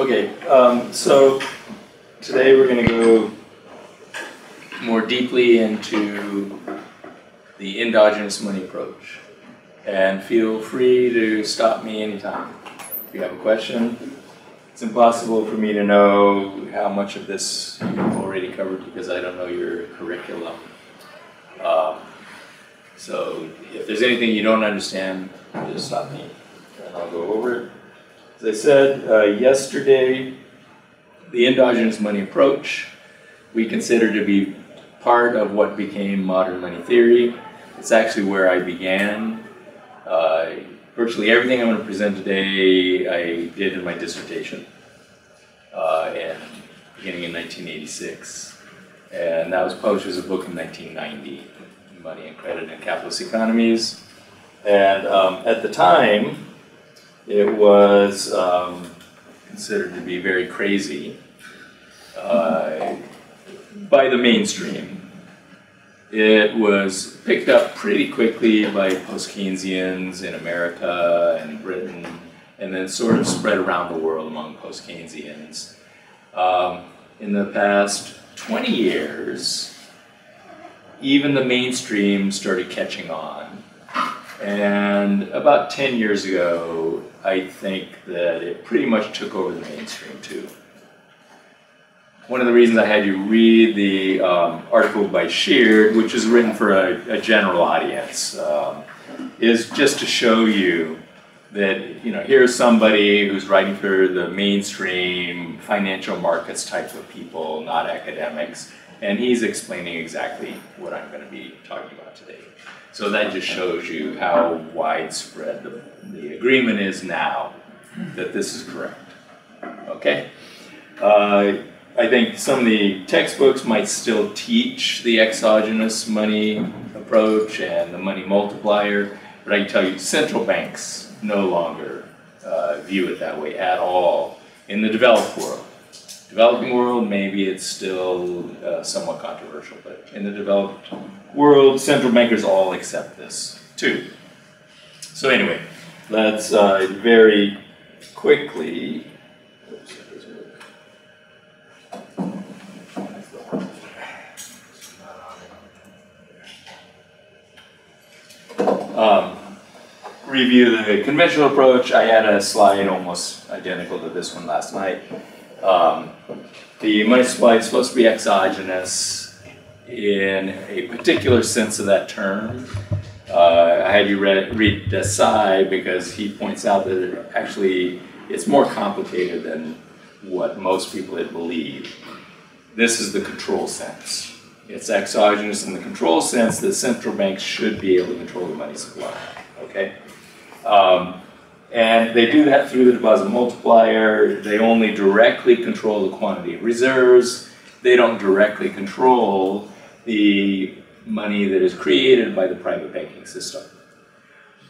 Okay, um, so today we're going to go more deeply into the endogenous money approach. And feel free to stop me anytime if you have a question. It's impossible for me to know how much of this you've already covered because I don't know your curriculum. Um, so if there's anything you don't understand, just stop me and I'll go over it. As I said uh, yesterday, the endogenous money approach we consider to be part of what became modern money theory. It's actually where I began. Uh, virtually everything I'm going to present today I did in my dissertation uh, and beginning in 1986. And that was published as a book in 1990, Money and Credit in Capitalist Economies. And um, at the time, it was um, considered to be very crazy uh, by the mainstream. It was picked up pretty quickly by post-Keynesians in America and Britain, and then sort of spread around the world among post-Keynesians. Um, in the past 20 years, even the mainstream started catching on. And about 10 years ago, I think that it pretty much took over the mainstream too. One of the reasons I had you read the um, article by Sheard, which is written for a, a general audience, um, is just to show you that you know here's somebody who's writing for the mainstream financial markets type of people, not academics, and he's explaining exactly what I'm going to be talking about today. So that just shows you how widespread the, the agreement is now that this is correct. Okay? Uh, I think some of the textbooks might still teach the exogenous money approach and the money multiplier, but I can tell you central banks no longer uh, view it that way at all in the developed world. Developing world, maybe it's still uh, somewhat controversial, but in the developed world, central bankers all accept this too. So anyway, let's uh, very quickly. Um, review the conventional approach. I had a slide almost identical to this one last night. Um, the money supply is supposed to be exogenous in a particular sense of that term. Uh, I had you read, read Desai because he points out that it actually it's more complicated than what most people had believed. This is the control sense. It's exogenous in the control sense that central banks should be able to control the money supply. Okay? Um, and they do that through the deposit multiplier. They only directly control the quantity of reserves. They don't directly control the money that is created by the private banking system.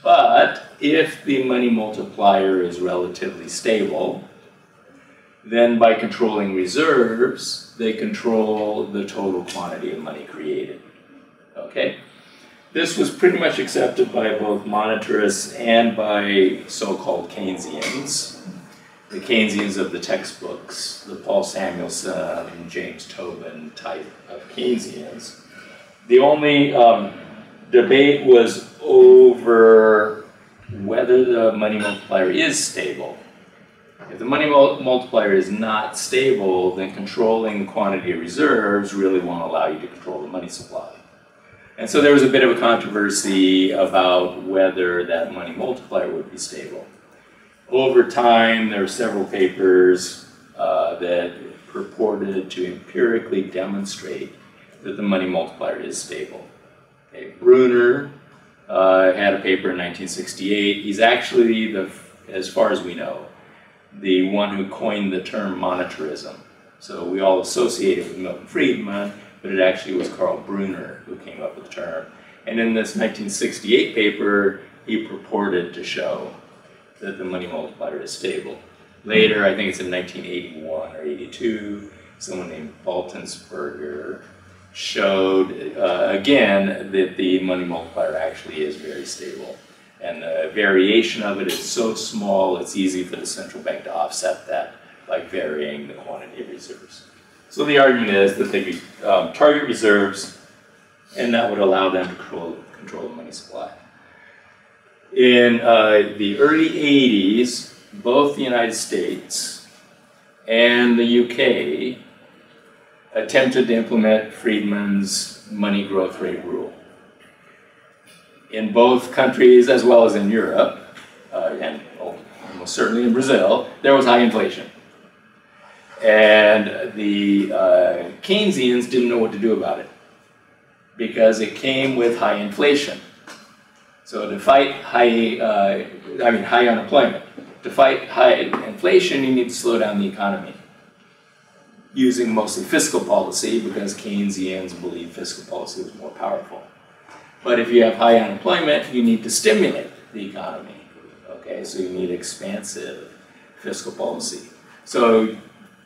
But if the money multiplier is relatively stable, then by controlling reserves, they control the total quantity of money created. Okay? This was pretty much accepted by both monetarists and by so-called Keynesians, the Keynesians of the textbooks, the Paul Samuelson, and James Tobin type of Keynesians. The only um, debate was over whether the money multiplier is stable. If the money multiplier is not stable, then controlling the quantity of reserves really won't allow you to control the money supply. And so there was a bit of a controversy about whether that money multiplier would be stable. Over time, there were several papers uh, that purported to empirically demonstrate that the money multiplier is stable. Okay, Brunner uh, had a paper in 1968. He's actually, the, as far as we know, the one who coined the term monetarism. So we all associate it with Milton Friedman, but it actually was Karl Brunner who came up with the term. And in this 1968 paper, he purported to show that the money multiplier is stable. Later, I think it's in 1981 or 82, someone named Baltensperger showed uh, again that the money multiplier actually is very stable. And the variation of it is so small, it's easy for the central bank to offset that by varying the quantity of reserves. So the argument is that they um, target reserves, and that would allow them to control, control the money supply. In uh, the early 80s, both the United States and the UK attempted to implement Friedman's money growth rate rule. In both countries, as well as in Europe, uh, and almost certainly in Brazil, there was high inflation. And the uh, Keynesians didn't know what to do about it because it came with high inflation. So to fight high, uh, I mean high unemployment, to fight high inflation, you need to slow down the economy using mostly fiscal policy because Keynesians believe fiscal policy was more powerful. But if you have high unemployment, you need to stimulate the economy. Okay, so you need expansive fiscal policy. So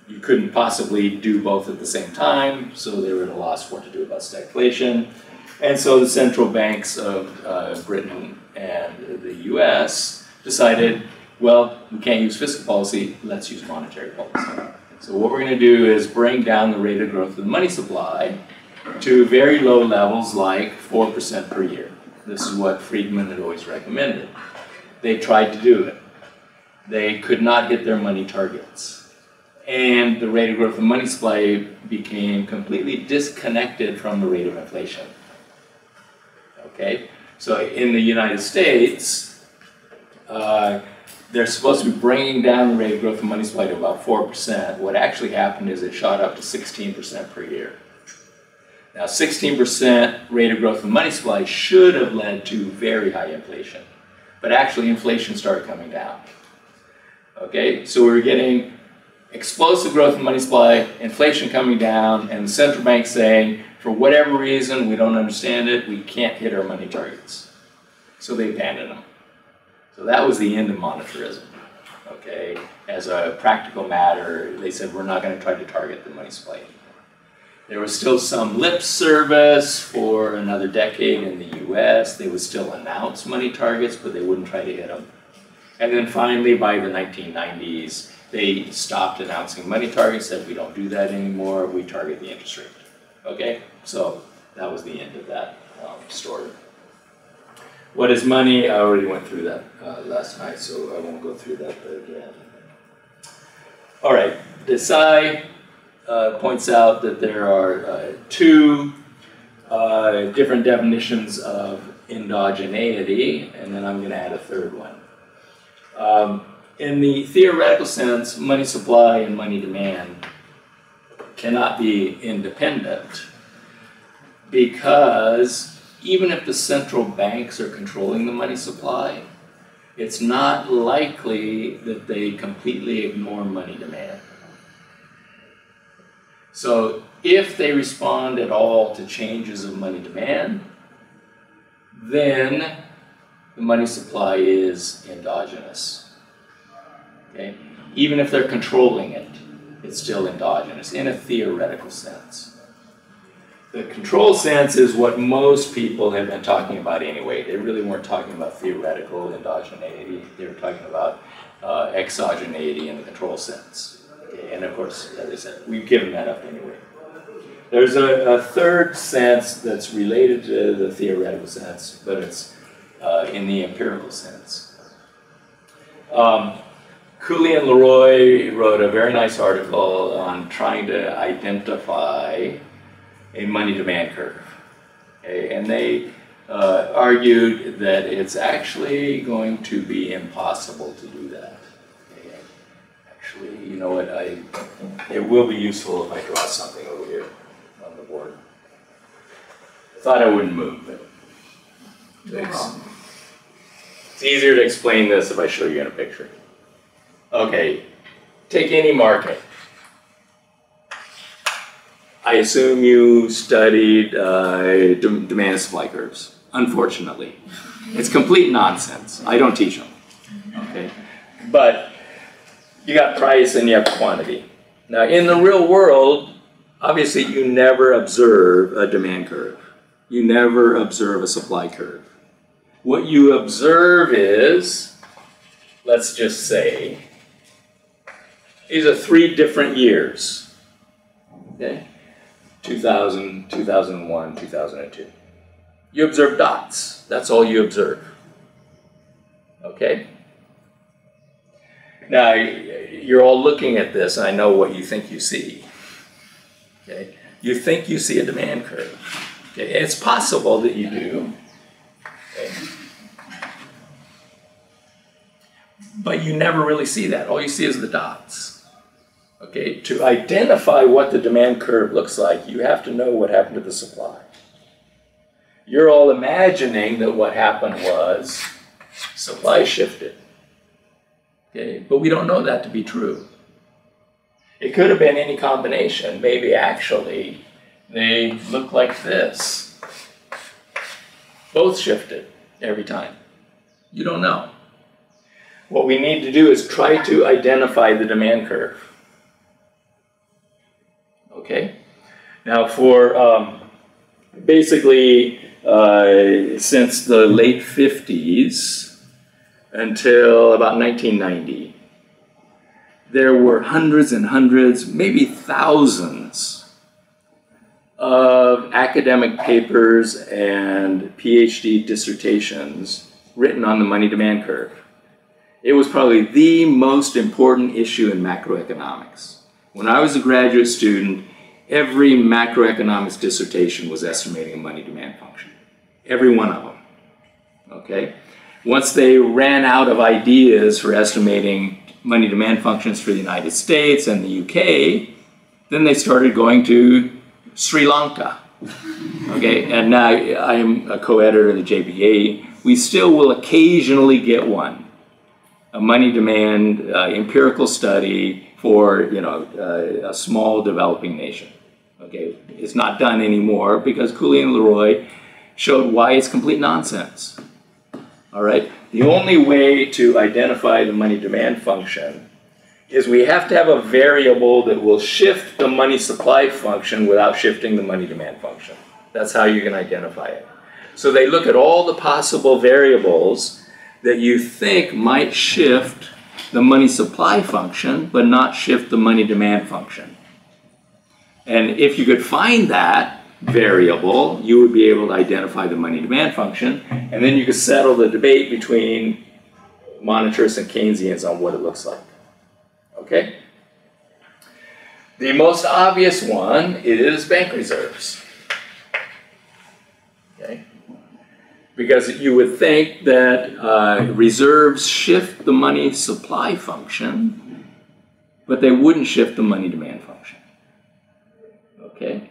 you couldn't possibly do both at the same time, so they were at a loss what to do about stagflation. And so the central banks of uh, Britain and the US decided, well, we can't use fiscal policy, let's use monetary policy. So what we're going to do is bring down the rate of growth of the money supply to very low levels like 4% per year. This is what Friedman had always recommended. They tried to do it. They could not hit their money targets. And the rate of growth of money supply became completely disconnected from the rate of inflation. Okay? So in the United States, uh, they're supposed to be bringing down the rate of growth of money supply to about 4%. What actually happened is it shot up to 16% per year. Now, 16% rate of growth of money supply should have led to very high inflation, but actually inflation started coming down. Okay, so we were getting explosive growth of money supply, inflation coming down, and the central bank saying, for whatever reason, we don't understand it, we can't hit our money targets. So they abandoned them. So that was the end of monetarism. Okay, as a practical matter, they said we're not going to try to target the money supply anymore. there was still some lip service for another decade in the US. They would still announce money targets, but they wouldn't try to hit them. And then finally, by the 1990s, they stopped announcing money targets, said we don't do that anymore, we target the interest rate. Okay, so that was the end of that um, story. What is money? I already went through that uh, last night, so I won't go through that again. All right, Desai uh, points out that there are uh, two uh, different definitions of endogeneity, and then I'm going to add a third one. Um, in the theoretical sense, money supply and money demand cannot be independent because even if the central banks are controlling the money supply, it's not likely that they completely ignore money demand. So if they respond at all to changes of money demand, then the money supply is endogenous. Okay? Even if they're controlling it, it's still endogenous in a theoretical sense. The control sense is what most people have been talking about anyway. They really weren't talking about theoretical endogeneity. They were talking about uh, exogeneity in the control sense. And of course, as I said, we've given that up anyway. There's a, a third sense that's related to the theoretical sense, but it's uh, in the empirical sense. Um, Cooley and Leroy wrote a very nice article on trying to identify a money demand curve. Okay? And they uh, argued that it's actually going to be impossible to do that actually, you know what, I, it will be useful if I draw something over here on the board. I thought I wouldn't move, but it's, it's easier to explain this if I show you in a picture. Okay, take any market. I assume you studied uh, demand supply curves. Unfortunately, it's complete nonsense. I don't teach them. Okay, but you got price and you have quantity. Now, in the real world, obviously, you never observe a demand curve. You never observe a supply curve. What you observe is, let's just say, These are three different years. Okay? 2000, 2001, 2002. You observe dots. That's all you observe. Okay? Now, you're all looking at this, and I know what you think you see. Okay? You think you see a demand curve. Okay? It's possible that you do. Okay? But you never really see that. All you see is the dots. Okay? To identify what the demand curve looks like, you have to know what happened to the supply. You're all imagining that what happened was supply shifted. Okay, but we don't know that to be true. It could have been any combination. Maybe actually they look like this. Both shifted every time. You don't know. What we need to do is try to identify the demand curve. Okay? Now, for um, basically uh, since the late 50s, until about 1990. There were hundreds and hundreds, maybe thousands, of academic papers and PhD dissertations written on the money demand curve. It was probably the most important issue in macroeconomics. When I was a graduate student, every macroeconomics dissertation was estimating a money demand function. Every one of them. Okay? Once they ran out of ideas for estimating money demand functions for the United States and the UK, then they started going to Sri Lanka. Okay, and now I am a co-editor of the JBA. We still will occasionally get one, a money demand uh, empirical study for you know uh, a small developing nation. Okay, it's not done anymore because Cooley and Leroy showed why it's complete nonsense. All right? The only way to identify the money demand function is we have to have a variable that will shift the money supply function without shifting the money demand function. That's how you can identify it. So they look at all the possible variables that you think might shift the money supply function, but not shift the money demand function. And if you could find that, variable, you would be able to identify the money demand function, and then you could settle the debate between monetarists and Keynesians on what it looks like. Okay? The most obvious one is bank reserves. Okay? Because you would think that uh, reserves shift the money supply function, but they wouldn't shift the money demand function. Okay?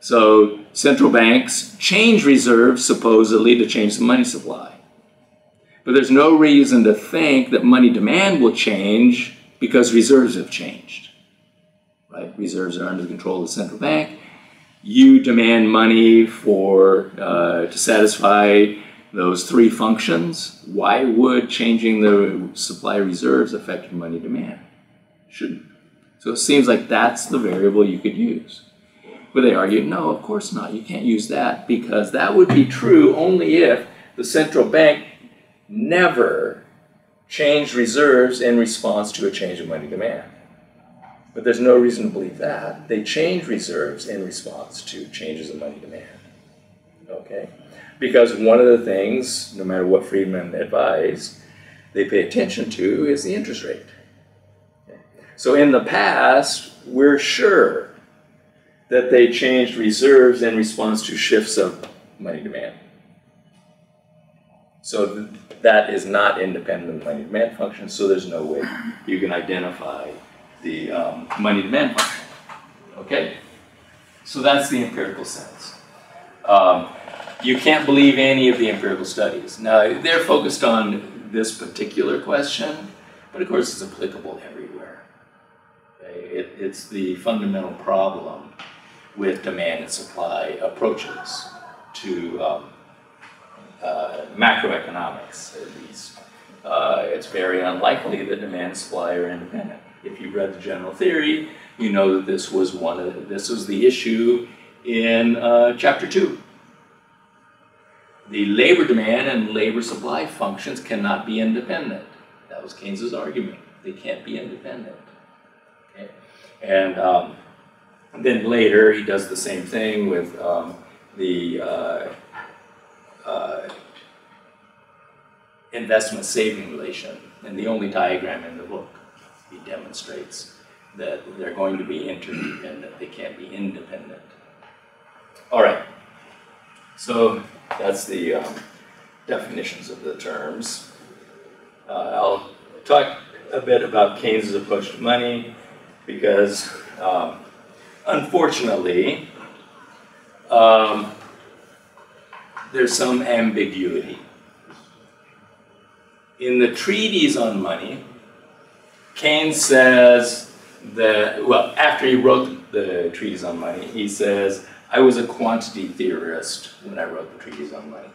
So central banks change reserves supposedly to change the money supply. But there's no reason to think that money demand will change because reserves have changed. Right? Reserves are under the control of the central bank. You demand money for uh, to satisfy those three functions. Why would changing the supply reserves affect your money demand? Shouldn't. So it seems like that's the variable you could use. But they argue, no, of course not. You can't use that because that would be true only if the central bank never changed reserves in response to a change in money demand. But there's no reason to believe that. They change reserves in response to changes in money demand. Okay? Because one of the things, no matter what Friedman advised, they pay attention to is the interest rate. Okay? So in the past, we're sure that they changed reserves in response to shifts of money demand. So th that is not independent of money demand function, so there's no way you can identify the um, money demand function. Okay? So that's the empirical sense. Um, you can't believe any of the empirical studies. Now, they're focused on this particular question, but of course it's applicable everywhere. It, it's the fundamental problem with demand and supply approaches to um, uh, macroeconomics, at least. Uh, it's very unlikely that demand and supply are independent. If you've read the general theory, you know that this was one of the, this was the issue in uh, chapter two. The labor demand and labor supply functions cannot be independent. That was Keynes's argument. They can't be independent. Okay? And um, then later, he does the same thing with um, the uh, uh, investment saving relation. And the only diagram in the book, he demonstrates that they're going to be interdependent, they can't be independent. All right, so that's the um, definitions of the terms. Uh, I'll talk a bit about Keynes's approach to money because um, unfortunately, um, there's some ambiguity. In the treatise on money, Keynes says that, well, after he wrote the treatise on money, he says, I was a quantity theorist when I wrote the treatise on money.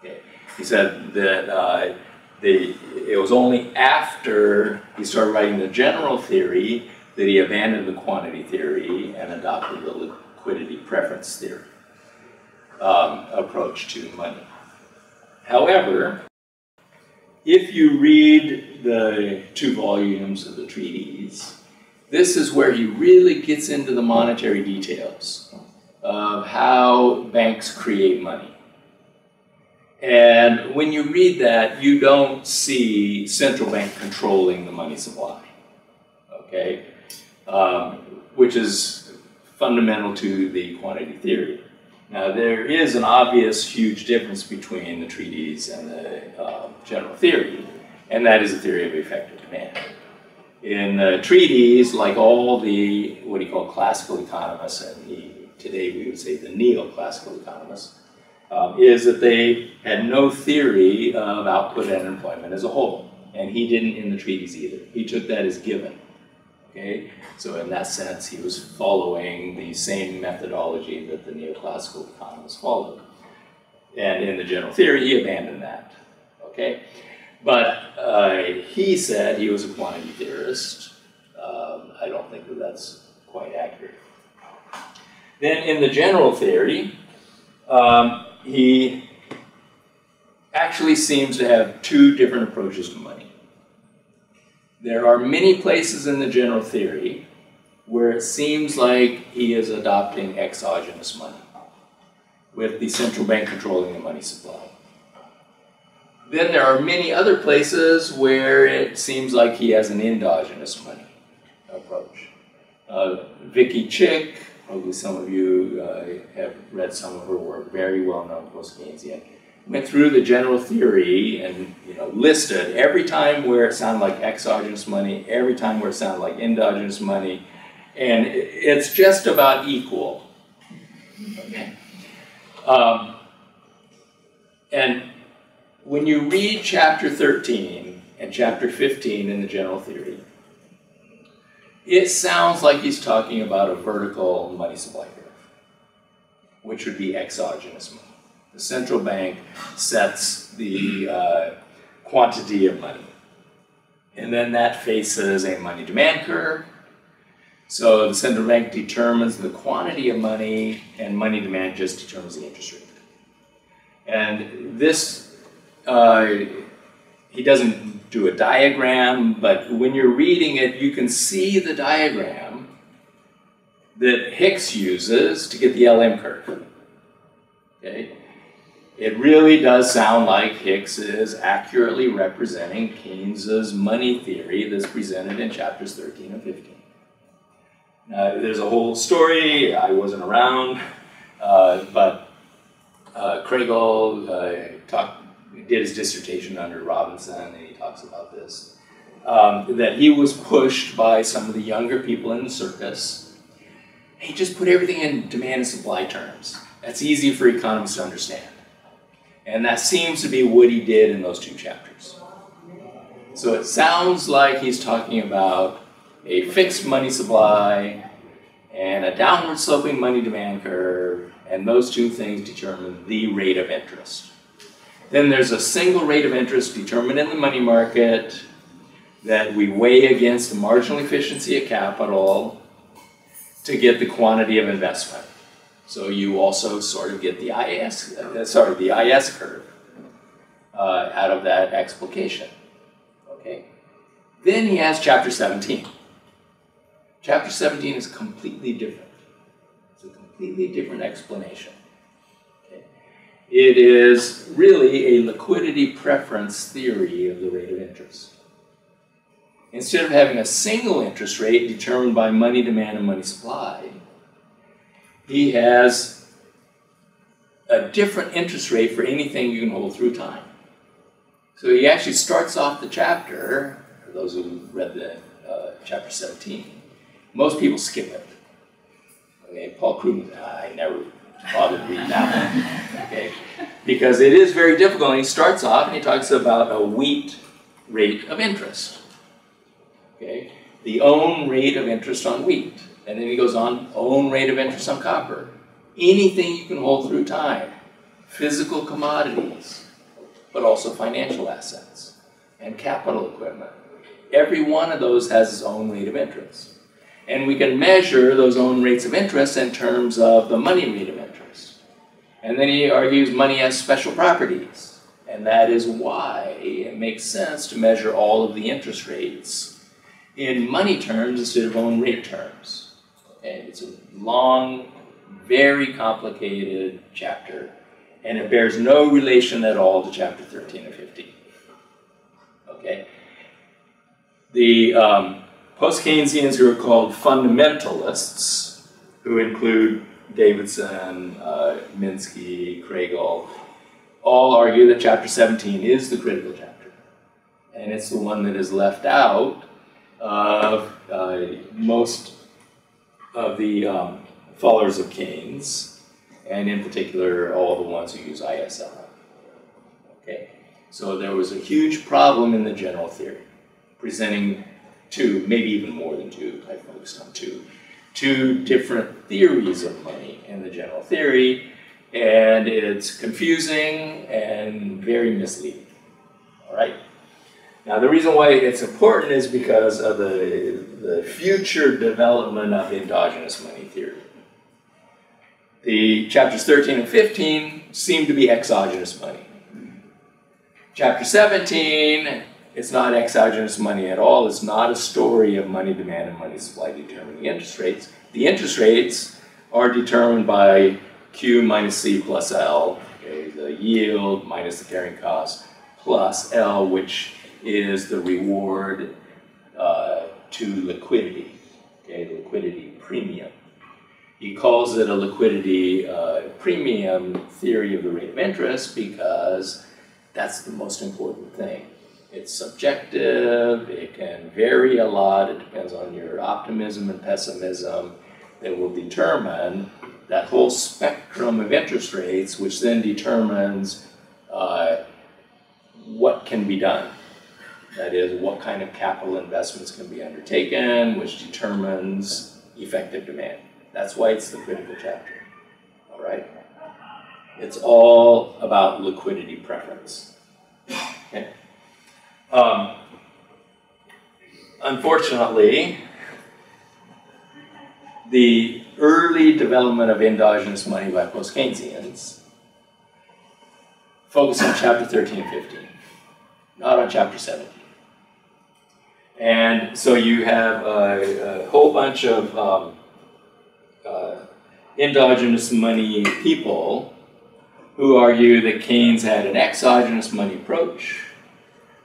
Okay. He said that uh, the, it was only after he started writing the general theory that he abandoned the quantity theory and adopted the liquidity preference theory um, approach to money. However, if you read the two volumes of the treatise, this is where he really gets into the monetary details of how banks create money. And when you read that, you don't see central bank controlling the money supply, okay? Um, which is fundamental to the quantity theory. Now, there is an obvious huge difference between the treatise and the uh, general theory, and that is the theory of effective demand. In the treatise, like all the what do he called classical economists, and he, today we would say the neoclassical economists, um, is that they had no theory of output and employment as a whole. And he didn't in the treatise either. He took that as given. Okay? So in that sense, he was following the same methodology that the neoclassical economists followed. And in the general theory, he abandoned that. Okay? But uh, he said he was a quantity theorist. Um, I don't think that that's quite accurate. Then in the general theory, um, he actually seems to have two different approaches to money. There are many places in the general theory where it seems like he is adopting exogenous money, with the central bank controlling the money supply. Then there are many other places where it seems like he has an endogenous money approach. Uh, Vicky Chick, probably some of you uh, have read some of her work, very well known post Keynesian went through the general theory and you know listed every time where it sounded like exogenous money, every time where it sounded like endogenous money, and it's just about equal. Okay. Um, and when you read chapter 13 and chapter 15 in the general theory, it sounds like he's talking about a vertical money supply curve, which would be exogenous money. The central bank sets the uh, quantity of money. And then that faces a money demand curve. So the central bank determines the quantity of money, and money demand just determines the interest rate. And this, uh, he doesn't do a diagram, but when you're reading it, you can see the diagram that Hicks uses to get the LM curve. Okay? It really does sound like Hicks is accurately representing Keynes's money theory that's presented in chapters 13 and 15. Now, there's a whole story, I wasn't around, uh, but uh, uh, talked, did his dissertation under Robinson, and he talks about this. Um, that he was pushed by some of the younger people in the circus. He just put everything in demand and supply terms. That's easy for economists to understand. And that seems to be what he did in those two chapters. So it sounds like he's talking about a fixed money supply and a downward sloping money demand curve, and those two things determine the rate of interest. Then there's a single rate of interest determined in the money market that we weigh against the marginal efficiency of capital to get the quantity of investment. So you also sort of get the IS, sorry, the IS curve uh, out of that explication. Okay. Then he has chapter 17. Chapter 17 is completely different. It's a completely different explanation. Okay? It is really a liquidity preference theory of the rate of interest. Instead of having a single interest rate determined by money demand and money supply, he has a different interest rate for anything you can hold through time. So he actually starts off the chapter, for those who read the uh, chapter 17, most people skip it. Okay, Paul Krugman, I never bothered reading that one. Okay, because it is very difficult. And he starts off and he talks about a wheat rate of interest. Okay, the own rate of interest on wheat. And then he goes on, own rate of interest on copper. Anything you can hold through time, physical commodities, but also financial assets and capital equipment. Every one of those has its own rate of interest. And we can measure those own rates of interest in terms of the money rate of interest. And then he argues money has special properties. And that is why it makes sense to measure all of the interest rates in money terms instead of own rate terms. And it's a long, very complicated chapter, and it bears no relation at all to chapter 13 and 15. Okay? The um, post Keynesians who are called fundamentalists, who include Davidson, uh, Minsky, Kregel, all argue that chapter 17 is the critical chapter. And it's the one that is left out of uh, most of the um, followers of Keynes, and in particular, all the ones who use ISL. Okay, so there was a huge problem in the general theory, presenting two, maybe even more than two, I focused on two, two different theories of money in the general theory, and it's confusing and very misleading. All right? Now, the reason why it's important is because of the, the future development of endogenous money theory. The chapters 13 and 15 seem to be exogenous money. Chapter 17, it's not exogenous money at all. It's not a story of money demand and money supply determining interest rates. The interest rates are determined by Q minus C plus L, okay, the yield minus the carrying cost, plus L, which is the reward uh, to liquidity, okay, the liquidity premium. He calls it a liquidity uh, premium theory of the rate of interest because that's the most important thing. It's subjective, it can vary a lot, it depends on your optimism and pessimism that will determine that whole spectrum of interest rates, which then determines uh, what can be done. That is, what kind of capital investments can be undertaken, which determines effective demand. That's why it's the critical chapter. All right? It's all about liquidity preference. Okay? Um, unfortunately, the early development of endogenous money by post Keynesians focused on chapter 13 and 15, not on chapter 17. And so you have a, a whole bunch of um, uh, endogenous money people who argue that Keynes had an exogenous money approach.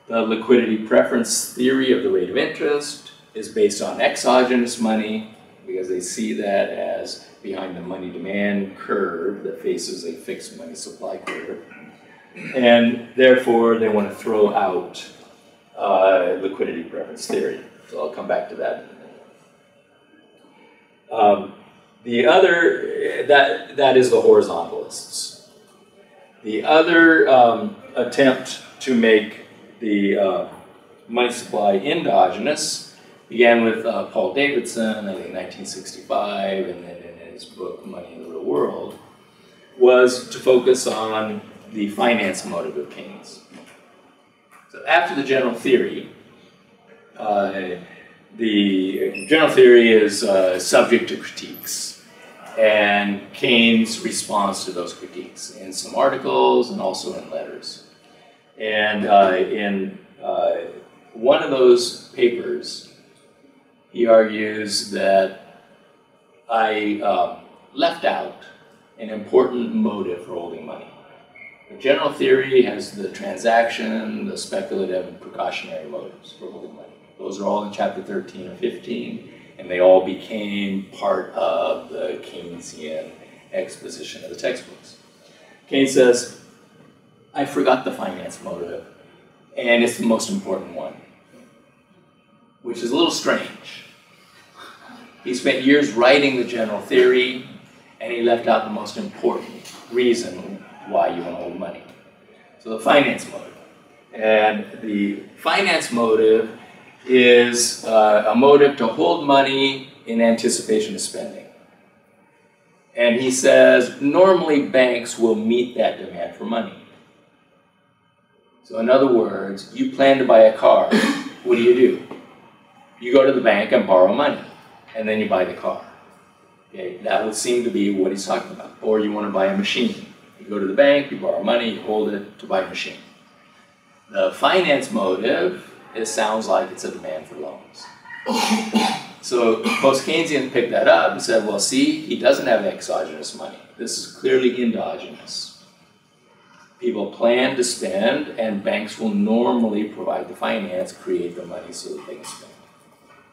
The liquidity preference theory of the rate of interest is based on exogenous money because they see that as behind the money demand curve that faces a fixed money supply curve. And therefore, they want to throw out uh, liquidity preference theory. So I'll come back to that. Um, the other, that, that is the horizontalists. The other um, attempt to make the uh, money supply endogenous began with uh, Paul Davidson, I think 1965, and then in his book Money in the Real World, was to focus on the finance motive of Keynes. After the general theory, uh, the general theory is uh, subject to critiques, and Keynes responds to those critiques in some articles and also in letters. And uh, in uh, one of those papers, he argues that I um, left out an important motive for holding money. The general theory has the transaction, the speculative, and precautionary motives for holding money. Those are all in chapter 13 and 15, and they all became part of the Keynesian exposition of the textbooks. Keynes says, I forgot the finance motive, and it's the most important one, which is a little strange. He spent years writing the general theory, and he left out the most important reason why you want to hold money. So the finance motive. And the finance motive is uh, a motive to hold money in anticipation of spending. And he says normally banks will meet that demand for money. So in other words, you plan to buy a car, what do you do? You go to the bank and borrow money, and then you buy the car. Okay, that would seem to be what he's talking about. Or you want to buy a machine. You go to the bank, you borrow money, you hold it to buy a machine. The finance motive, it sounds like it's a demand for loans. So post Keynesians picked that up and said, well, see, he doesn't have exogenous money. This is clearly endogenous. People plan to spend, and banks will normally provide the finance, create the money so that they can spend.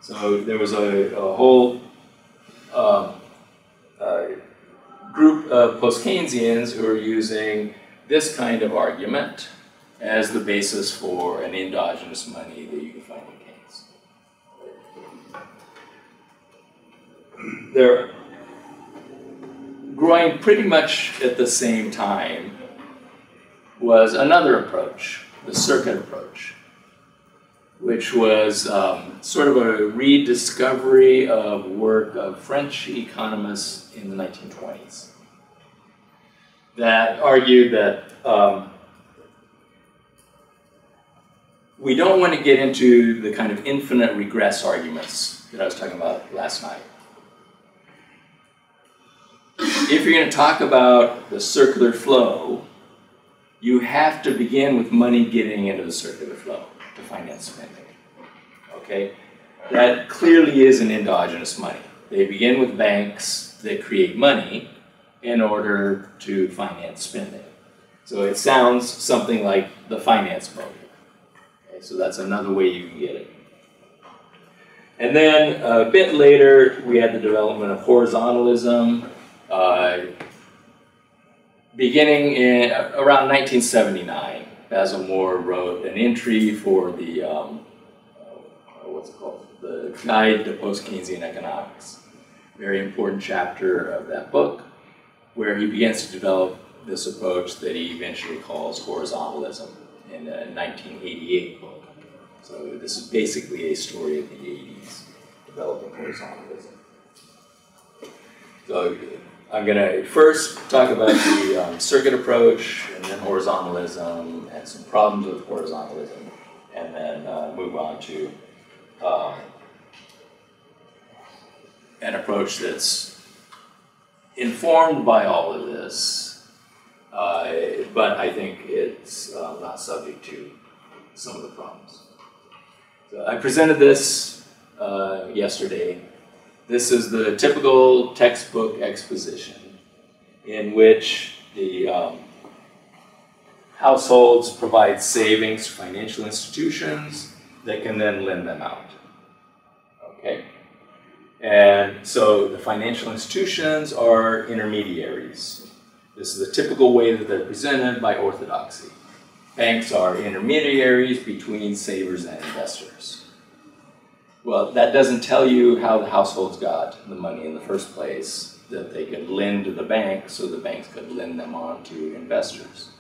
So there was a, a whole um, uh, group of post Keynesians who are using this kind of argument as the basis for an endogenous money that you can find in Keynes. They're growing pretty much at the same time was another approach, the circuit approach, which was um, sort of a rediscovery of work of French economists in the 1920s that argued that um, we don't want to get into the kind of infinite regress arguments that I was talking about last night. If you're going to talk about the circular flow, you have to begin with money getting into the circular flow finance spending. Okay? That clearly is an endogenous money. They begin with banks that create money in order to finance spending. So it sounds something like the finance motive. Okay, so that's another way you can get it. And then a bit later, we had the development of horizontalism, uh, beginning in around 1979. Basil Moore wrote an entry for the um, uh, what's it called? The Guide to Post-Keynesian Economics. Very important chapter of that book, where he begins to develop this approach that he eventually calls horizontalism in a 1988 book. So this is basically a story of the 80s, developing horizontalism. So I'm going to first talk about the um, circuit approach, and then horizontalism, and some problems with horizontalism, and then uh, move on to um, an approach that's informed by all of this, uh, but I think it's uh, not subject to some of the problems. So I presented this uh, yesterday. This is the typical textbook exposition in which the um, households provide savings to financial institutions that can then lend them out. Okay? And so the financial institutions are intermediaries. This is the typical way that they're presented by orthodoxy. Banks are intermediaries between savers and investors. Well, that doesn't tell you how the households got the money in the first place, that they could lend to the bank so the banks could lend them on to investors.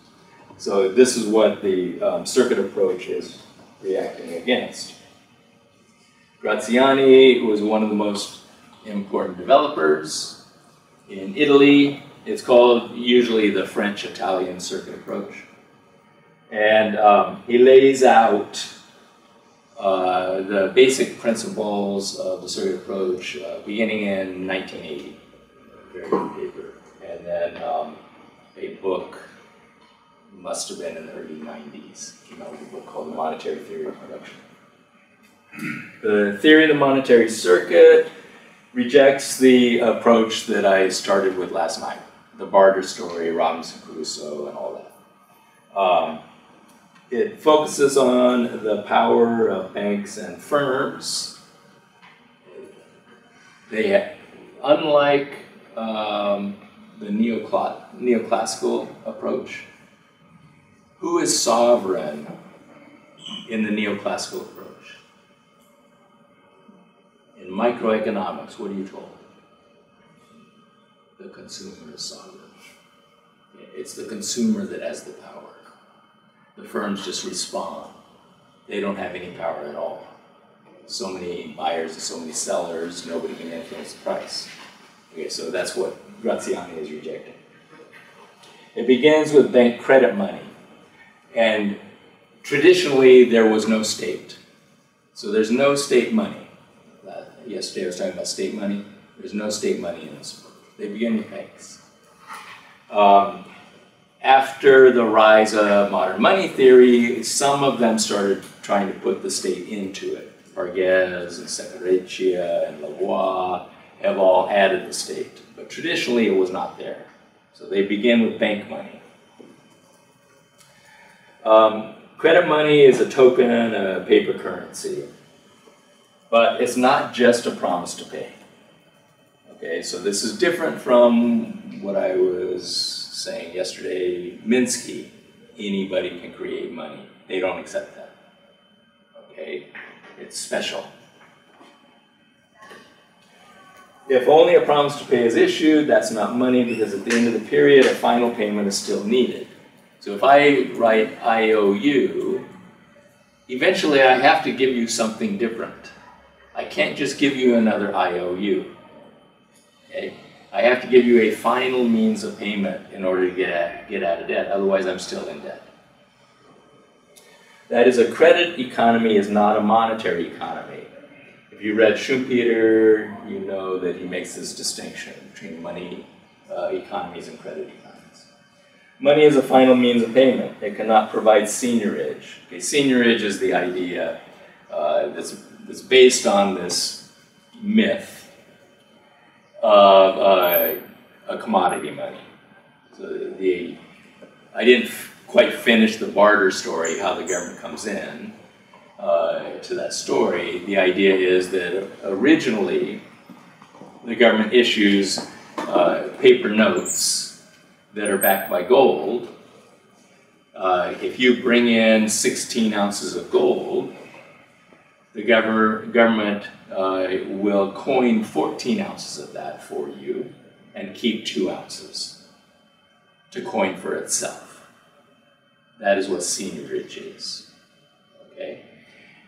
So this is what the um, circuit approach is reacting against. Graziani was one of the most important developers in Italy. It's called usually the French-Italian circuit approach. And um, he lays out uh, the basic principles of the circuit approach uh, beginning in 1980. Very good paper. And then um, a book must have been in the early 90s. Came out with a book called The Monetary Theory of Production. The theory of the monetary circuit rejects the approach that I started with last night, the barter story, Robinson Crusoe, and all that. Um, it focuses on the power of banks and firms. They, unlike um, the neocla- neoclassical approach, who is sovereign in the neoclassical approach? In microeconomics, what are you told? The consumer is sovereign. It's the consumer that has the power. The firms just respond. They don't have any power at all. So many buyers and so many sellers, nobody can influence the price. Okay, so that's what Graziani is rejecting. It begins with bank credit money. And traditionally, there was no state. So there's no state money. Uh, yesterday I was talking about state money. There's no state money in this book. They begin with banks. Um, after the rise of modern money theory, some of them started trying to put the state into it. Parguez and Seccareccia and Lavoie have all added the state, but traditionally it was not there. So they begin with bank money. Um, credit money is a token, a paper currency, but it's not just a promise to pay. Okay, so this is different from what I was saying yesterday, Minsky, anybody can create money. They don't accept that. Okay, it's special. If only a promise to pay is issued, that's not money because at the end of the period, a final payment is still needed. So if I write IOU, eventually I have to give you something different. I can't just give you another IOU. Okay? I have to give you a final means of payment in order to get, at, get out of debt, otherwise I'm still in debt. That is, a credit economy is not a monetary economy. If you read Schumpeter, you know that he makes this distinction between money uh, economies and credit economies. Money is a final means of payment. It cannot provide seigniorage. Okay, seigniorage is the idea uh, that's, that's based on this myth of uh, a commodity money. So the, I didn't quite finish the barter story, how the government comes in uh, to that story. The idea is that originally the government issues uh, paper notes that are backed by gold. Uh, if you bring in 16 ounces of gold, the government uh, will coin 14 ounces of that for you and keep two ounces to coin for itself. That is what seigniorage is. Okay?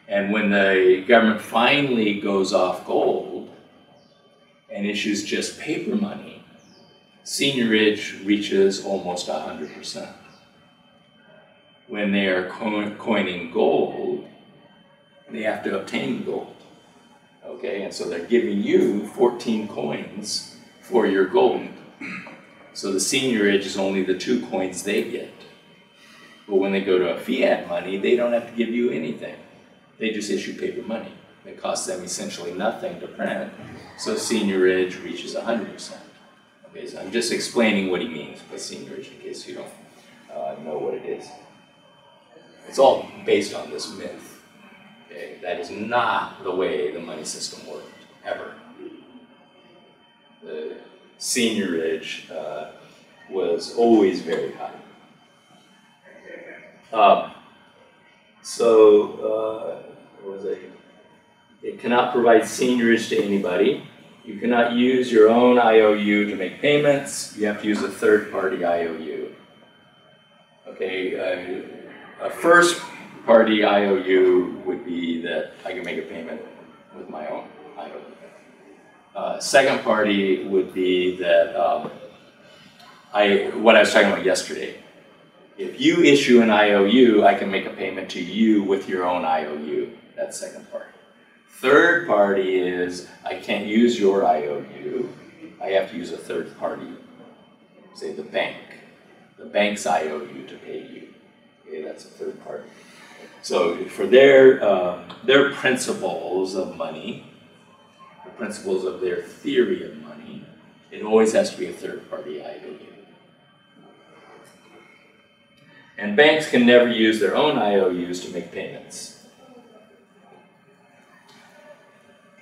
And when the government finally goes off gold and issues just paper money, seigniorage reaches almost 100%. When they are co- coining gold, they have to obtain gold. Okay, and so they're giving you 14 coins for your gold. So the seigniorage is only the two coins they get. But when they go to a fiat money, they don't have to give you anything. They just issue paper money. It costs them essentially nothing to print, so seigniorage reaches 100%. Okay, so I'm just explaining what he means by seigniorage in case you don't uh, know what it is. It's all based on this myth. Okay, that is not the way the money system worked, ever. The seigniorage uh, was always very high. Um, so, uh, was it? It cannot provide seigniorage to anybody. You cannot use your own IOU to make payments. You have to use a third party IOU. Okay, uh, a first party IOU would be that I can make a payment with my own IOU. Uh, second party would be that um, I, what I was talking about yesterday. If you issue an IOU, I can make a payment to you with your own IOU. That's second party. Third party is I can't use your IOU. I have to use a third party, say the bank, the bank's IOU to pay you. Okay, that's a third party. So for their uh, their principles of money, the principles of their theory of money, it always has to be a third party IOU. And banks can never use their own IOUs to make payments.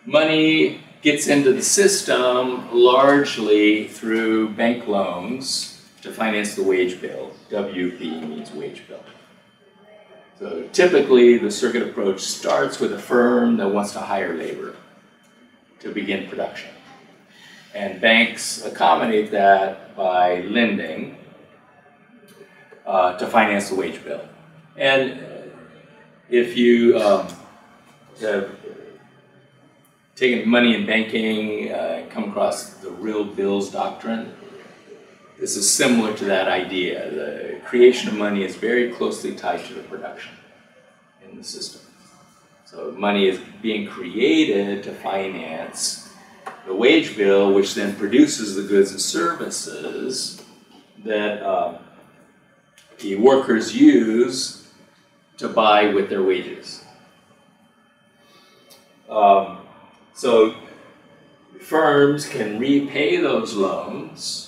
Money gets into the system largely through bank loans to finance the wage bill. WB means wage bill. So typically, the circuit approach starts with a firm that wants to hire labor to begin production. And banks accommodate that by lending uh, to finance the wage bill. And if you um, have taken money in banking, uh, come across the real bills doctrine, this is similar to that idea. The creation of money is very closely tied to the production in the system. So money is being created to finance the wage bill, which then produces the goods and services that uh, the workers use to buy with their wages. Um, so firms can repay those loans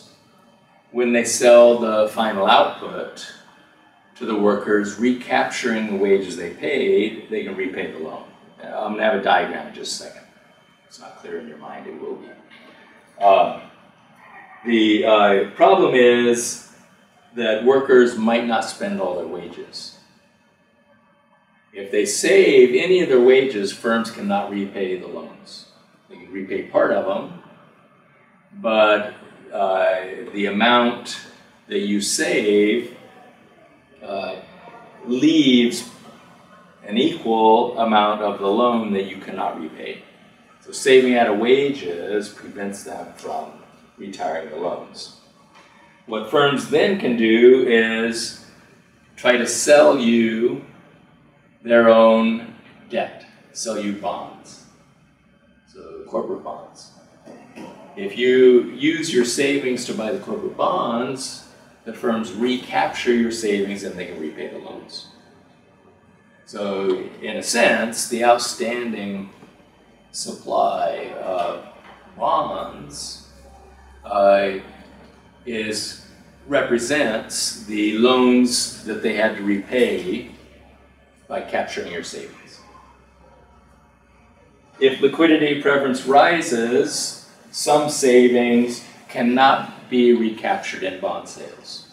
when they sell the final output to the workers, recapturing the wages they paid, they can repay the loan. I'm going to have a diagram in just a second it's not clear in your mind, it will be. Uh, the uh, problem is that workers might not spend all their wages. If they save any of their wages, firms cannot repay the loans. They can repay part of them, but uh, the amount that you save uh, leaves an equal amount of the loan that you cannot repay. So saving out of wages prevents them from retiring the loans. What firms then can do is try to sell you their own debt, sell you bonds, so corporate bonds. If you use your savings to buy the corporate bonds, the firms recapture your savings and they can repay the loans. So, in a sense, the outstanding supply of bonds uh, is represents the loans that they had to repay by capturing your savings. If liquidity preference rises, some savings cannot be recaptured in bond sales.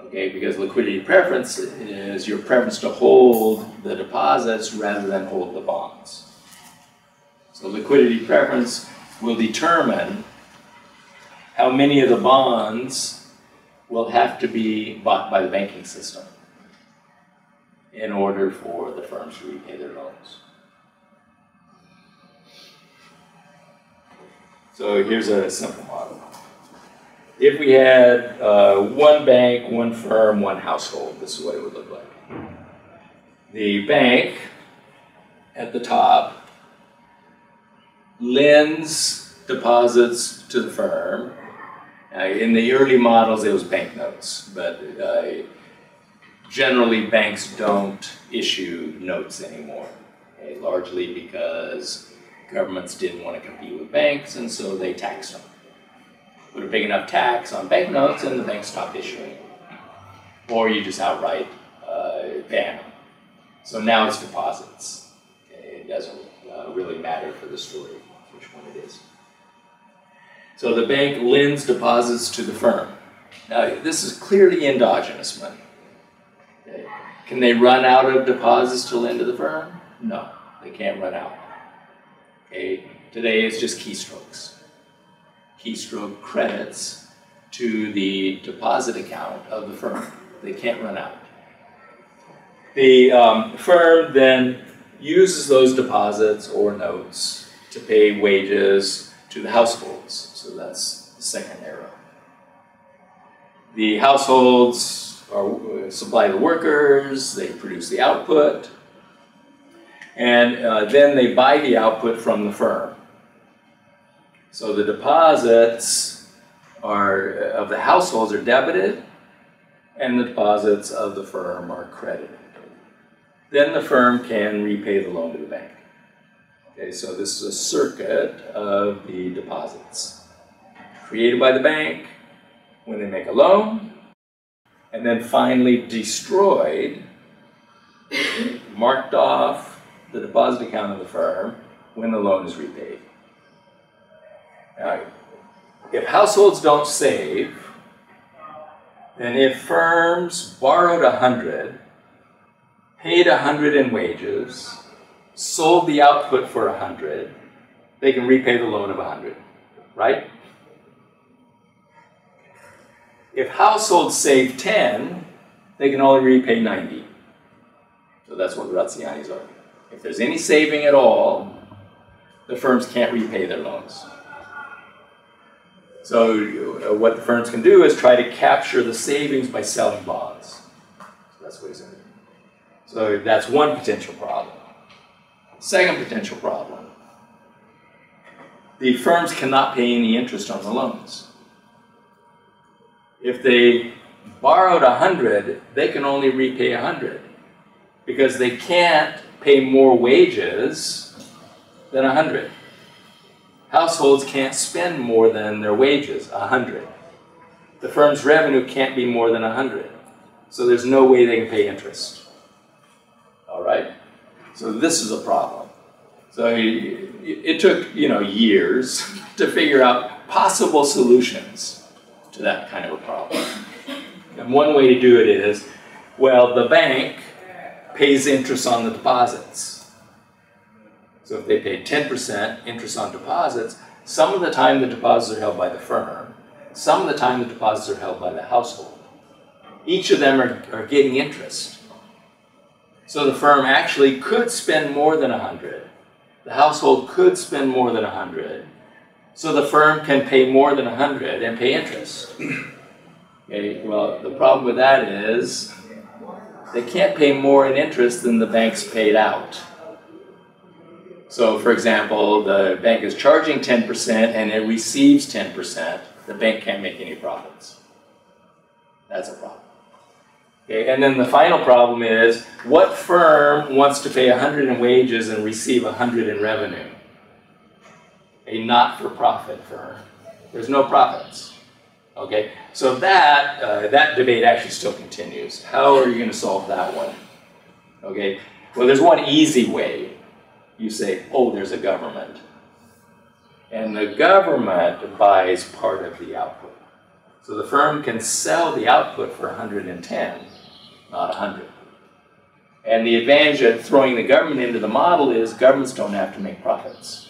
Okay, because liquidity preference is your preference to hold the deposits rather than hold the bonds. So liquidity preference will determine how many of the bonds will have to be bought by the banking system in order for the firms to repay their loans. So here's a simple model. If we had uh, one bank, one firm, one household, this is what it would look like. The bank at the top lends deposits to the firm. Uh, in the early models, it was banknotes, but uh, generally banks don't issue notes anymore, okay? largely because governments didn't want to compete with banks, and so they taxed them. Put a big enough tax on banknotes, and the banks stopped issuing. Or you just outright uh, ban them. So now it's deposits. It doesn't uh, really matter for the story which one it is. So the bank lends deposits to the firm. Now, this is clearly endogenous money. Okay. Can they run out of deposits to lend to the firm? No, they can't run out. Okay. Today it's just keystrokes. Keystroke credits to the deposit account of the firm. They can't run out. The um, firm then uses those deposits or notes to pay wages to the households. So that's the second arrow. The households are, supply the workers, they produce the output, and uh, then they buy the output from the firm. So the deposits are of the households are debited, and the deposits of the firm are credited. then the firm can repay the loan to the bank. Okay, so this is a circuit of the deposits created by the bank when they make a loan, and then finally destroyed, marked off the deposit account of the firm when the loan is repaid. Now, if households don't save, then if firms borrowed a hundred, paid a hundred in wages, sold the output for a hundred, they can repay the loan of a hundred, right? If households save 10, they can only repay 90. So that's what Graziani's arguing. If there's any saving at all, the firms can't repay their loans. So uh, what the firms can do is try to capture the savings by selling bonds. So that's what he's. So that's one potential problem. Second potential problem. The firms cannot pay any interest on the loans. If they borrowed a hundred, they can only repay a hundred because they can't pay more wages than a hundred. Households can't spend more than their wages, a hundred. The firm's revenue can't be more than a hundred. So there's no way they can pay interest. All right? So this is a problem. So it took, you know, years to figure out possible solutions to that kind of a problem. And one way to do it is, well, the bank pays interest on the deposits. So if they pay 10% interest on deposits, some of the time the deposits are held by the firm, some of the time the deposits are held by the household. Each of them are, are getting interest. So the firm actually could spend more than 100. The household could spend more than 100. So the firm can pay more than 100 and pay interest. Okay, well, the problem with that is they can't pay more in interest than the bank's paid out. So, for example, the bank is charging 10% and it receives 10%, the bank can't make any profits. That's a problem. Okay, and then the final problem is what firm wants to pay 100 in wages and receive 100 in revenue? A not for profit firm. There's no profits. Okay, so that, uh, that debate actually still continues. How are you going to solve that one? Okay, well, there's one easy way. You say, oh, there's a government. And the government buys part of the output. So the firm can sell the output for 110, not 100. And the advantage of throwing the government into the model is governments don't have to make profits.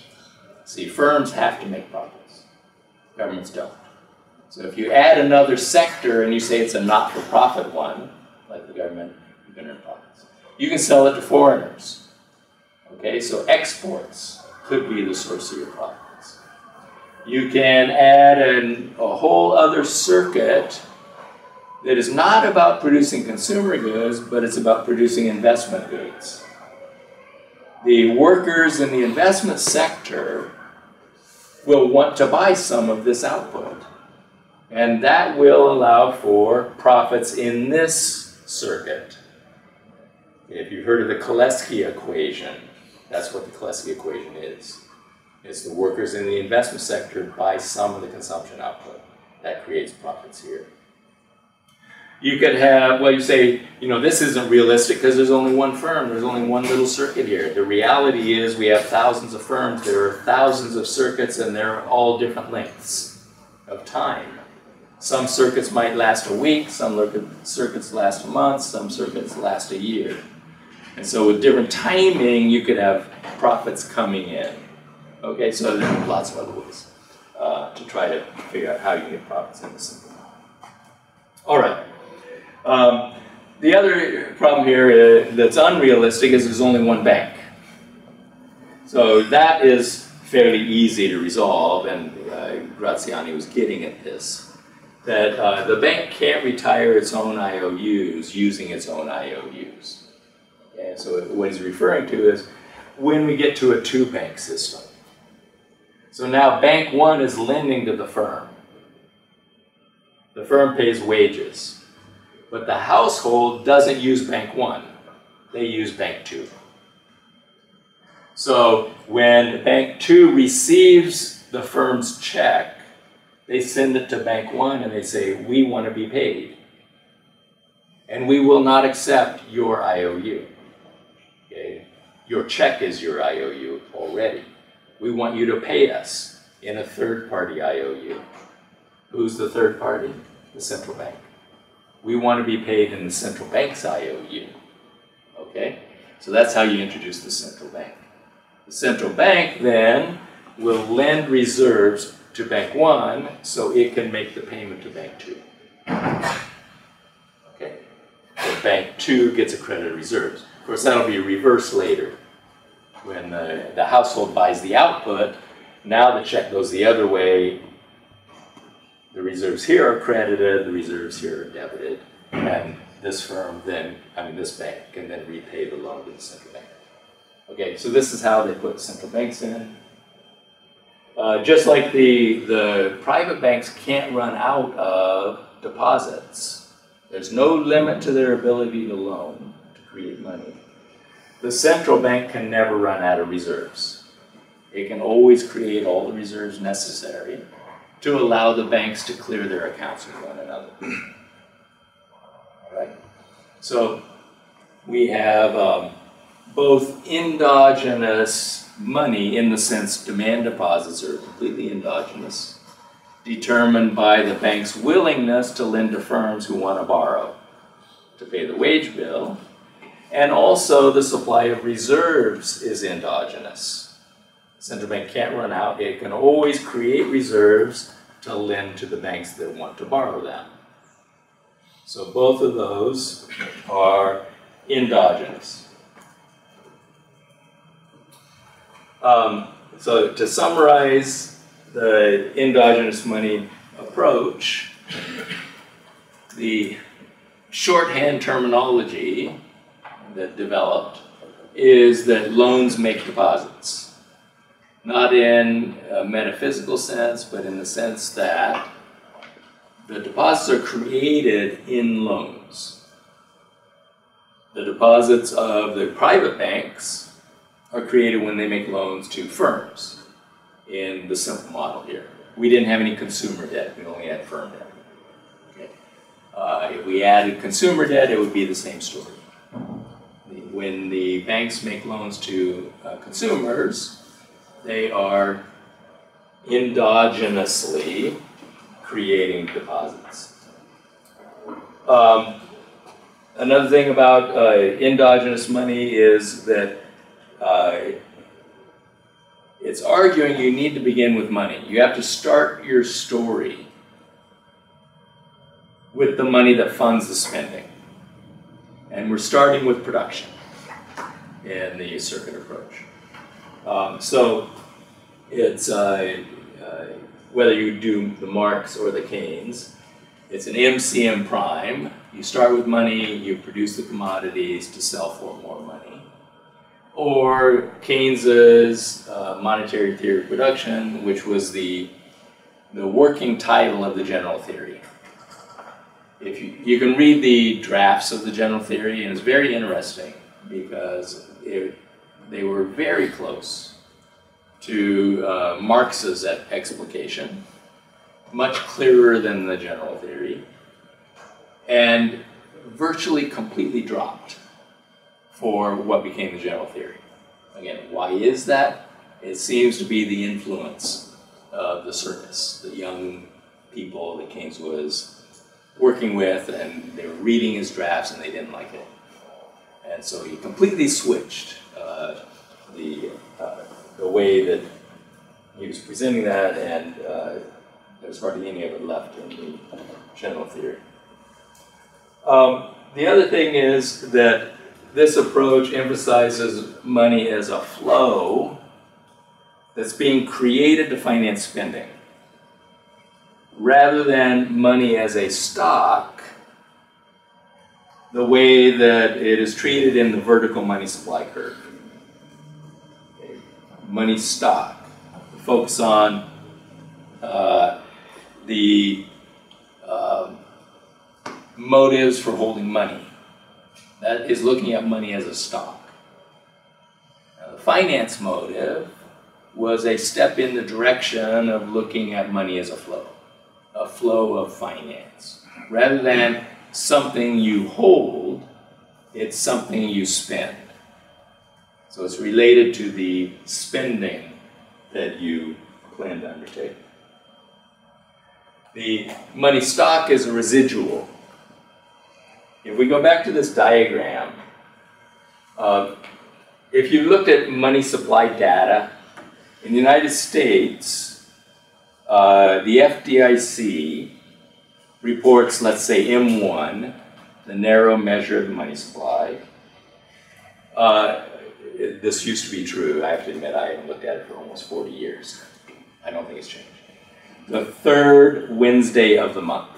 See, firms have to make profits. Governments don't. So if you add another sector and you say it's a not-for-profit one, like the government, you can earn profits. You can sell it to foreigners. Okay, so exports could be the source of your profits. You can add an, a whole other circuit that is not about producing consumer goods, but it's about producing investment goods. The workers in the investment sector will want to buy some of this output. And that will allow for profits in this circuit. If you've heard of the Kalecki equation, that's what the Kalecki equation is. It's the workers in the investment sector buy some of the consumption output. That creates profits here. You could have, well, you say, you know, this isn't realistic because there's only one firm, there's only one little circuit here. The reality is we have thousands of firms, there are thousands of circuits, and they're all different lengths of time. Some circuits might last a week, some circuits last a month, some circuits last a year. And so with different timing, you could have profits coming in. Okay, so there's lots of other ways uh, to try to figure out how you get profits in the system. All right. Um, the other problem here is, that's unrealistic is there's only one bank. So that is fairly easy to resolve, and uh, Graziani was getting at this that uh, the bank can't retire its own IOUs using its own IOUs. And so what he's referring to is when we get to a two-bank system. So now bank one is lending to the firm. The firm pays wages, but the household doesn't use bank one. they use Bank 2. So when Bank 2 receives the firm's check, they send it to Bank 1 and they say, we want to be paid. And we will not accept your IOU. Okay? Your check is your IOU already. We want you to pay us in a third party IOU. Who's the third party? The central bank. We want to be paid in the central bank's IOU. Okay? So that's how you introduce the central bank. The central bank then will lend reserves to Bank 1 so it can make the payment to Bank 2. Okay? So Bank 2 gets accredited reserves. Of course, that'll be reversed later. When the, the household buys the output, now the check goes the other way. The reserves here are credited, the reserves here are debited, and this firm then, I mean, this bank can then repay the loan to the central bank. Okay, so this is how they put central banks in. Uh, just like the, the private banks can't run out of deposits. There's no limit to their ability to loan, to create money. The central bank can never run out of reserves. It can always create all the reserves necessary to allow the banks to clear their accounts with one another. All right? So we have um, both endogenous money in the sense demand deposits are completely endogenous, determined by the bank's willingness to lend to firms who want to borrow to pay the wage bill, and also the supply of reserves is endogenous. The central bank can't run out, it can always create reserves to lend to the banks that want to borrow them. So both of those are endogenous. Um, so to summarize the endogenous money approach, the shorthand terminology that developed is that loans make deposits. Not in a metaphysical sense, but in the sense that the deposits are created in loans. The deposits of the private banks are created when they make loans to firms in the simple model here. We didn't have any consumer debt, we only had firm debt. Okay. Uh, if we added consumer debt, it would be the same story. When the banks make loans to uh, consumers, they are endogenously creating deposits. Um, another thing about uh, endogenous money is that uh, it's arguing you need to begin with money. You have to start your story with the money that funds the spending. And we're starting with production in the circuit approach. Um, so it's uh, uh, whether you do the Marx or the Keynes, it's an MCM prime. You start with money, you produce the commodities to sell for more money or Keynes's uh, monetary theory of production, which was the, the working title of the general theory. If you, you can read the drafts of the general theory, and it's very interesting because it, they were very close to uh, Marx's explication, much clearer than the general theory, and virtually completely dropped for what became the general theory. Again, why is that? It seems to be the influence of the circus, the young people that Keynes was working with, and they were reading his drafts and they didn't like it. And so he completely switched uh, the, uh, the way that he was presenting that, and uh, there's hardly any of it left in the general theory. Um, the other thing is that this approach emphasizes money as a flow that's being created to finance spending rather than money as a stock the way that it is treated in the vertical money supply curve. Money stock. Focus on uh, the uh, motives for holding money That is looking at money as a stock. Now, the finance motive was a step in the direction of looking at money as a flow, a flow of finance. Rather than something you hold, it's something you spend. So it's related to the spending that you plan to undertake. The money stock is a residual. If we go back to this diagram, uh, if you looked at money supply data, in the United States, uh, the FDIC reports, let's say M1, the narrow measure of the money supply. Uh, this used to be true. I have to admit, I haven't looked at it for almost 40 years. I don't think it's changed. The third Wednesday of the month.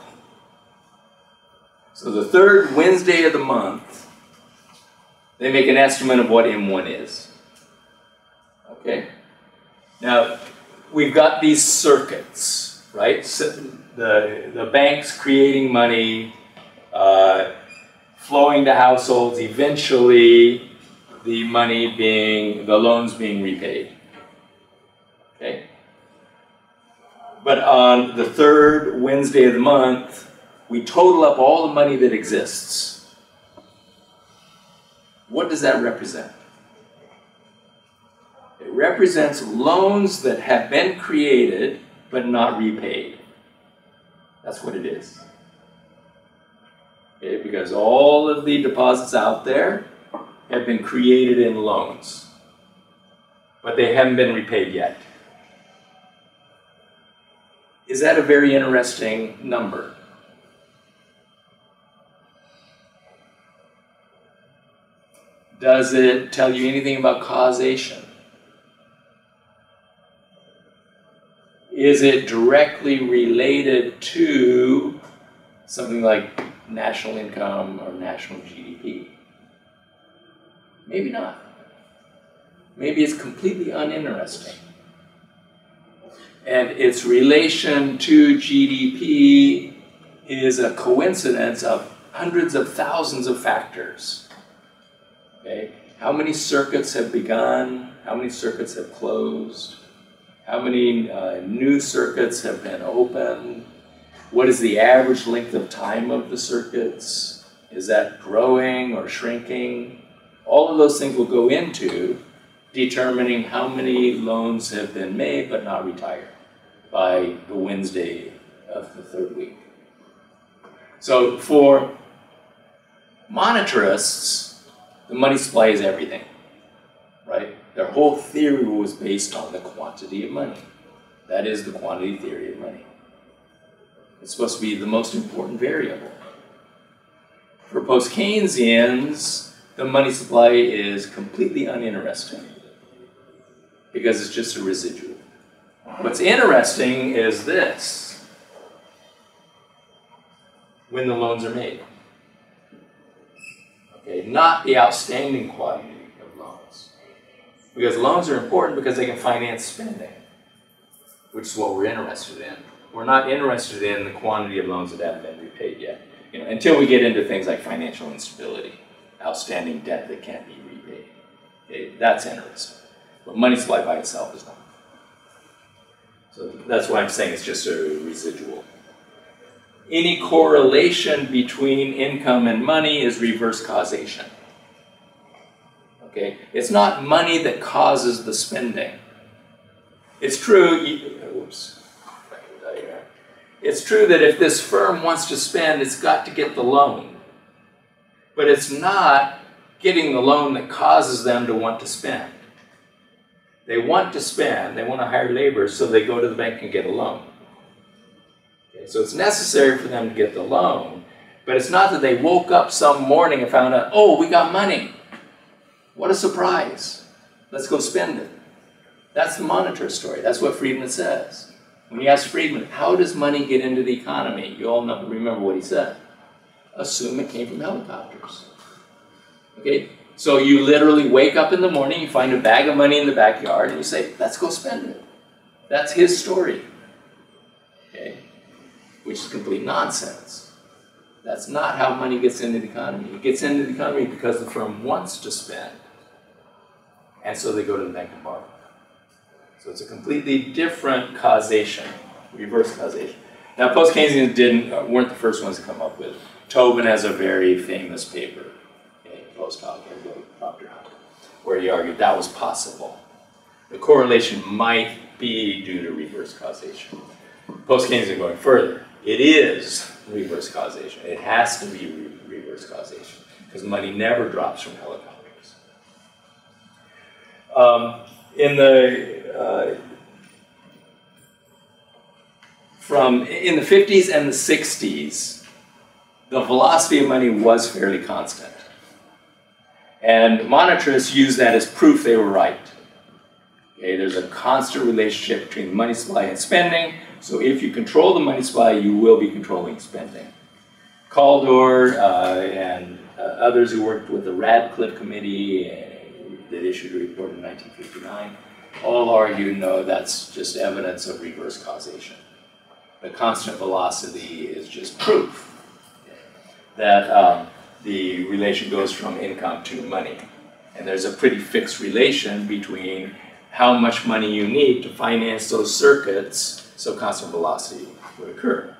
So the third Wednesday of the month, they make an estimate of what M1 is. Okay? Now, we've got these circuits, right? So the, the banks creating money, uh, flowing to households, eventually the money being, the loans being repaid. Okay? But on the third Wednesday of the month, we total up all the money that exists. What does that represent? It represents loans that have been created but not repaid. That's what it is. Okay, because all of the deposits out there have been created in loans, but they haven't been repaid yet. Is that a very interesting number? Does it tell you anything about causation? Is it directly related to something like national income or national GDP? Maybe not. Maybe it's completely uninteresting. And its relation to GDP is a coincidence of hundreds of thousands of factors. Okay? How many circuits have begun? How many circuits have closed? How many uh, new circuits have been opened? What is the average length of time of the circuits? Is that growing or shrinking? All of those things will go into determining how many loans have been made but not retired by the Wednesday of the third week. So for monetarists, the money supply is everything, right? Their whole theory was based on the quantity of money. That is the quantity theory of money. It's supposed to be the most important variable. For post Keynesians, the money supply is completely uninteresting because it's just a residual. What's interesting is this when the loans are made. Okay, not the outstanding quantity of loans. Because loans are important because they can finance spending, which is what we're interested in. We're not interested in the quantity of loans that haven't been repaid yet. You know, until we get into things like financial instability, outstanding debt that can't be repaid. Okay, that's interesting. But money supply by itself is not. So that's why I'm saying it's just a residual. Any correlation between income and money is reverse causation. Okay, it's not money that causes the spending. It's true. Whoops. It's true that if this firm wants to spend, it's got to get the loan. But it's not getting the loan that causes them to want to spend. They want to spend, they want to hire labor, so they go to the bank and get a loan. Okay, so it's necessary for them to get the loan, but it's not that they woke up some morning and found out, oh, we got money. What a surprise. Let's go spend it. That's the monetarist story. That's what Friedman says. When you ask Friedman, how does money get into the economy? You all know, remember what he said. Assume it came from helicopters. Okay, so you literally wake up in the morning, you find a bag of money in the backyard, and you say, let's go spend it. That's his story. Which is complete nonsense. That's not how money gets into the economy. It gets into the economy because the firm wants to spend. And so they go to the bank and borrow. So it's a completely different causation, reverse causation. Now, post-Keynesians didn't, uh, weren't the first ones to come up with. Tobin has a very famous paper, okay, post hoc, where he argued that was possible. The correlation might be due to reverse causation. Post-Keynesian going further, it is reverse causation. It has to be re reverse causation because money never drops from helicopters. Um, in the uh, from in the 50s and the 60s, the velocity of money was fairly constant. And monetarists used that as proof they were right. Okay, there's a constant relationship between money supply and spending, so if you control the money supply, you will be controlling spending. Kaldor uh, and uh, others who worked with the Radcliffe Committee uh, that issued a report in 1959 all argue no, that's just evidence of reverse causation. The constant velocity is just proof that um, the relation goes from income to money. And there's a pretty fixed relation between how much money you need to finance those circuits so constant velocity would occur.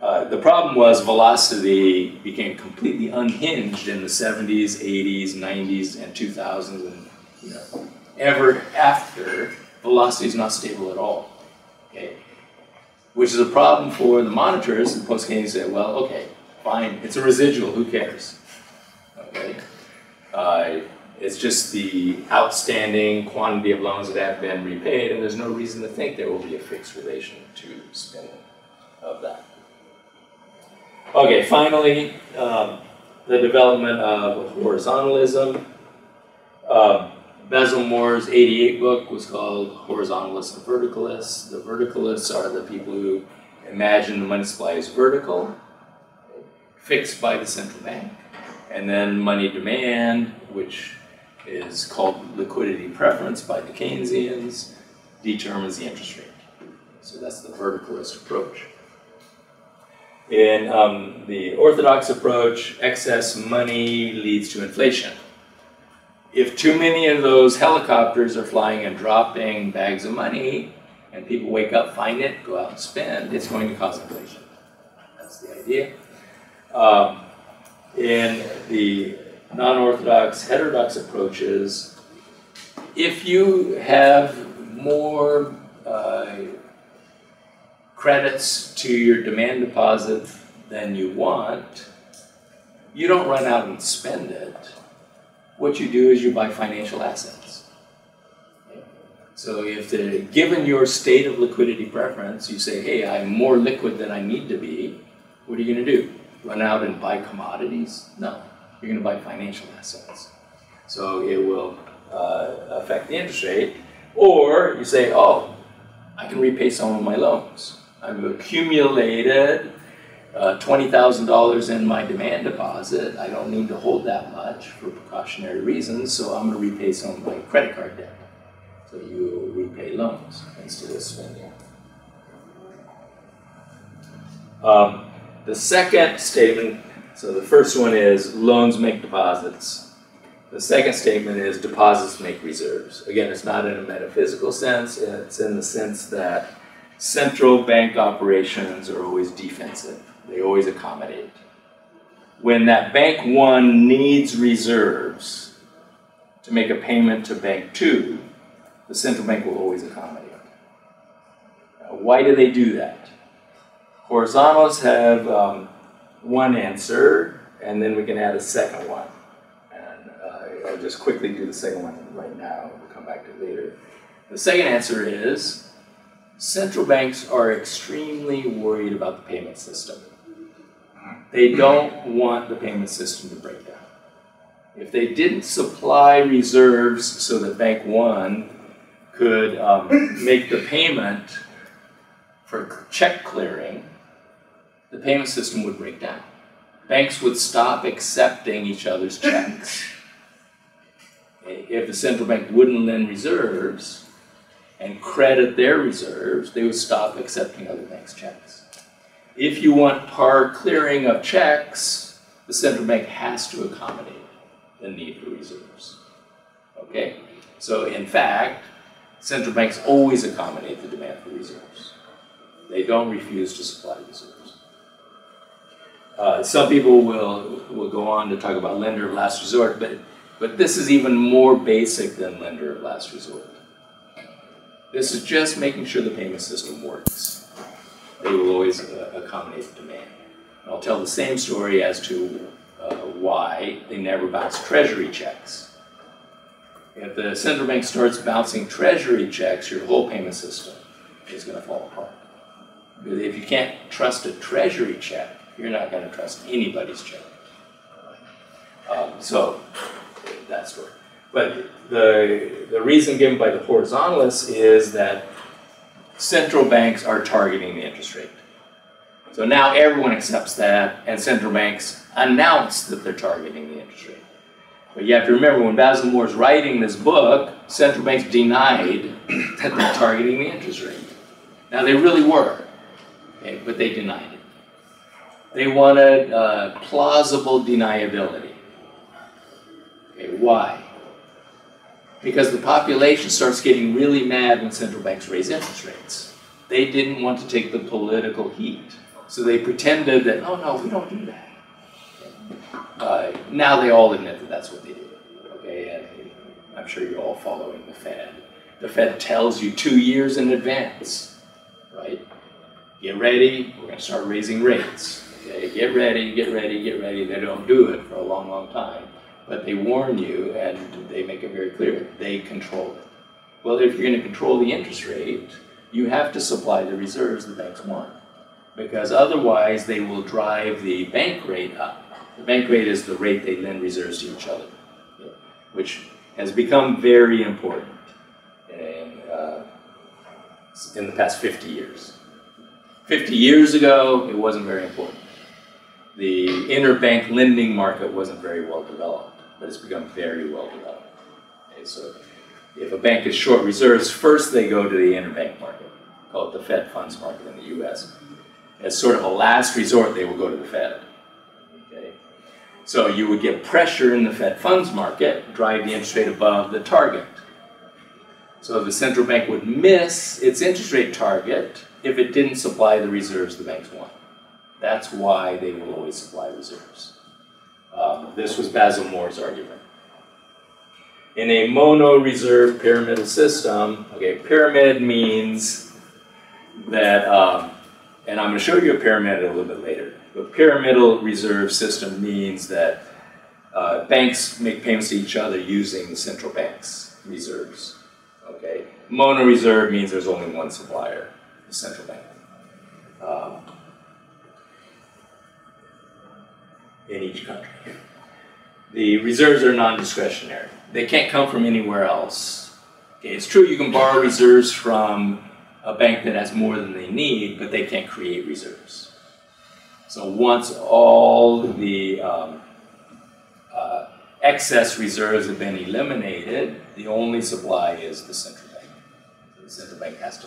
Uh, the problem was velocity became completely unhinged in the 70s, 80s, 90s, and 2000s, and you know, ever after, velocity is not stable at all. Okay? Which is a problem for the monetarists, and post-Keynesians say, well, okay, fine, it's a residual, who cares? Okay? Uh, it's just the outstanding quantity of loans that have been repaid, and there's no reason to think there will be a fixed relation to spending of that. Okay, finally, um, the development of horizontalism. Um, Basil Moore's 88 book was called Horizontalists and Verticalists. The verticalists are the people who imagine the money supply is vertical, fixed by the central bank, and then money demand, which is called liquidity preference by the Keynesians, determines the interest rate. So that's the verticalist approach. In um, the orthodox approach, excess money leads to inflation. If too many of those helicopters are flying and dropping bags of money, and people wake up, find it, go out and spend, it's going to cause inflation. That's the idea. Um, in the non-orthodox, heterodox approaches, if you have more uh, credits to your demand deposit than you want, you don't run out and spend it. What you do is you buy financial assets. So if the, given your state of liquidity preference, you say, hey, I'm more liquid than I need to be, what are you going to do? Run out and buy commodities? No you're going to buy financial assets. So it will uh, affect the interest rate. Or you say, oh, I can repay some of my loans. I've accumulated uh, $20,000 in my demand deposit. I don't need to hold that much for precautionary reasons, so I'm going to repay some of my credit card debt. So you repay loans instead of spending. Um, the second statement so the first one is loans make deposits. The second statement is deposits make reserves. Again, it's not in a metaphysical sense, it's in the sense that central bank operations are always defensive. They always accommodate. When that bank one needs reserves to make a payment to bank two, the central bank will always accommodate. Now, why do they do that? Horizontals have um, one answer, and then we can add a second one. And uh, I'll just quickly do the second one right now. We'll come back to it later. The second answer is central banks are extremely worried about the payment system. They don't want the payment system to break down. If they didn't supply reserves so that Bank One could um, make the payment for check clearing, the payment system would break down. Banks would stop accepting each other's checks. If the central bank wouldn't lend reserves and credit their reserves, they would stop accepting other banks' checks. If you want par clearing of checks, the central bank has to accommodate the need for reserves. Okay? So in fact, central banks always accommodate the demand for reserves. They don't refuse to supply reserves. Uh, some people will, will go on to talk about lender of last resort, but, but this is even more basic than lender of last resort. This is just making sure the payment system works. They will always uh, accommodate demand. And I'll tell the same story as to uh, why they never bounce treasury checks. If the central bank starts bouncing treasury checks, your whole payment system is going to fall apart. If you can't trust a treasury check, you're not going to trust anybody's check. Um, so, that's story. But the, the reason given by the horizontalists is that central banks are targeting the interest rate. So now everyone accepts that, and central banks announce that they're targeting the interest rate. But you have to remember, when Basil Moore is writing this book, central banks denied that they're targeting the interest rate. Now they really were, okay, but they denied it. They wanted uh, plausible deniability. Okay, why? Because the population starts getting really mad when central banks raise interest rates. They didn't want to take the political heat. So they pretended that, oh no, we don't do that. Uh, now they all admit that that's what they do. Okay, and I'm sure you're all following the Fed. The Fed tells you two years in advance, right? Get ready, we're going to start raising rates. Okay, get ready, get ready, get ready. They don't do it for a long, long time, but they warn you and they make it very clear they control it. Well, if you're going to control the interest rate, you have to supply the reserves the banks want, because otherwise they will drive the bank rate up the bank rate is the rate they lend reserves to each other, which has become very important in, uh, in the past 50 years. 50 years ago, it wasn't very important. The interbank lending market wasn't very well developed, but it's become very well developed. Okay, so if a bank is short reserves, first they go to the interbank market, call it the Fed funds market in the US. As sort of a last resort, they will go to the Fed. So you would get pressure in the Fed funds market, drive the interest rate above the target. So the central bank would miss its interest rate target if it didn't supply the reserves the banks want. That's why they will always supply reserves. Um, this was Basil Moore's argument. In a mono-reserve pyramidal system, okay, pyramid means that, um, and I'm going to show you a pyramid a little bit later. The pyramidal reserve system means that uh, banks make payments to each other using the central bank's reserves. Okay, mono reserve means there's only one supplier, the central bank. Um, in each country. The reserves are non-discretionary. They can't come from anywhere else. Okay, it's true you can borrow reserves from a bank that has more than they need, but they can't create reserves. So once all the um, uh, excess reserves have been eliminated, the only supply is the central bank. The central bank has to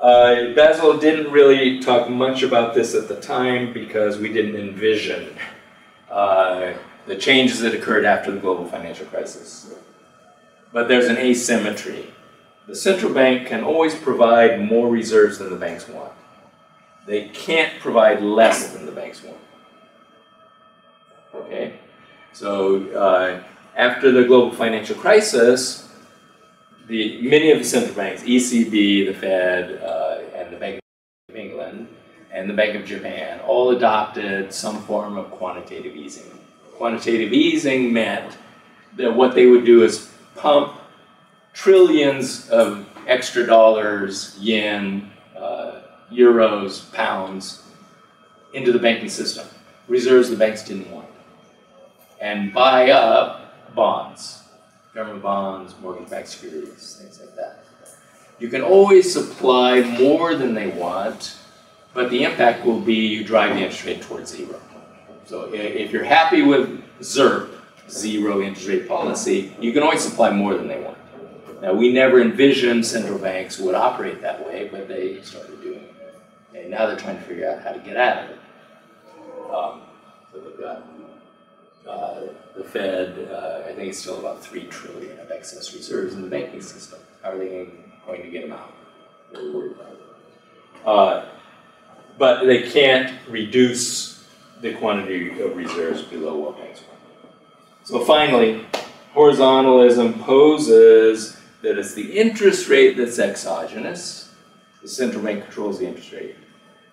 uh, Basil didn't really talk much about this at the time because we didn't envision uh, the changes that occurred after the global financial crisis. But there's an asymmetry. The central bank can always provide more reserves than the banks want. They can't provide less than the banks want. Okay? So uh, after the global financial crisis, the, many of the central banks, ECB, the Fed, uh, and the Bank of England, and the Bank of Japan, all adopted some form of quantitative easing. Quantitative easing meant that what they would do is pump trillions of extra dollars, yen, euros, pounds into the banking system, reserves the banks didn't want, and buy up bonds, government bonds, mortgage-backed securities, things like that. You can always supply more than they want, but the impact will be you drive the interest rate towards zero. So if you're happy with ZIRP, zero interest rate policy, you can always supply more than they want. Now, we never envisioned central banks would operate that way, but they started doing it. And now they're trying to figure out how to get out of it. Um, so they've got uh, the Fed, uh, I think it's still about three trillion of excess reserves in the banking system. How are they going to get them out? They're worried about it. Uh, but they can't reduce the quantity of reserves below what banks want. So finally, horizontalism poses that it's the interest rate that's exogenous. The central bank controls the interest rate.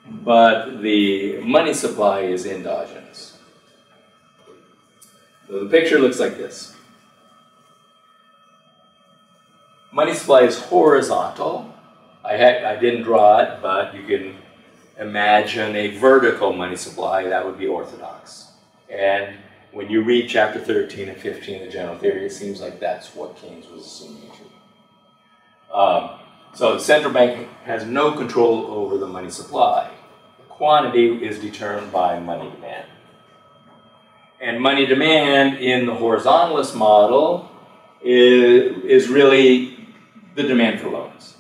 But the money supply is endogenous. So the picture looks like this. Money supply is horizontal. I, had, I didn't draw it, but you can imagine a vertical money supply, that would be orthodox. And when you read chapter 13 and 15 of the general theory, it seems like that's what Keynes was assuming too. Um, so the central bank has no control over the money supply. The quantity is determined by money demand. And money demand in the horizontalist model is, is really the demand for loans.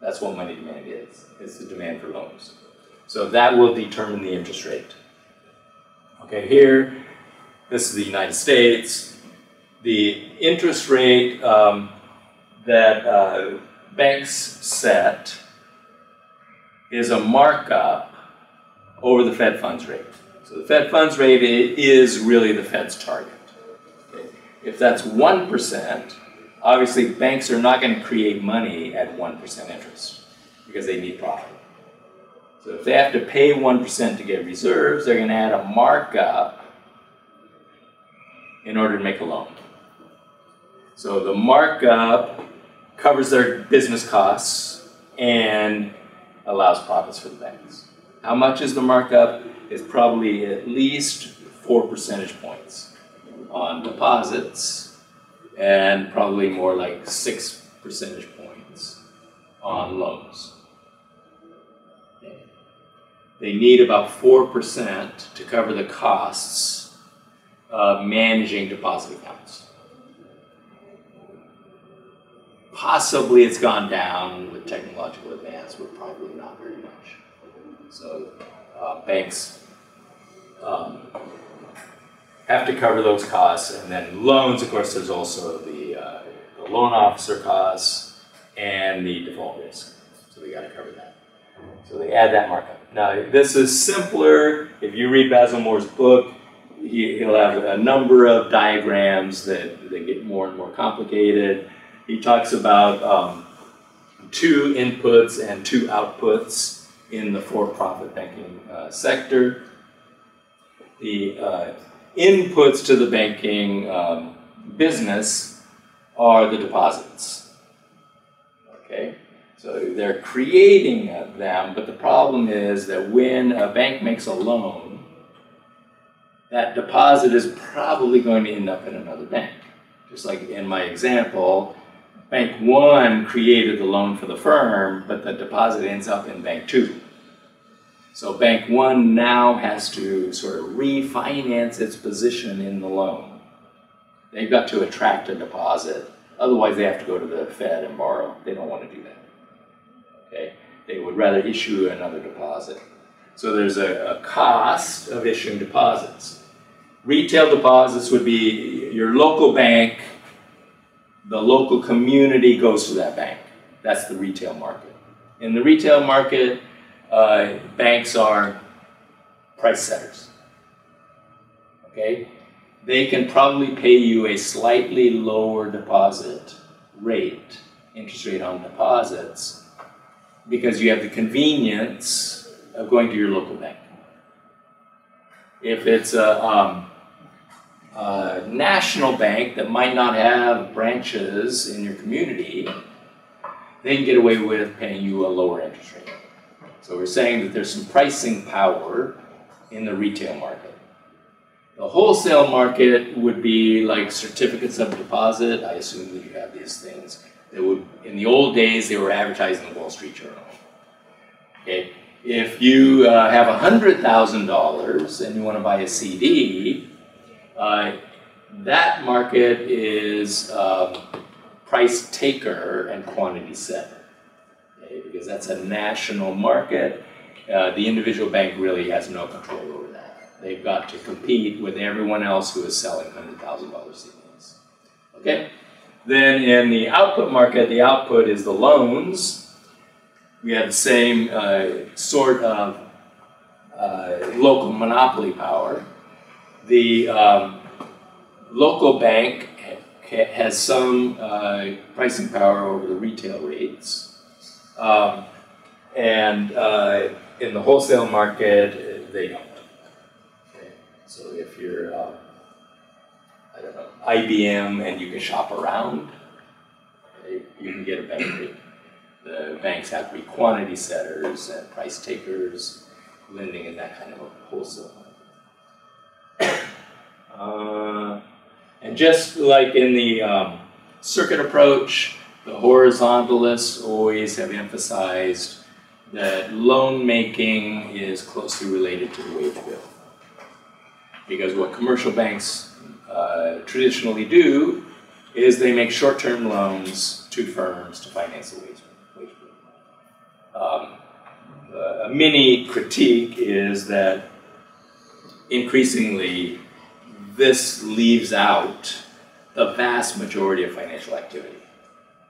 That's what money demand is. It's the demand for loans. So that will determine the interest rate. Okay, here, this is the United States. The interest rate um, that uh, banks set is a markup over the Fed funds rate. So the Fed funds rate is really the Fed's target. Okay. If that's 1%, obviously banks are not going to create money at 1% interest because they need profit. So if they have to pay 1% to get reserves, they're going to add a markup in order to make a loan. So the markup covers their business costs and allows profits for the banks. How much is the markup? It's probably at least four percentage points on deposits and probably more like six percentage points on loans. They need about 4% to cover the costs of managing deposit accounts. Possibly it's gone down with technological advance, but probably not very much. So uh, banks um, have to cover those costs, and then loans, of course, there's also the, uh, the loan officer costs and the default risk. So we got to cover that. So they add that markup. Now, this is simpler. If you read Basil Moore's book, he'll have a number of diagrams that, that get more and more complicated. He talks about um, two inputs and two outputs in the for-profit banking uh, sector. The uh, inputs to the banking um, business are the deposits. Okay, so they're creating them, but the problem is that when a bank makes a loan, that deposit is probably going to end up in another bank. Just like in my example, Bank 1 created the loan for the firm, but the deposit ends up in Bank 2. So Bank 1 now has to sort of refinance its position in the loan. They've got to attract a deposit, otherwise they have to go to the Fed and borrow. They don't want to do that. Okay? They would rather issue another deposit. So there's a, a cost of issuing deposits. Retail deposits would be your local bank, the local community goes to that bank. That's the retail market. In the retail market, uh, banks are price setters. Okay? They can probably pay you a slightly lower deposit rate, interest rate on deposits, because you have the convenience of going to your local bank. If it's a, um, a national bank that might not have branches in your community, they can get away with paying you a lower interest rate. So we're saying that there's some pricing power in the retail market. The wholesale market would be like certificates of deposit. I assume that you have these things. That would, in the old days, they were advertised in the Wall Street Journal. Okay, if you uh, have $100,000 and you want to buy a CD, uh, that market is um, price taker and quantity setter. That's a national market uh, the individual bank really has no control over that. They've got to compete with everyone else who is selling $100,000 CDs. Okay? Then in the output market, the output is the loans. We have the same uh, sort of uh, local monopoly power. The um, local bank has some uh, pricing power over the retail rates. Um, and uh, in the wholesale market, they don't. Okay? So if you're, uh, I don't know, IBM and you can shop around, okay, you can get a better rate. The banks have to be quantity setters and price takers, lending in that kind of a wholesale market. Uh, and just like in the um, circuit approach, the horizontalists always have emphasized that loan making is closely related to the wage bill. Because what commercial banks uh, traditionally do is they make short-term loans to firms to finance the wage, wage bill. Um, a mini critique is that increasingly this leaves out the vast majority of financial activity.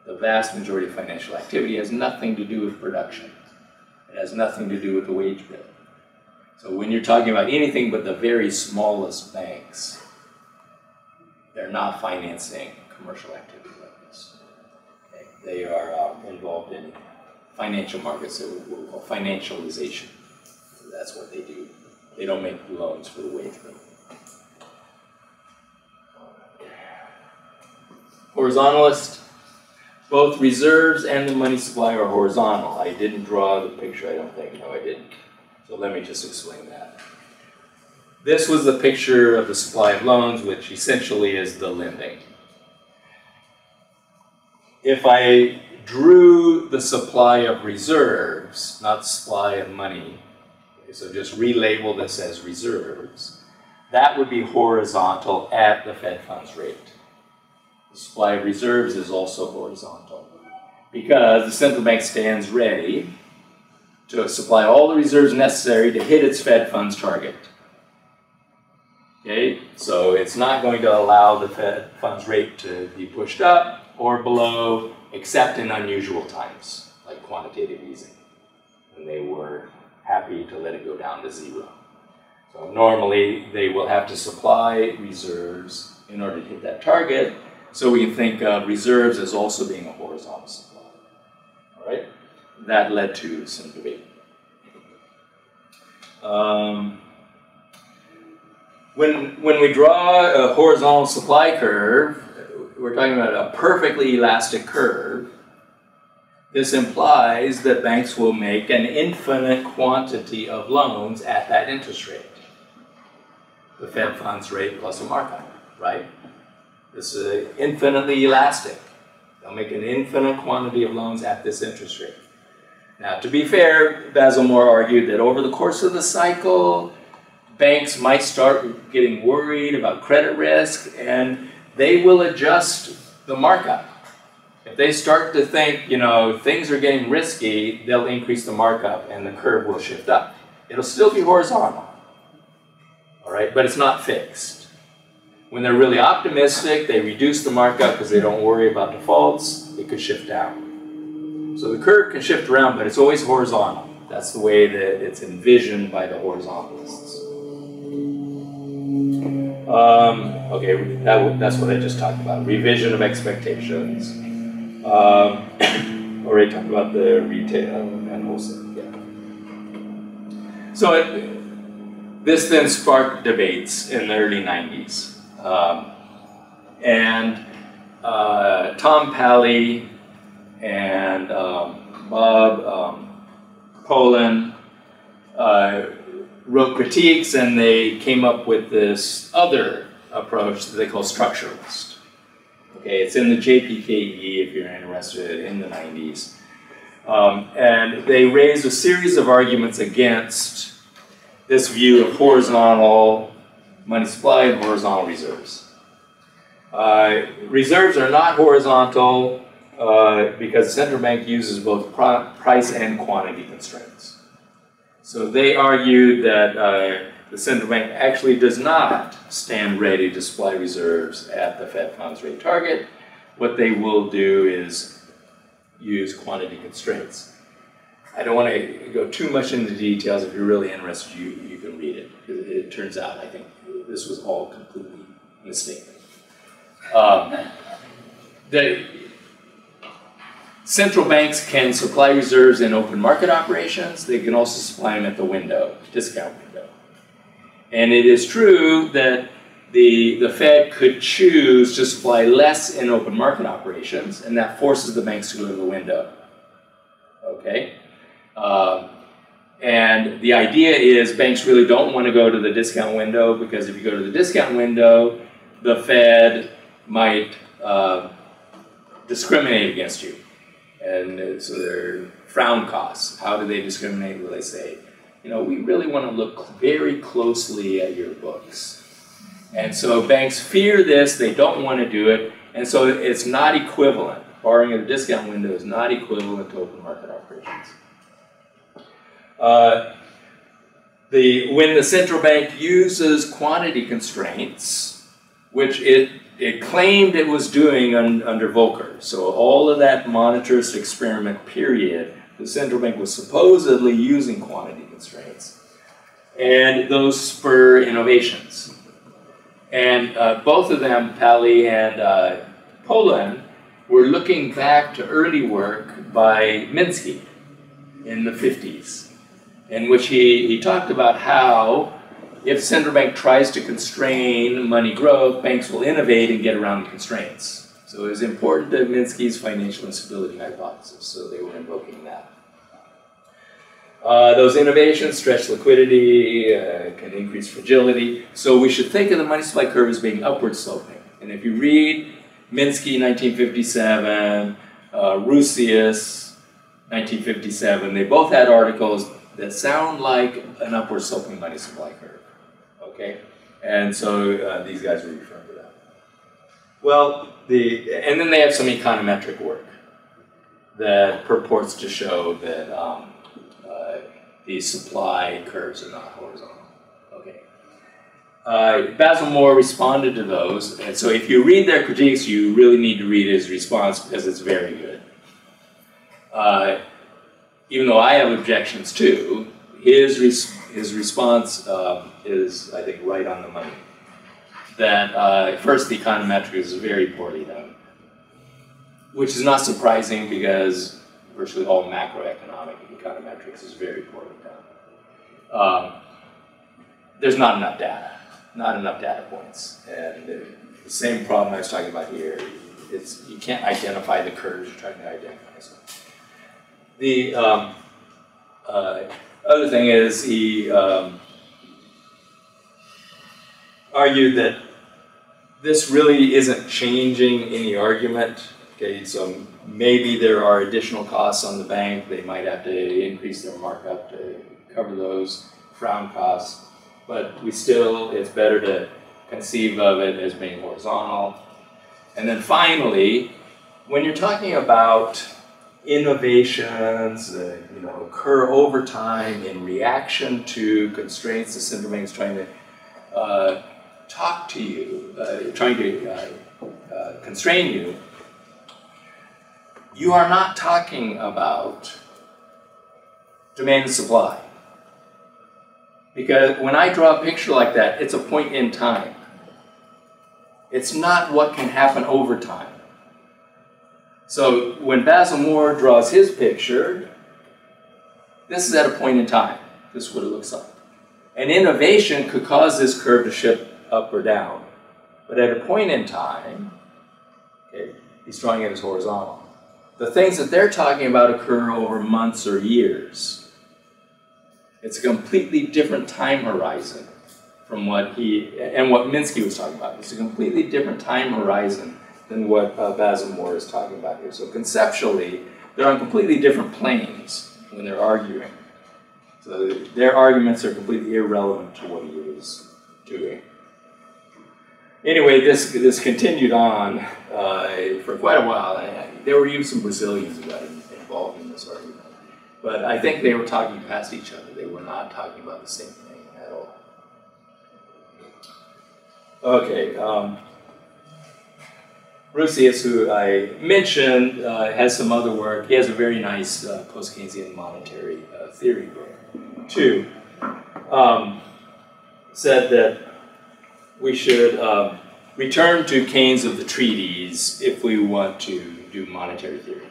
The vast majority of financial activity has nothing to do with production. It has nothing to do with the wage bill. So when you're talking about anything but the very smallest banks, they're not financing commercial activity like this. Okay? They are um, involved in financial markets that we call financialization. So that's what they do. They don't make loans for the wage bill. Horizontalist, both reserves and the money supply are horizontal. I didn't draw the picture, I don't think. No, I didn't. So let me just explain that. This was the picture of the supply of loans, which essentially is the lending. If I drew the supply of reserves, not supply of money, so just relabel this as reserves, that would be horizontal at the Fed funds rate. The supply of reserves is also horizontal because the central bank stands ready to supply all the reserves necessary to hit its Fed funds target. Okay, so it's not going to allow the Fed funds rate to be pushed up or below except in unusual times, like quantitative easing, when they were happy to let it go down to zero. So normally they will have to supply reserves in order to hit that target, so we can think of reserves as also being a horizontal supply. All right? That led to some debate. Um, when, when we draw a horizontal supply curve, we're talking about a perfectly elastic curve. This implies that banks will make an infinite quantity of loans at that interest rate. The Fed funds rate plus a markup, right? This is infinitely elastic. They'll make an infinite quantity of loans at this interest rate. Now, to be fair, Basil Moore argued that over the course of the cycle, banks might start getting worried about credit risk and they will adjust the markup. If they start to think, you know, things are getting risky, they'll increase the markup and the curve will shift up. It'll still be horizontal, all right, but it's not fixed. When they're really optimistic, they reduce the markup because they don't worry about defaults. It could shift down. So the curve can shift around, but it's always horizontal. That's the way that it's envisioned by the horizontalists. Um, okay, that, that's what I just talked about. Revision of expectations. Um, already talked about the retail and wholesale. Yeah. So it, this then sparked debates in the early 90s. Um, and uh, Tom Palley and um, Bob um, Pollin uh, wrote critiques and they came up with this other approach that they call structuralist. Okay, it's in the JPKE if you're interested in the 90s. Um, and they raised a series of arguments against this view of horizontal money supply and horizontal reserves. Uh, reserves are not horizontal uh, because the central bank uses both price and quantity constraints. So they argued that uh, the central bank actually does not stand ready to supply reserves at the Fed funds rate target. What they will do is use quantity constraints. I don't want to go too much into details. If you're really interested, you, you can read it. It, it turns out, I think, this was all completely mistaken. Um, the central banks can supply reserves in open market operations. They can also supply them at the window, discount window. And it is true that the, the Fed could choose to supply less in open market operations, and that forces the banks to go to the window. Okay? Um, and the idea is banks really don't want to go to the discount window because if you go to the discount window, the Fed might uh, discriminate against you. And so they're frown costs. How do they discriminate? Well, they say, you know, we really want to look very closely at your books. And so banks fear this, they don't want to do it, and so it's not equivalent. Borrowing at a discount window is not equivalent to open market operations. Uh, the, when the central bank uses quantity constraints, which it, it claimed it was doing un, under Volcker, so all of that monetarist experiment period, the central bank was supposedly using quantity constraints. And those spur innovations. And uh, both of them, Palley and uh, Pollin, were looking back to early work by Minsky in the 50s in which he, he talked about how if central bank tries to constrain money growth, banks will innovate and get around the constraints. So it was important to Minsky's financial instability hypothesis, so they were invoking that. Uh, those innovations stretch liquidity, uh, can increase fragility. So we should think of the money supply curve as being upward sloping. And if you read Minsky 1957, uh, Rousseas 1957, they both had articles that sound like an upward sloping money supply curve. Okay? And so uh, these guys are referring to that. Well, the and then they have some econometric work that purports to show that um, uh, these supply curves are not horizontal. Okay. Uh, Basil Moore responded to those, and so if you read their critiques, you really need to read his response because it's very good. Uh, even though I have objections too, his, res his response uh, is, I think, right on the money. That uh, first, the econometrics is very poorly done, which is not surprising because virtually all macroeconomic econometrics is very poorly done. Um, there's not enough data, not enough data points, and the same problem I was talking about here. It's you can't identify the curves you're trying to identify. The um, uh, other thing is he um, argued that this really isn't changing any argument. Okay, so maybe there are additional costs on the bank. They might have to increase their markup to cover those frown costs. But we still, it's better to conceive of it as being horizontal. And then finally, when you're talking about innovations uh, you know, occur over time in reaction to constraints the central bank is trying to uh, talk to you, uh, trying to uh, uh, constrain you, you are not talking about demand and supply. Because when I draw a picture like that, it's a point in time. It's not what can happen over time. So when Basil Moore draws his picture, this is at a point in time. This is what it looks like. An innovation could cause this curve to shift up or down. But at a point in time, okay, he's drawing it as horizontal. The things that they're talking about occur over months or years. It's a completely different time horizon from what he, and what Minsky was talking about. It's a completely different time horizon than what uh, Basil Moore is talking about here. So conceptually, they're on completely different planes when they're arguing. So their arguments are completely irrelevant to what he was doing. Anyway, this this continued on uh, for quite a while. There were even some Brazilians got involved in this argument. But I think they were talking past each other. They were not talking about the same thing at all. Okay. Um, Rousseas, who I mentioned, uh, has some other work. He has a very nice uh, post-Keynesian monetary uh, theory book, too. Um, said that we should return to Keynes of the treatise if we want to do monetary theory,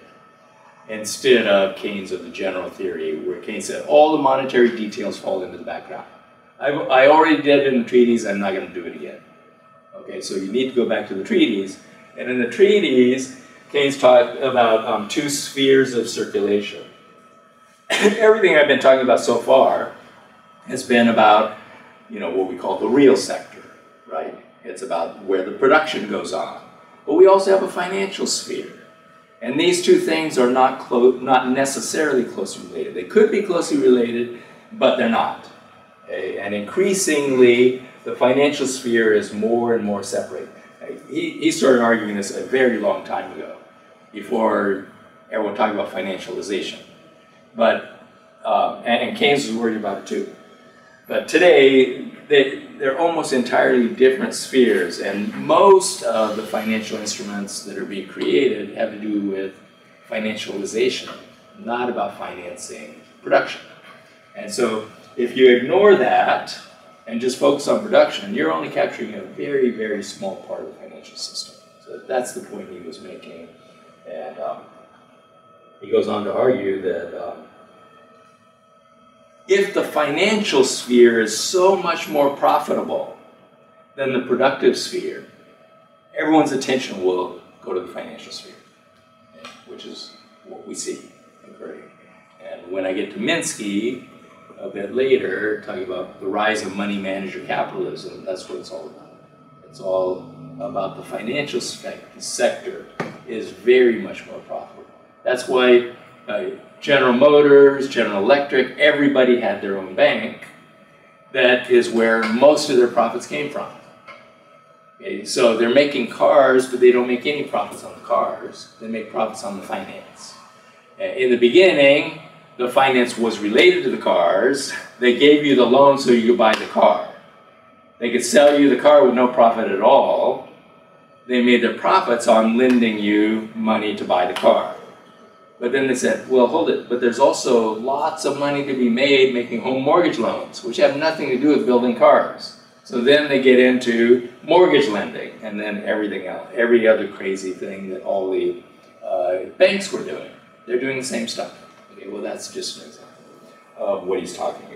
instead of Keynes of the general theory, where Keynes said all the monetary details fall into the background. I, I already did it in the treatise, I'm not going to do it again. Okay, so you need to go back to the treatise and in the treatise, Keynes talked about um, two spheres of circulation. Everything I've been talking about so far has been about, you know, what we call the real sector, right? It's about where the production goes on. But we also have a financial sphere. And these two things are not, not necessarily closely related. They could be closely related, but they're not. Okay? And increasingly, the financial sphere is more and more separated he, he started arguing this a very long time ago, before everyone talked about financialization. But, uh, and, and, Keynes was worried about it too. But today, they, they're almost entirely different spheres, and most of the financial instruments that are being created have to do with financialization, not about financing production. And so, if you ignore that, and just focus on production, you're only capturing a very, very small part of the financial system. So that's the point he was making. And um, he goes on to argue that um, if the financial sphere is so much more profitable than the productive sphere, everyone's attention will go to the financial sphere, which is what we see occurring. And when I get to Minsky, a bit later, talking about the rise of money manager capitalism, that's what it's all about. It's all about the financial sector is very much more profitable. That's why uh, General Motors, General Electric, everybody had their own bank. That is where most of their profits came from. Okay, so they're making cars, but they don't make any profits on the cars. They make profits on the finance. Uh, in the beginning, the finance was related to the cars. They gave you the loan so you could buy the car. They could sell you the car with no profit at all. They made their profits on lending you money to buy the car. But then they said, well, hold it, but there's also lots of money to be made making home mortgage loans, which have nothing to do with building cars. So then they get into mortgage lending and then everything else, every other crazy thing that all the uh, banks were doing. They're doing the same stuff. Okay, well, that's just an example of what he's talking about.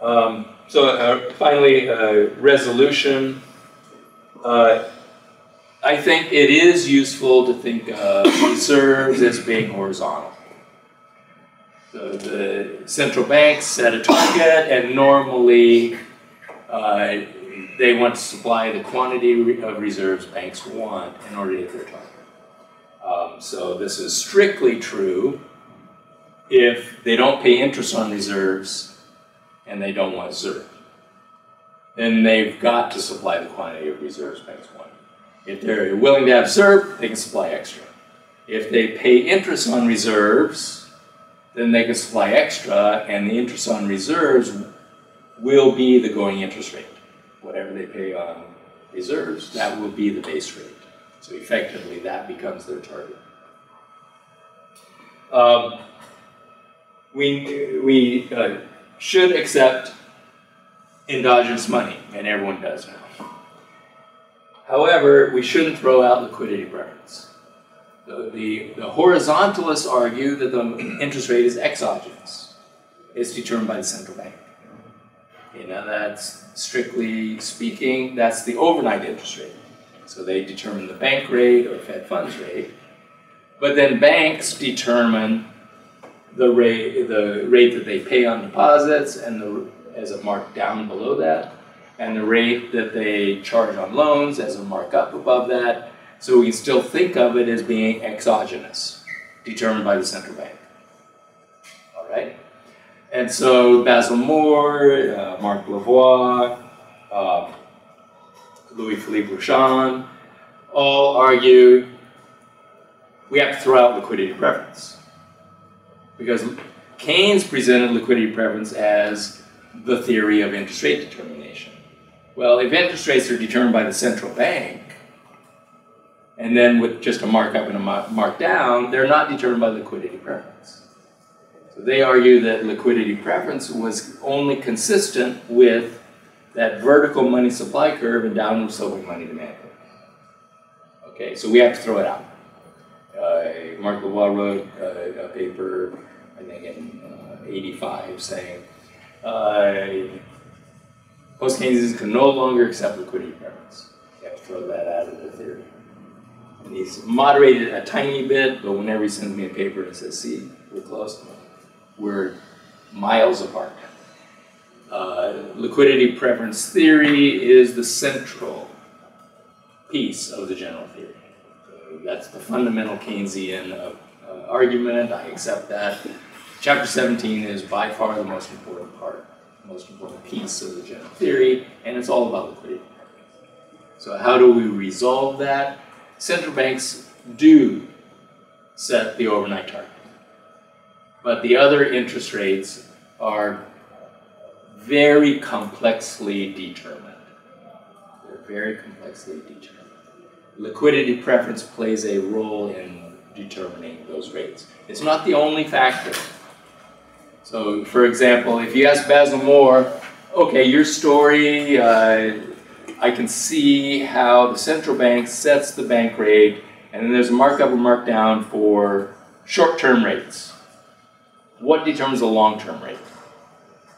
Um, so uh, finally, uh, resolution. Uh, I think it is useful to think of reserves as being horizontal. So the central banks set a target, and normally uh, they want to supply the quantity of reserves banks want in order to hit their target. Um, so this is strictly true if they don't pay interest on reserves and they don't want ZIRP. Then they've got to supply the quantity of reserves banks want. If they're willing to have ZIRP, they can supply extra. If they pay interest on reserves, then they can supply extra, and the interest on reserves will be the going interest rate. Whatever they pay on reserves, that will be the base rate. So effectively, that becomes their target. Um, we we uh, should accept endogenous money, and everyone does now. However, we shouldn't throw out liquidity preference. The, the, the horizontalists argue that the interest rate is exogenous. It's determined by the central bank. You know, that's strictly speaking, that's the overnight interest rate. So they determine the bank rate or Fed funds rate. But then banks determine the rate, the rate that they pay on deposits and the, as a mark down below that, and the rate that they charge on loans as a markup above that. So we still think of it as being exogenous, determined by the central bank. All right? And so Basil Moore, uh, Mark Lavoie, uh, Louis Philippe Rochon all argue we have to throw out liquidity preference. Because Keynes presented liquidity preference as the theory of interest rate determination. Well, if interest rates are determined by the central bank, and then with just a markup and a markdown, they're not determined by liquidity preference. So they argue that liquidity preference was only consistent with that vertical money supply curve and downward sloping money demand curve. Okay, so we have to throw it out. Uh, Mark Lavoie wrote uh, a paper, in uh, 85, saying uh, post Keynesians can no longer accept liquidity preference. You have to throw that out of the theory. And he's moderated a tiny bit, but whenever he sends me a paper and says, see, we're close, we're miles apart. Uh, liquidity preference theory is the central piece of the general theory. So that's the fundamental Keynesian uh, uh, argument. I accept that. Chapter 17 is by far the most important part, the most important piece of the general theory, and it's all about liquidity. So how do we resolve that? Central banks do set the overnight target. But the other interest rates are very complexly determined. They're very complexly determined. Liquidity preference plays a role in determining those rates. It's not the only factor. So, for example, if you ask Basil Moore, okay, your story, uh, I can see how the central bank sets the bank rate, and then there's a markup or markdown for short-term rates. What determines the long-term rate?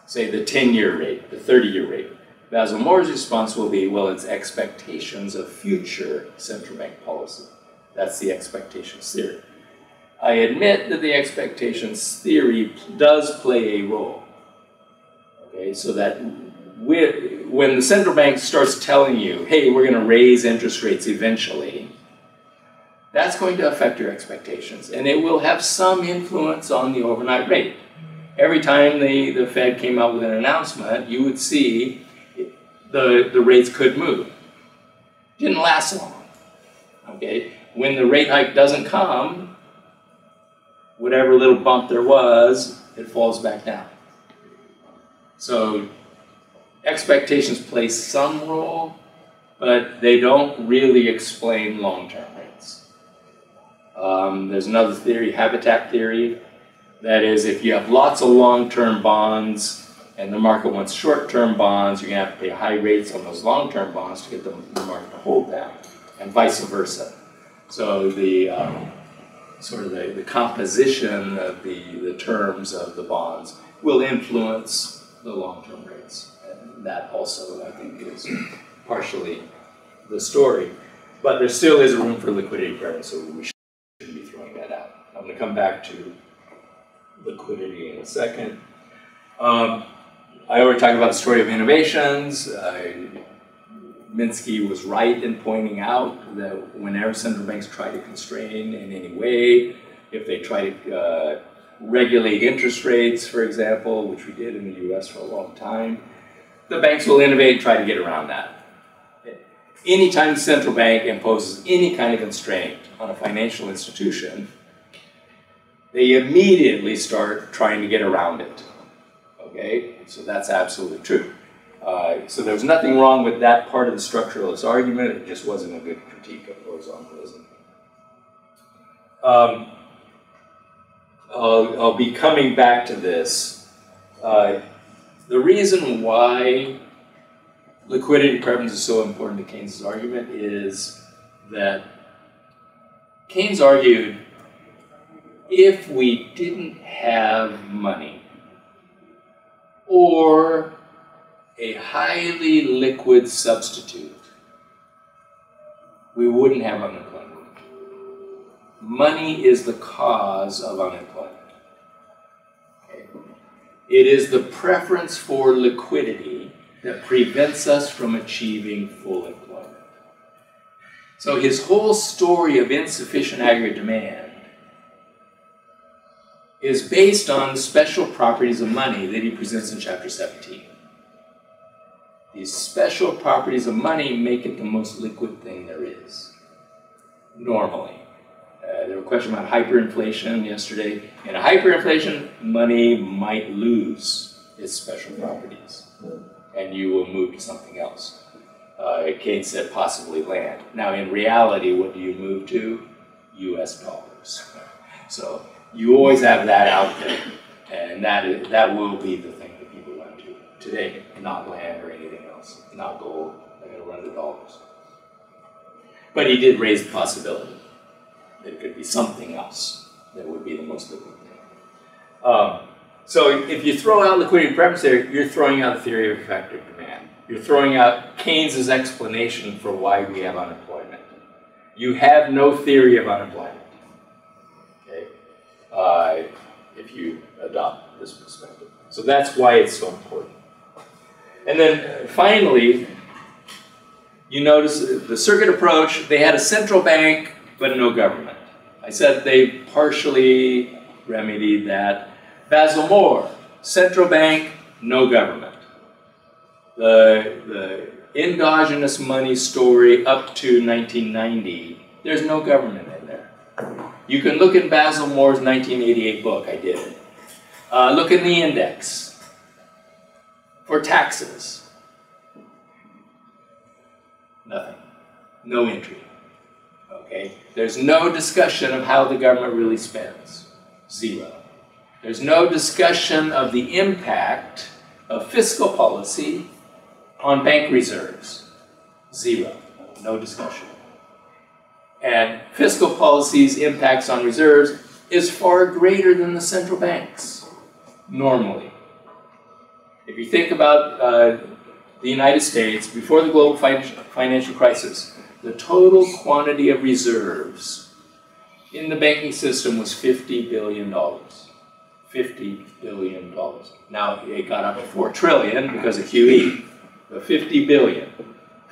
Say the 10-year rate, the 30-year rate. Basil Moore's response will be, well, it's expectations of future central bank policy. That's the expectations theory. I admit that the expectations theory does play a role. Okay, so that when the central bank starts telling you, hey, we're going to raise interest rates eventually, that's going to affect your expectations. And it will have some influence on the overnight rate. Every time the, the Fed came out with an announcement, you would see the, the rates could move. Didn't last long. Okay? When the rate hike doesn't come, whatever little bump there was, it falls back down. So expectations play some role, but they don't really explain long-term rates. Um, there's another theory, habitat theory, that is if you have lots of long-term bonds and the market wants short-term bonds, you're going to have to pay high rates on those long-term bonds to get the, market to hold down, and vice versa. So the um, sort of the, the composition of the, the terms of the bonds will influence the long-term rates. And that also, I think, is partially the story. But there still is room for liquidity preference, so we shouldn't be throwing that out. I'm going to come back to liquidity in a second. Um, I already talked about the story of innovations. Uh, Minsky was right in pointing out that whenever central banks try to constrain in any way, if they try to uh, regulate interest rates, for example, which we did in the US for a long time, the banks will innovate and try to get around that. Anytime the central bank imposes any kind of constraint on a financial institution, they immediately start trying to get around it. Okay, so that's absolutely true. Uh, so there's nothing wrong with that part of the structuralist argument, it just wasn't a good critique of horizontalism. Um, I'll, I'll, be coming back to this. Uh, the reason why liquidity preference is so important to Keynes' argument is that Keynes argued if we didn't have money or a highly liquid substitute, we wouldn't have unemployment. Money is the cause of unemployment. Okay. It is the preference for liquidity that prevents us from achieving full employment. So his whole story of insufficient aggregate demand is based on special properties of money that he presents in chapter 17. These special properties of money make it the most liquid thing there is, normally. Uh, there was a question about hyperinflation yesterday. In a hyperinflation, money might lose its special properties, and you will move to something else. Uh, Keynes said possibly land. Now, in reality, what do you move to? U.S. dollars. So you always have that out there, and that is, that will be the thing that people run to today, not land or anything not gold. They're going to run to dollars. But he did raise the possibility that it could be something else that would be the most liquid thing. Um, so if you throw out liquidity preference there, you're throwing out the theory of effective demand. You're throwing out Keynes's explanation for why we have unemployment. You have no theory of unemployment. Okay, uh, if you adopt this perspective. So that's why it's so important. And then finally, you notice the circuit approach, they had a central bank, but no government. I said they partially remedied that. Basil-Moore, central bank, no government. The, the endogenous money story up to 1990, there's no government in there. You can look in Basil-Moore's 1988 book, I did it. Uh, look in the index for taxes. Nothing. No entry. Okay? There's no discussion of how the government really spends. Zero. There's no discussion of the impact of fiscal policy on bank reserves. Zero. No discussion. And fiscal policy's impacts on reserves is far greater than the central banks, normally. If you think about uh, the United States, before the global financial crisis, the total quantity of reserves in the banking system was $50 billion. $50 billion. Now it got up to 4 trillion because of QE, but 50 billion.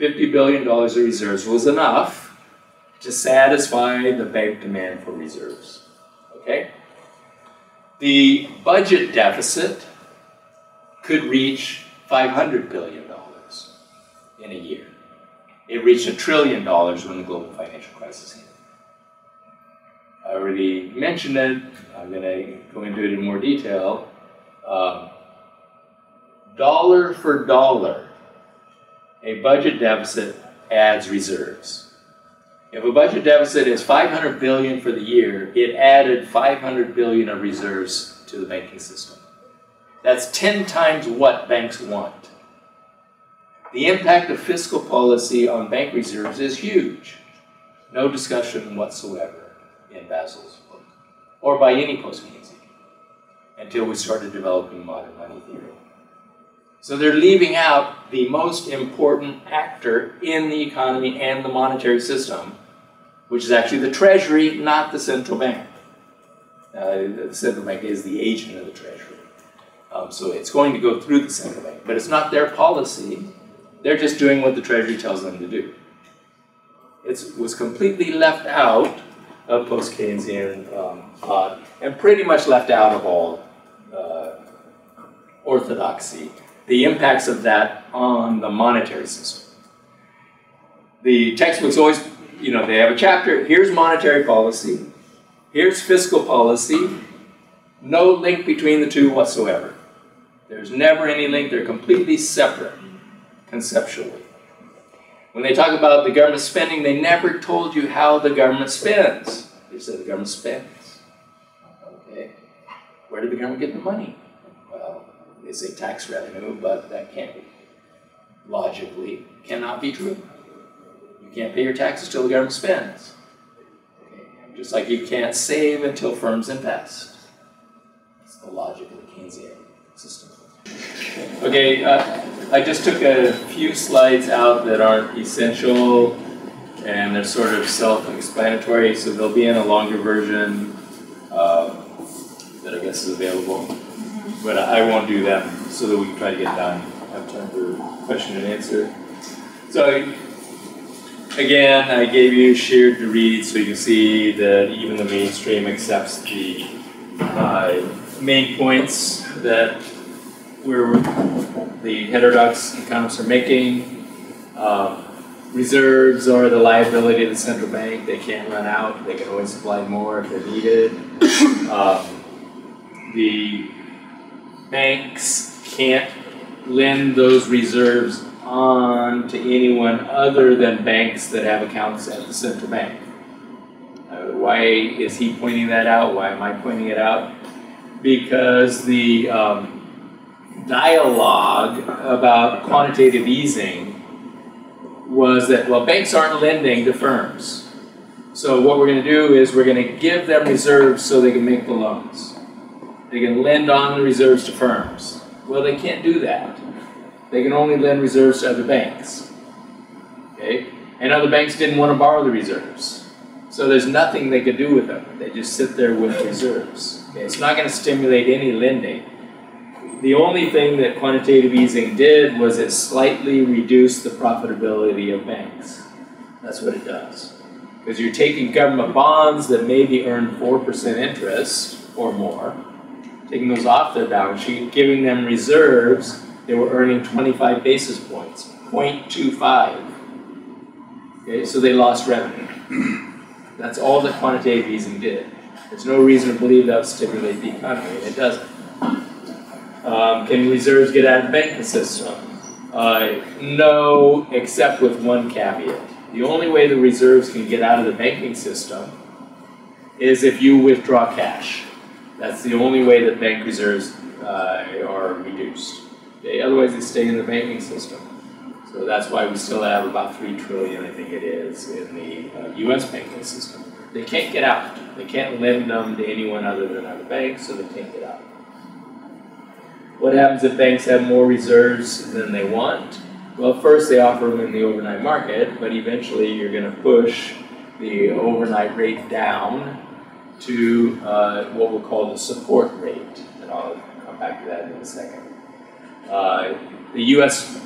$50 billion of reserves was enough to satisfy the bank demand for reserves. Okay? The budget deficit could reach $500 billion in a year. It reached a trillion dollars when the global financial crisis hit. I already mentioned it. I'm going to go into it in more detail. Um, dollar for dollar, a budget deficit adds reserves. If a budget deficit is 500 billion for the year, it added 500 billion of reserves to the banking system. That's 10 times what banks want. The impact of fiscal policy on bank reserves is huge. No discussion whatsoever in Basil's book, or by any post-Keynesian, until we started developing modern money theory. So they're leaving out the most important actor in the economy and the monetary system, which is actually the Treasury, not the central bank. Uh, the central bank is the agent of the Treasury. Um, so it's going to go through the central bank, but it's not their policy. They're just doing what the Treasury tells them to do. It was completely left out of post-Keynesian um, thought and pretty much left out of all uh, orthodoxy, the impacts of that on the monetary system. The textbooks always, you know, they have a chapter, here's monetary policy, here's fiscal policy, no link between the two whatsoever. There's never any link, they're completely separate conceptually. When they talk about the government spending, they never told you how the government spends. They said the government spends. Okay. Where did the government get the money? Well, they say tax revenue, but that can't be logically cannot be true. You can't pay your taxes till the government spends. Okay. Just like you can't save until firms invest. That's the logic of the Keynesian. Okay, uh, I just took a few slides out that aren't essential and they're sort of self-explanatory, so they'll be in a longer version uh, that I guess is available. But I won't do them so that we can try to get done, have time for question and answer. So again, I gave you Sheard to read so you can see that even the mainstream accepts the uh, main points that where the heterodox economists are making. Um, reserves are the liability of the central bank, they can't run out, they can always supply more if they're needed. Um, the banks can't lend those reserves on to anyone other than banks that have accounts at the central bank. Uh, why is he pointing that out? Why am I pointing it out? Because the um, dialogue about quantitative easing was that, well, banks aren't lending to firms. So what we're going to do is we're going to give them reserves so they can make the loans. They can lend on the reserves to firms. Well, they can't do that. They can only lend reserves to other banks. Okay? And other banks didn't want to borrow the reserves. So there's nothing they could do with them. They just sit there with reserves. Okay? It's not going to stimulate any lending. The only thing that quantitative easing did was it slightly reduced the profitability of banks. That's what it does. Because you're taking government bonds that maybe earn 4% interest or more, taking those off their balance sheet, giving them reserves, they were earning 25 basis points, 0.25. Okay, so they lost revenue. That's all that quantitative easing did. There's no reason to believe that would stimulate the economy, and it doesn't. Um, can reserves get out of the banking system? Uh, no, except with one caveat. The only way the reserves can get out of the banking system is if you withdraw cash. That's the only way that bank reserves uh, are reduced. Otherwise, they stay in the banking system. So that's why we still have about three trillion, I think it is, in the uh, U.S. banking system. They can't get out. They can't lend them to anyone other than other banks, so they can't get out. What happens if banks have more reserves than they want? Well, first they offer them in the overnight market, but eventually you're going to push the overnight rate down to uh, what we'll call the support rate, and I'll come back to that in a second. Uh, the U.S.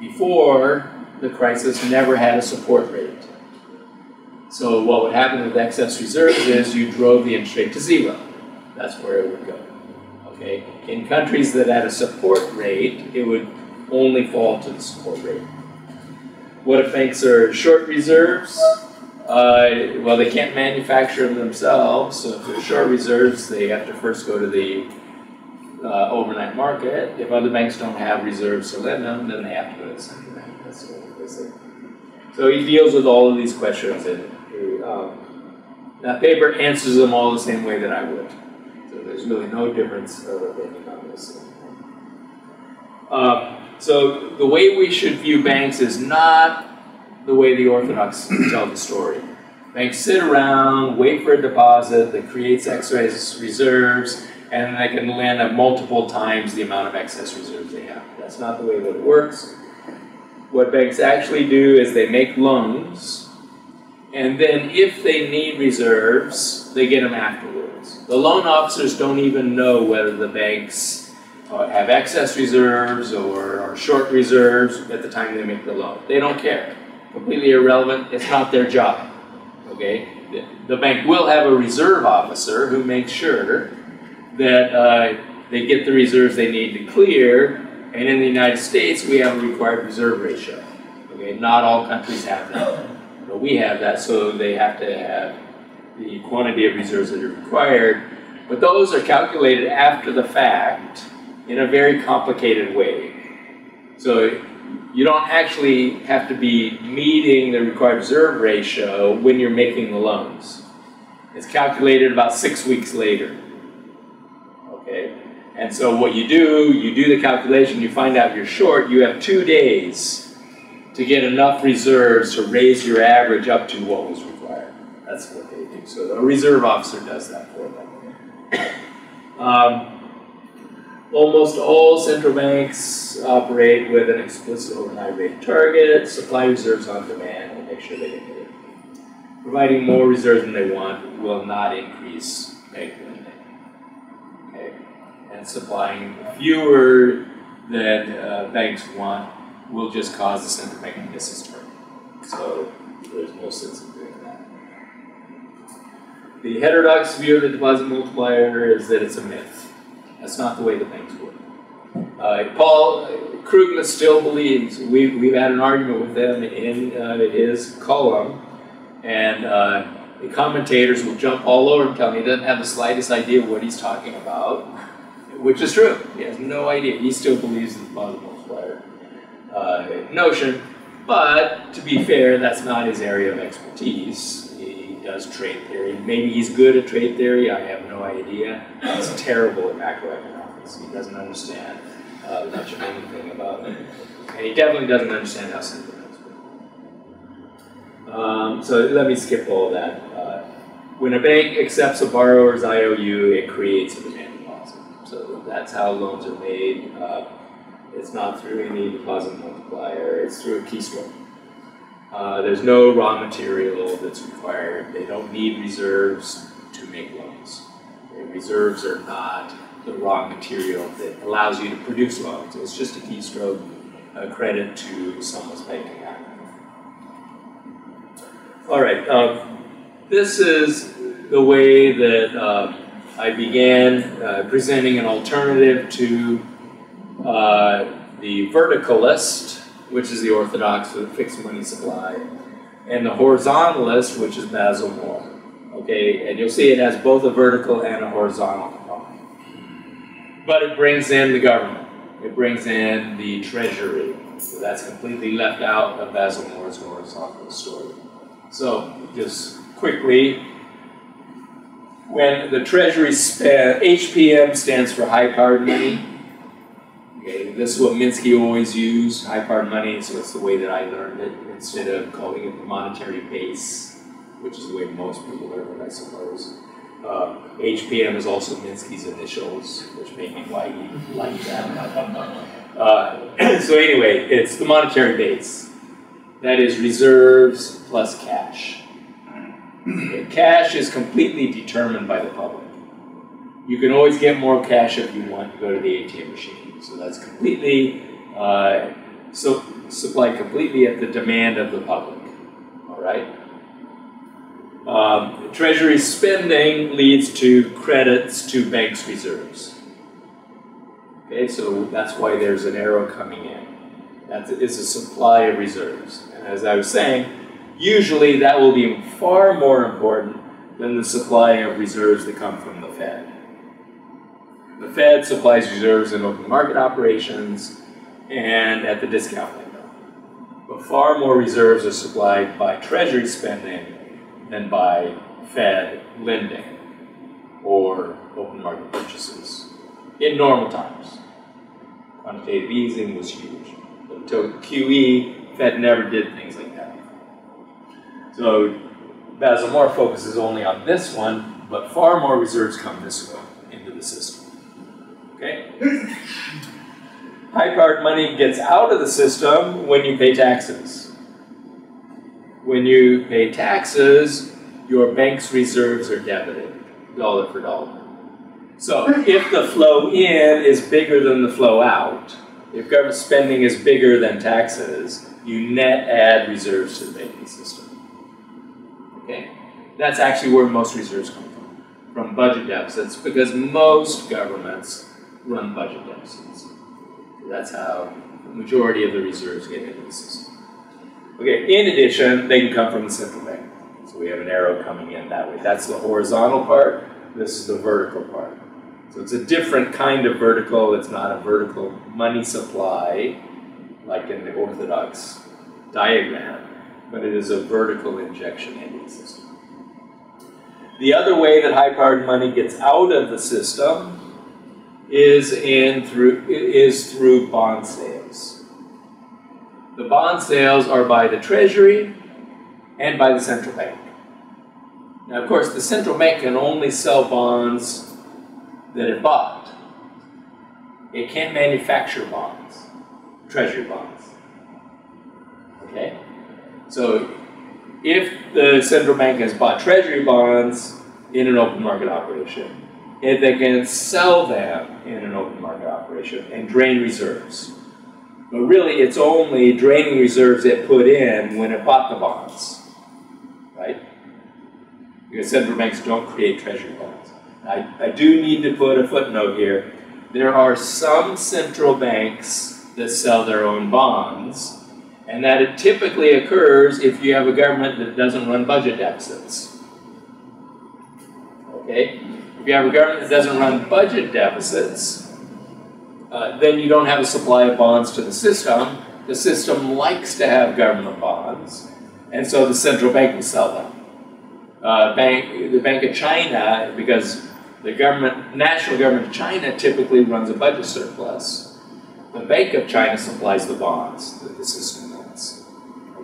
before the crisis never had a support rate. So what would happen with excess reserves is you drove the interest rate to zero. That's where it would go. Okay. In countries that had a support rate, it would only fall to the support rate. What if banks are short reserves? Uh, well, they can't manufacture them themselves, so if they're short reserves, they have to first go to the uh, overnight market. If other banks don't have reserves to lend them, then they have to go to the central bank. That's only place So he deals with all of these questions, and um, that paper answers them all the same way that I would. There's really no difference of opinion on this. Um, so the way we should view banks is not the way the Orthodox tell the story. Banks sit around, wait for a deposit that creates excess reserves, and they can lend at multiple times the amount of excess reserves they have. That's not the way that it works. What banks actually do is they make loans, and then if they need reserves, they get them afterwards. The loan officers don't even know whether the banks uh, have excess reserves or are short reserves at the time they make the loan. They don't care. Completely irrelevant. It's not their job. Okay? The, the bank will have a reserve officer who makes sure that uh, they get the reserves they need to clear. And in the United States, we have a required reserve ratio. Okay? Not all countries have that. But we have that, so they have to have the quantity of reserves that are required. But those are calculated after the fact in a very complicated way. So you don't actually have to be meeting the required reserve ratio when you're making the loans. It's calculated about six weeks later. Okay? And so what you do, you do the calculation, you find out you're short, you have two days to get enough reserves to raise your average up to what was. That's what they do. So a reserve officer does that for them. Um, Almost all central banks operate with an explicit overnight rate target, supply reserves on demand, and make sure they get it. Providing more reserves than they want will not increase bank lending. Okay? And supplying fewer than uh, banks want will just cause the central bank to miss its target. So there's no sense in. The heterodox view of the deposit multiplier is that it's a myth. That's not the way the things work. Uh, Paul Krugman still believes, we, we've had an argument with them in uh, his column, and uh, the commentators will jump all over him, telling he doesn't have the slightest idea what he's talking about, which is true. He has no idea. He still believes in the deposit multiplier uh, notion, but to be fair, that's not his area of expertise. Does trade theory. Maybe he's good at trade theory, I have no idea. He's terrible at macroeconomics. He doesn't understand uh, much of anything about it. And he definitely doesn't understand how banks work. Um, so let me skip all that. Uh, when a bank accepts a borrower's IOU, it creates a demand deposit. So that's how loans are made. Uh, it's not through any deposit multiplier, it's through a keystroke. Uh, there's no raw material that's required. They don't need reserves to make loans. Reserves are not the raw material that allows you to produce loans. It's just a keystroke, a credit to someone's banking account. All right, um, this is the way that uh, I began uh, presenting an alternative to uh, the verticalist, which is the orthodox with fixed money supply, and the horizontalist, which is Basil Moore. Okay, and you'll see it has both a vertical and a horizontal component. But it brings in the government. It brings in the treasury. So that's completely left out of Basil Moore's horizontal story. So just quickly, when the treasury spend, HPM stands for high powered money. Okay, this is what Minsky always used, high powered money, so it's the way that I learned it, instead of calling it the monetary base, which is the way most people learn it, I suppose. Uh, HPM is also Minsky's initials, which made me like, like that. Uh, so anyway, it's the monetary base. That is reserves plus cash. Okay, cash is completely determined by the public. You can always get more cash if you want to go to the ATM machine. So that's completely uh, so supplied completely at the demand of the public. All right. Um, treasury spending leads to credits to banks' reserves. Okay, so that's why there's an arrow coming in. That is a supply of reserves. And as I was saying, usually that will be far more important than the supply of reserves that come from the Fed. The Fed supplies reserves in open market operations and at the discount window. But far more reserves are supplied by Treasury spending than by Fed lending or open market purchases in normal times. Quantitative easing was huge. Until QE, Fed never did things like that. So Basil Moore focuses only on this one, but far more reserves come this way into the system. Okay? High powered money gets out of the system when you pay taxes. When you pay taxes, your bank's reserves are debited, dollar for dollar. So if the flow in is bigger than the flow out, if government spending is bigger than taxes, you net add reserves to the banking system. Okay? That's actually where most reserves come from, from budget deficits, because most governments run budget deficits. That's how the majority of the reserves get into the system. Okay, in addition, they can come from the central bank. So we have an arrow coming in that way. That's the horizontal part. This is the vertical part. So it's a different kind of vertical. It's not a vertical money supply like in the orthodox diagram, but it is a vertical injection into the system. The other way that high-powered money gets out of the system is in through is through bond sales. The bond sales are by the Treasury and by the central bank. Now, of course, the central bank can only sell bonds that it bought. It can't manufacture bonds, treasury bonds. Okay? So, if the central bank has bought treasury bonds in an open market operation, if they can sell them in an open market operation and drain reserves. But really, it's only draining reserves it put in when it bought the bonds, right? Because central banks don't create treasury bonds. I, I do need to put a footnote here. There are some central banks that sell their own bonds, and that it typically occurs if you have a government that doesn't run budget deficits. Okay? If you have a government that doesn't run budget deficits, uh, then you don't have a supply of bonds to the system. The system likes to have government bonds, and so the central bank will sell them. Uh, bank, the Bank of China, because the government, national government of China typically runs a budget surplus. The Bank of China supplies the bonds that the system wants.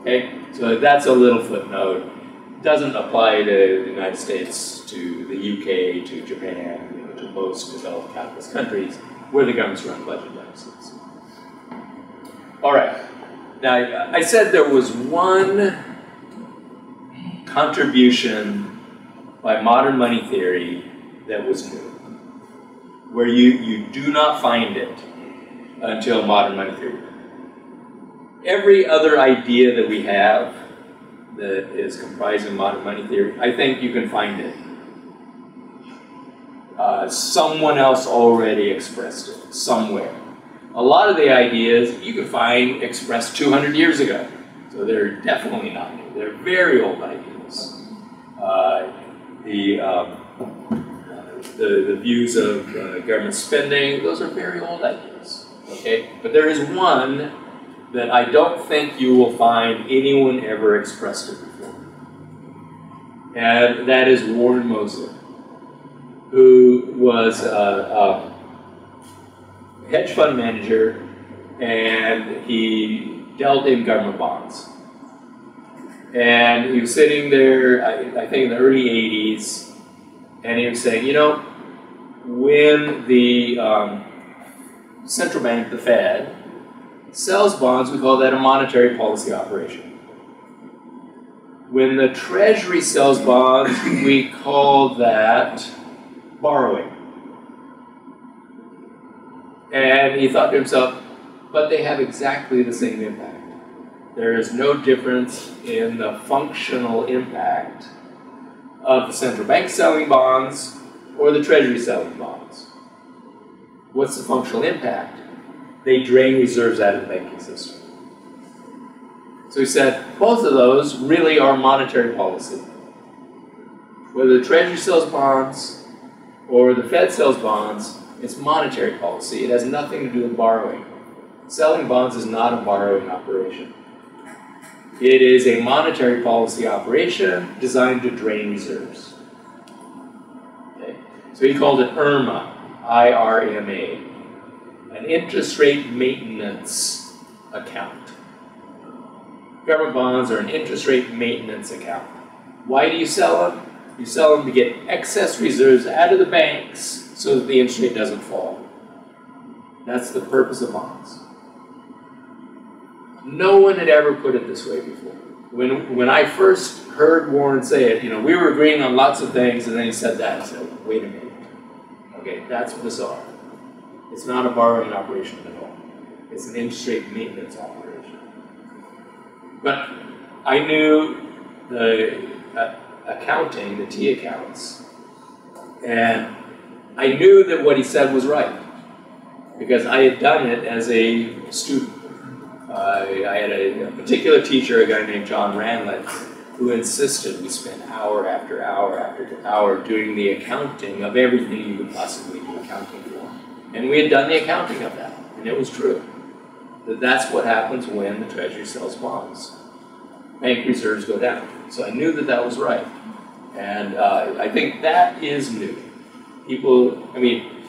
Okay, so that's a little footnote. Doesn't apply to the United States, to the UK, to Japan, you know, to most developed capitalist countries where the governments run budget deficits. All right. Now I said there was one contribution by modern money theory that was new, where you, you do not find it until modern money theory. Every other idea that we have that is comprised of modern money theory, I think you can find it. Uh, someone else already expressed it somewhere. A lot of the ideas you can find expressed 200 years ago, so they're definitely not new. They're very old ideas. Uh, the um, the, the views of uh, government spending, those are very old ideas. Okay? But there is one that I don't think you will find anyone ever expressed it before. And that is Warren Mosler, who was a, a hedge fund manager and he dealt in government bonds. And he was sitting there, I, I think in the early 80s, and he was saying, you know, when the um, central bank, the Fed, sells bonds, we call that a monetary policy operation. When the Treasury sells bonds, we call that borrowing. And he thought to himself, but they have exactly the same impact. There is no difference in the functional impact of the central bank selling bonds or the Treasury selling bonds. What's the functional impact? They drain reserves out of the banking system. So he said both of those really are monetary policy. Whether the Treasury sells bonds or the Fed sells bonds, it's monetary policy. It has nothing to do with borrowing. Selling bonds is not a borrowing operation. It is a monetary policy operation designed to drain reserves. Okay. So he called it IRMA, I-R-M-A, an interest rate maintenance account. Government bonds are an interest rate maintenance account. Why do you sell them? You sell them to get excess reserves out of the banks so that the interest rate doesn't fall. That's the purpose of bonds. No one had ever put it this way before. When, when I first heard Warren say it, you know, we were agreeing on lots of things, and then he said that. I said, wait a minute. Okay, that's bizarre. It's not a borrowing operation at all. It's an interest rate maintenance operation. But I knew the uh, accounting, the T accounts, and I knew that what he said was right because I had done it as a student. Uh, I had a, a, particular teacher, a guy named John Ranlett, who insisted we spend hour after hour after hour doing the accounting of everything you could possibly do accounting for. And we had done the accounting of that, and it was true. That that's what happens when the Treasury sells bonds. Bank reserves go down. So I knew that that was right. And uh, I think that is new. People, I mean,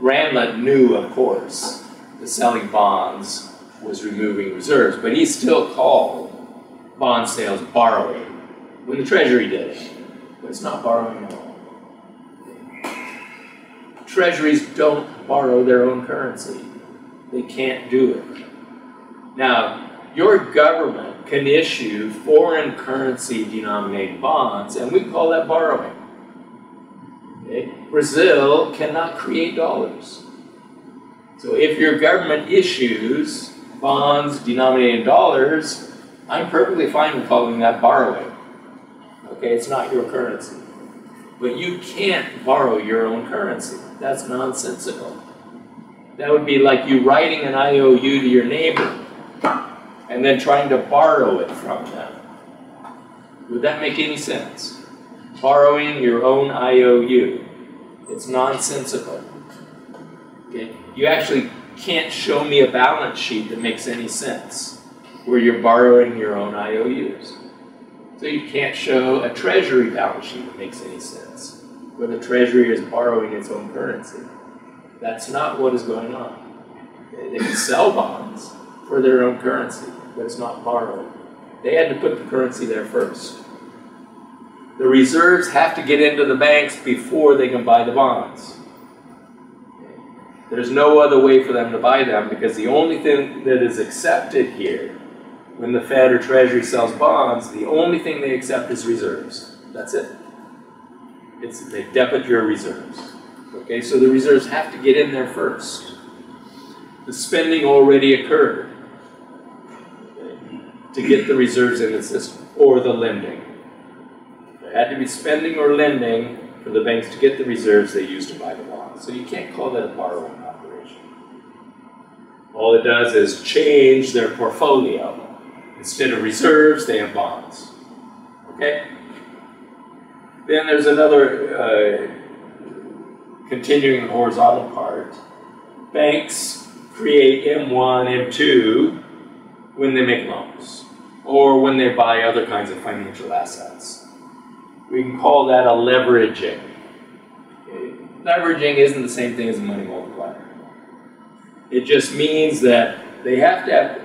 Ranlett knew, of course, that selling bonds was removing reserves, but he still called bond sales borrowing when the Treasury did it. But it's not borrowing at all. Treasuries don't borrow their own currency. They can't do it. Now, your government can issue foreign currency denominated bonds, and we call that borrowing. Okay? Brazil cannot create dollars. So if your government issues bonds denominated in dollars, I'm perfectly fine with calling that borrowing. Okay, it's not your currency. But you can't borrow your own currency. That's nonsensical. That would be like you writing an IOU to your neighbor and then trying to borrow it from them. Would that make any sense? Borrowing your own IOU. It's nonsensical. Okay? You actually can't show me a balance sheet that makes any sense where you're borrowing your own IOUs. So you can't show a treasury balance sheet that makes any sense where the treasury is borrowing its own currency. That's not what is going on. They can sell bonds for their own currency, but it's not borrowing. They had to put the currency there first. The reserves have to get into the banks before they can buy the bonds. There's no other way for them to buy them because the only thing that is accepted here when the Fed or Treasury sells bonds, the only thing they accept is reserves. That's it. It's they debit your reserves. Okay, so the reserves have to get in there first. The spending already occurred to get the reserves in the system, or the lending. There had to be spending or lending for the banks to get the reserves they use to buy the bonds. So you can't call that a borrowing operation. All it does is change their portfolio. Instead of reserves, they have bonds. Okay? Then there's another uh, continuing horizontal part. Banks create M1, M2 when they make loans or when they buy other kinds of financial assets. We can call that a leveraging. Okay. Leveraging isn't the same thing as a money multiplier. It just means that they have to have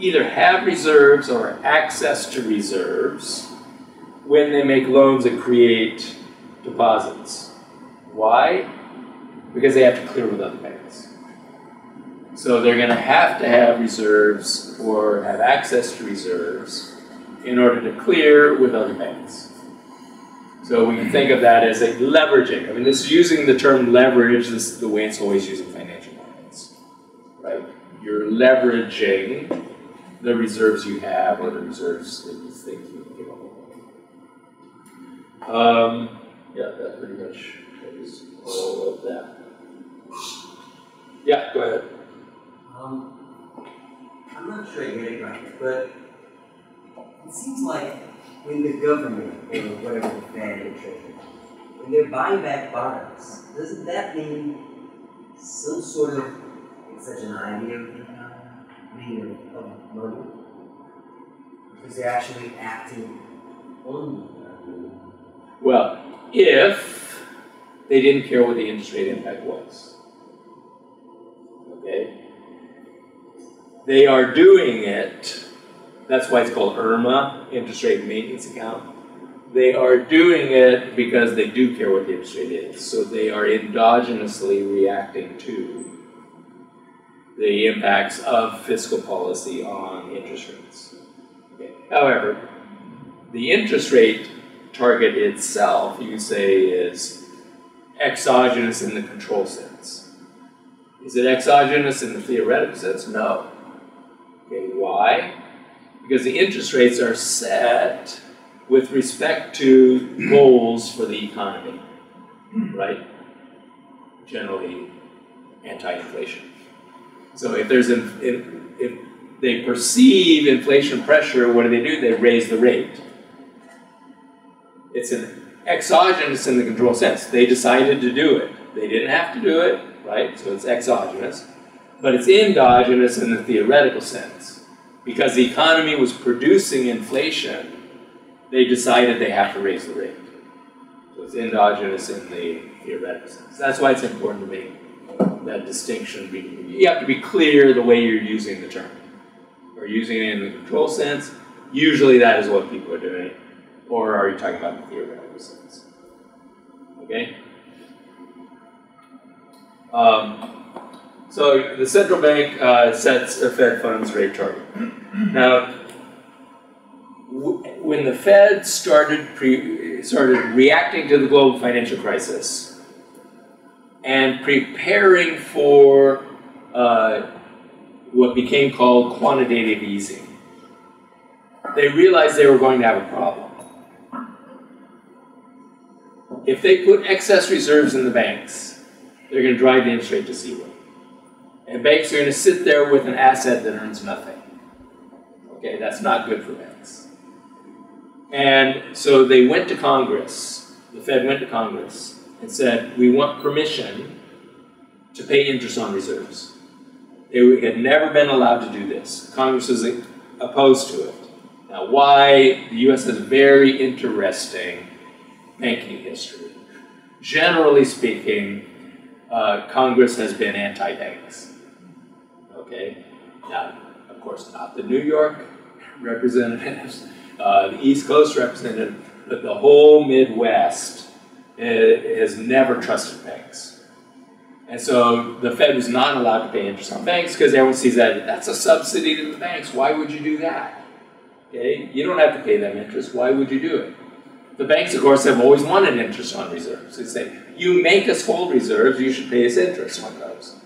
either have reserves or access to reserves when they make loans and create deposits. Why? Because they have to clear with other banks. So they're going to have to have reserves or have access to reserves in order to clear with other banks. So we can think of that as a leveraging. I mean, this is using the term leverage, this is the way it's always used in financial markets. Right? You're leveraging the reserves you have or the reserves that you think you can give away. Um, yeah, that pretty much is all of that. Yeah, go ahead. Um, I'm not sure I get it right, but it seems like when the government or whatever the or Treasury, when they're buying back bonds, doesn't that mean some sort of such an idea of uh, meaning of, money? Because they're actually acting on. Well, if they didn't care what the interest rate impact was. Okay? They are doing it, that's why it's called IRMA, interest rate maintenance account. They are doing it because they do care what the interest rate is. So they are endogenously reacting to the impacts of fiscal policy on interest rates. Okay. However, the interest rate target itself, you say, is exogenous in the control sense. Is it exogenous in the theoretical sense? No. Okay, why? Because the interest rates are set with respect to goals for the economy, right? Generally, anti-inflation. So if there's if, if they perceive inflation pressure, what do they do? They raise the rate. It's an exogenous in the control sense. They decided to do it. They didn't have to do it, right? So it's exogenous. But it's endogenous in the theoretical sense. Because the economy was producing inflation, they decided they have to raise the rate. So it's endogenous in the theoretical sense. That's why it's important to make that distinction. You have to be clear the way you're using the term. Or using it in the control sense, usually that is what people are doing. Or are you talking about the theoretical sense? Okay? Um, so the central bank uh, sets a Fed funds rate target. Now, when the Fed started pre- started reacting to the global financial crisis and preparing for uh, what became called quantitative easing, they realized they were going to have a problem. If they put excess reserves in the banks, they're going to drive the interest rate to zero. And banks are going to sit there with an asset that earns nothing. Okay, that's not good for banks. And so they went to Congress, the Fed went to Congress and said, we want permission to pay interest on reserves. They had never been allowed to do this. Congress was opposed to it. Now, why? The U.S. has very interesting banking history. Generally speaking, uh, Congress has been anti-banks. Okay? Now, of course, not the New York representatives, uh, the East Coast representative, but the whole Midwest Eh, has never trusted banks. And so the Fed was not allowed to pay interest on banks because everyone sees that that's a subsidy to the banks. Why would you do that? Okay, you don't have to pay them interest. Why would you do it? The banks, of course, have always wanted interest on reserves. They say, you make us hold reserves, you should pay us interest on those.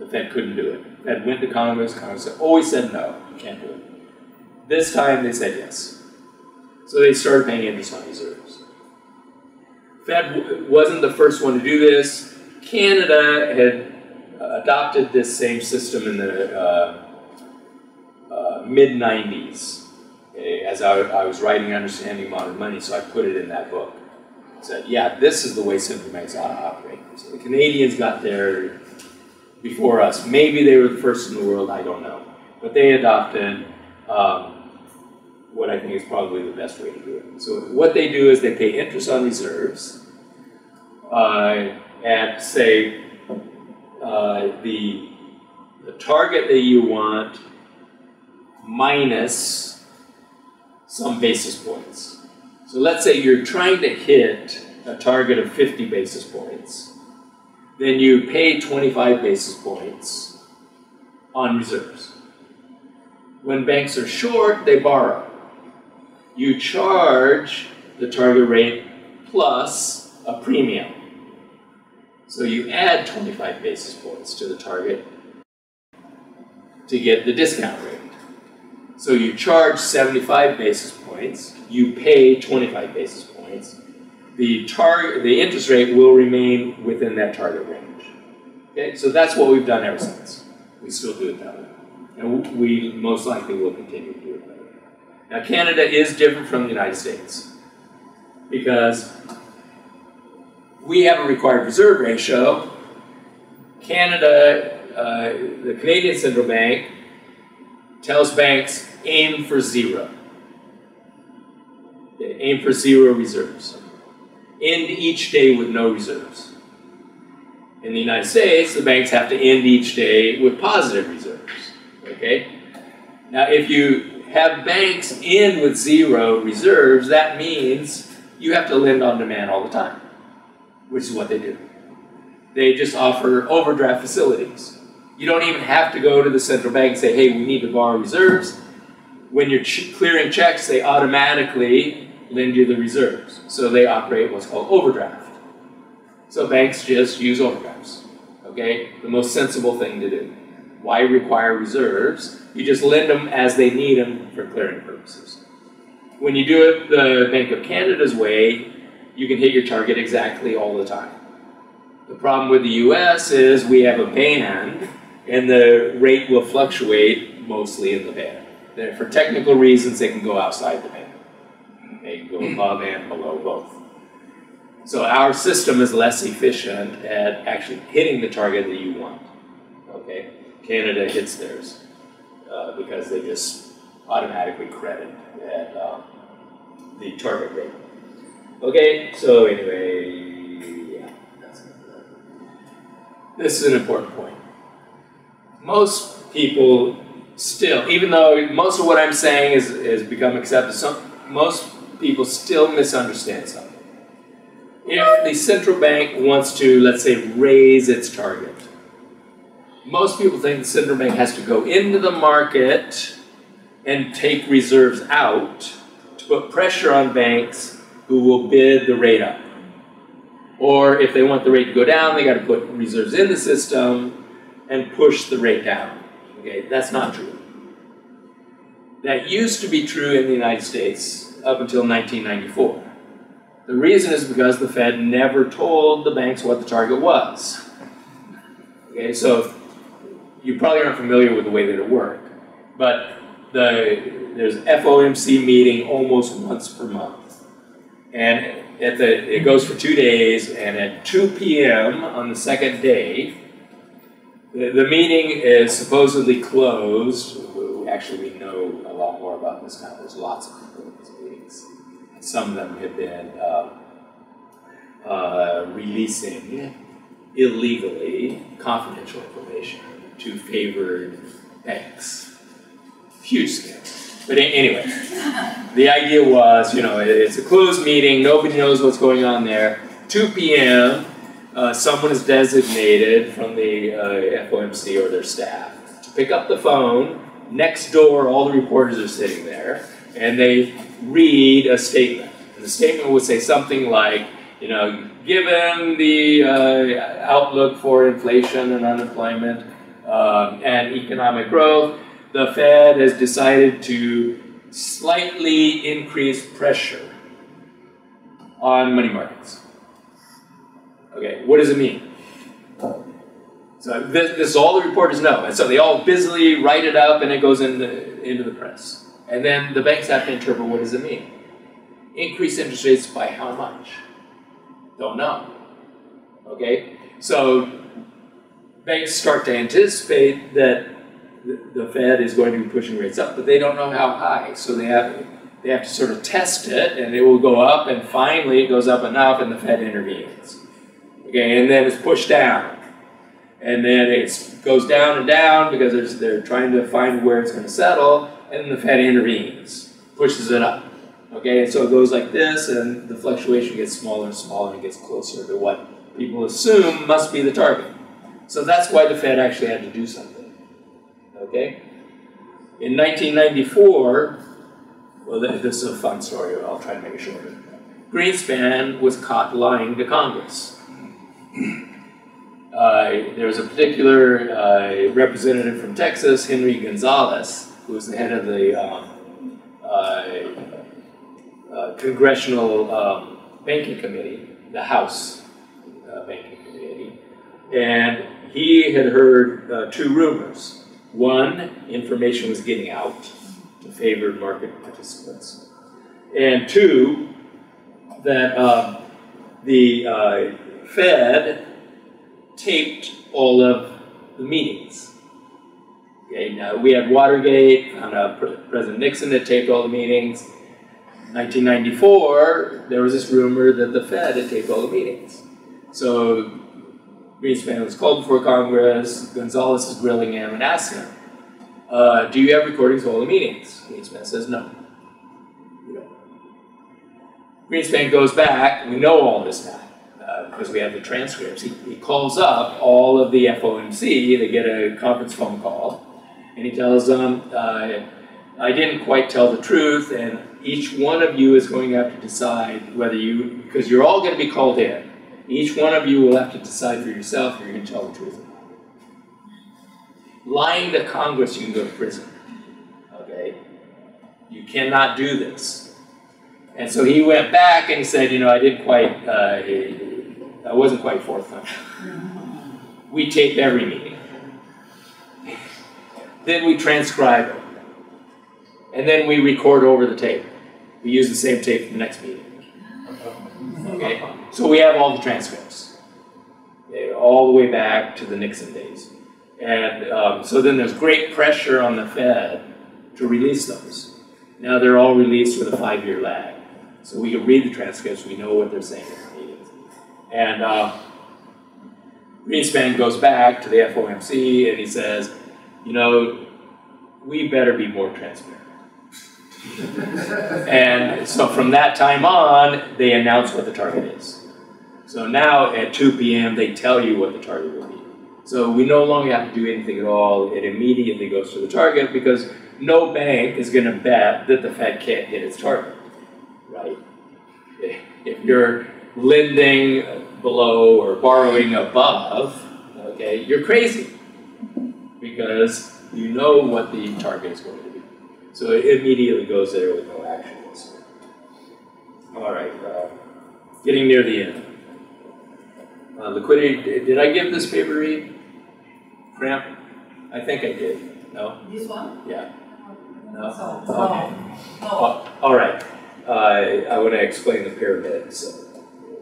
The Fed couldn't do it. The Fed went to Congress, Congress always said no, you can't do it. This time they said yes. So they started paying interest on reserves. Fed wasn't the first one to do this. Canada had adopted this same system in the uh, uh, mid 90s. As I, I, was writing Understanding Modern Money, so I put it in that book. I said, yeah, this is the way central banks ought to operate. So the Canadians got there before us. Maybe they were the first in the world, I don't know. But they adopted um, what I think is probably the best way to do it. So what they do is they pay interest on reserves uh, at, say, uh, the, the target that you want minus some basis points. So let's say you're trying to hit a target of 50 basis points. Then you pay 25 basis points on reserves. When banks are short, they borrow you charge the target rate plus a premium. So you add 25 basis points to the target to get the discount rate. So you charge 75 basis points, you pay 25 basis points. The target, the interest rate will remain within that target range. Okay, so that's what we've done ever since. We still do it that way, and we most likely will continue to do it that way. Now, Canada is different from the United States because we have a required reserve ratio. Canada, uh, the Canadian Central Bank, tells banks aim for zero. aim for zero reserves. End each day with no reserves. In the United States, the banks have to end each day with positive reserves. Okay? Now, if you have banks in with zero reserves, that means you have to lend on demand all the time, which is what they do. They just offer overdraft facilities. You don't even have to go to the central bank and say, hey, we need to borrow reserves. When you're ch clearing checks, they automatically lend you the reserves. So they operate what's called overdraft. So banks just use overdrafts. Okay? The most sensible thing to do. Why require reserves? You just lend them as they need them for clearing purposes. When you do it the Bank of Canada's way, you can hit your target exactly all the time. The problem with the US is we have a band and the rate will fluctuate mostly in the band. For technical reasons, they can go outside the band. They can go hmm. above and below both. So our system is less efficient at actually hitting the target that you want. Okay? Canada hits theirs uh, because they just automatically credit at um, the target rate. Okay, so anyway, yeah, this is an important point. Most people still, even though most of what I'm saying is, is become accepted, some, most people still misunderstand something. If the central bank wants to, let's say, raise its target, most people think the central bank has to go into the market and take reserves out to put pressure on banks who will bid the rate up. Or if they want the rate to go down, they got to put reserves in the system and push the rate down. Okay, that's not true. That used to be true in the United States up until 1994. The reason is because the Fed never told the banks what the target was. Okay, so you probably aren't familiar with the way that it worked, but the, there's FOMC meeting almost once per month. And at the, it goes for two days, and at two PM on the second day, the, the meeting is supposedly closed. Actually, we know a lot more about this now. There's lots of people in these meetings. And some of them have been uh, uh, releasing illegally confidential information to favored banks. Huge scandal. But anyway, the idea was, you know, it's a closed meeting, nobody knows what's going on there. 2 p.m., uh, someone is designated from the uh, FOMC or their staff to pick up the phone. Next door, all the reporters are sitting there, and they read a statement. And the statement would say something like, you know, given the uh, outlook for inflation and unemployment um, and economic growth, the Fed has decided to slightly increase pressure on money markets. Okay, what does it mean? So this, this is all the reporters know, and so they all busily write it up, and it goes into into the press. And then the banks have to interpret what does it mean. Increase interest rates by how much? Don't know. Okay, so banks start to anticipate that the, Fed is going to be pushing rates up, but they don't know how high, so they have they have to sort of test it, and it will go up, and finally it goes up enough, and the Fed intervenes. Okay, and then it's pushed down. And then it goes down and down because they're trying to find where it's going to settle, and the Fed intervenes, pushes it up. Okay, and so it goes like this, and the fluctuation gets smaller and smaller and gets closer to what people assume must be the target. So that's why the Fed actually had to do something. Okay? In 1994, well, this is a fun story, I'll try to make it shorter. Greenspan was caught lying to Congress. Uh, there was a particular uh, representative from Texas, Henry Gonzalez, who was the head of the um, uh, uh, Congressional um, Banking Committee, the House uh, Banking Committee, and he had heard uh, two rumors. One, information was getting out to favored market participants, and two, that um, the uh, Fed taped all of the meetings. Okay, now we had Watergate, out Pre- President Nixon had taped all the meetings. 1994, there was this rumor that the Fed had taped all the meetings. So Greenspan was called before Congress, Gonzalez is grilling him and asking him, uh, do you have recordings of all the meetings? Greenspan says no. Greenspan goes back, we know all this now because we have the transcripts, he, he calls up all of the FOMC, they get a conference phone call, and he tells them, uh, I didn't quite tell the truth, and each one of you is going to have to decide whether you, because you're all going to be called in, each one of you will have to decide for yourself if you're going to tell the truth. Lying to Congress, you can go to prison. Okay? You cannot do this. And so he went back and said, you know, I didn't quite, uh, I wasn't quite forthcoming. We tape every meeting. Then we transcribe. And then we record over the tape. We use the same tape for the next meeting. Okay? So we have all the transcripts. Okay, all the way back to the Nixon days. And um, so then there's great pressure on the Fed to release those. Now they're all released with a five year lag. So we can read the transcripts, we know what they're saying in the meetings. And uh, Greenspan goes back to the FOMC and he says, you know, we better be more transparent. And so from that time on, they announce what the target is. So now at 2 p.m., they tell you what the target will be. So we no longer have to do anything at all. It immediately goes to the target because no bank is going to bet that the Fed can't hit its target, right? If you're lending below or borrowing above, okay, you're crazy because you know what the target is going to be. So it immediately goes there with no action whatsoever. All right, uh, getting near the end. Uh, liquidity, did I give this paper read? Cramp? I think I did. No? This one? Yeah. No? So, Okay. no, Oh, All right, uh, I want to explain the pyramid. So,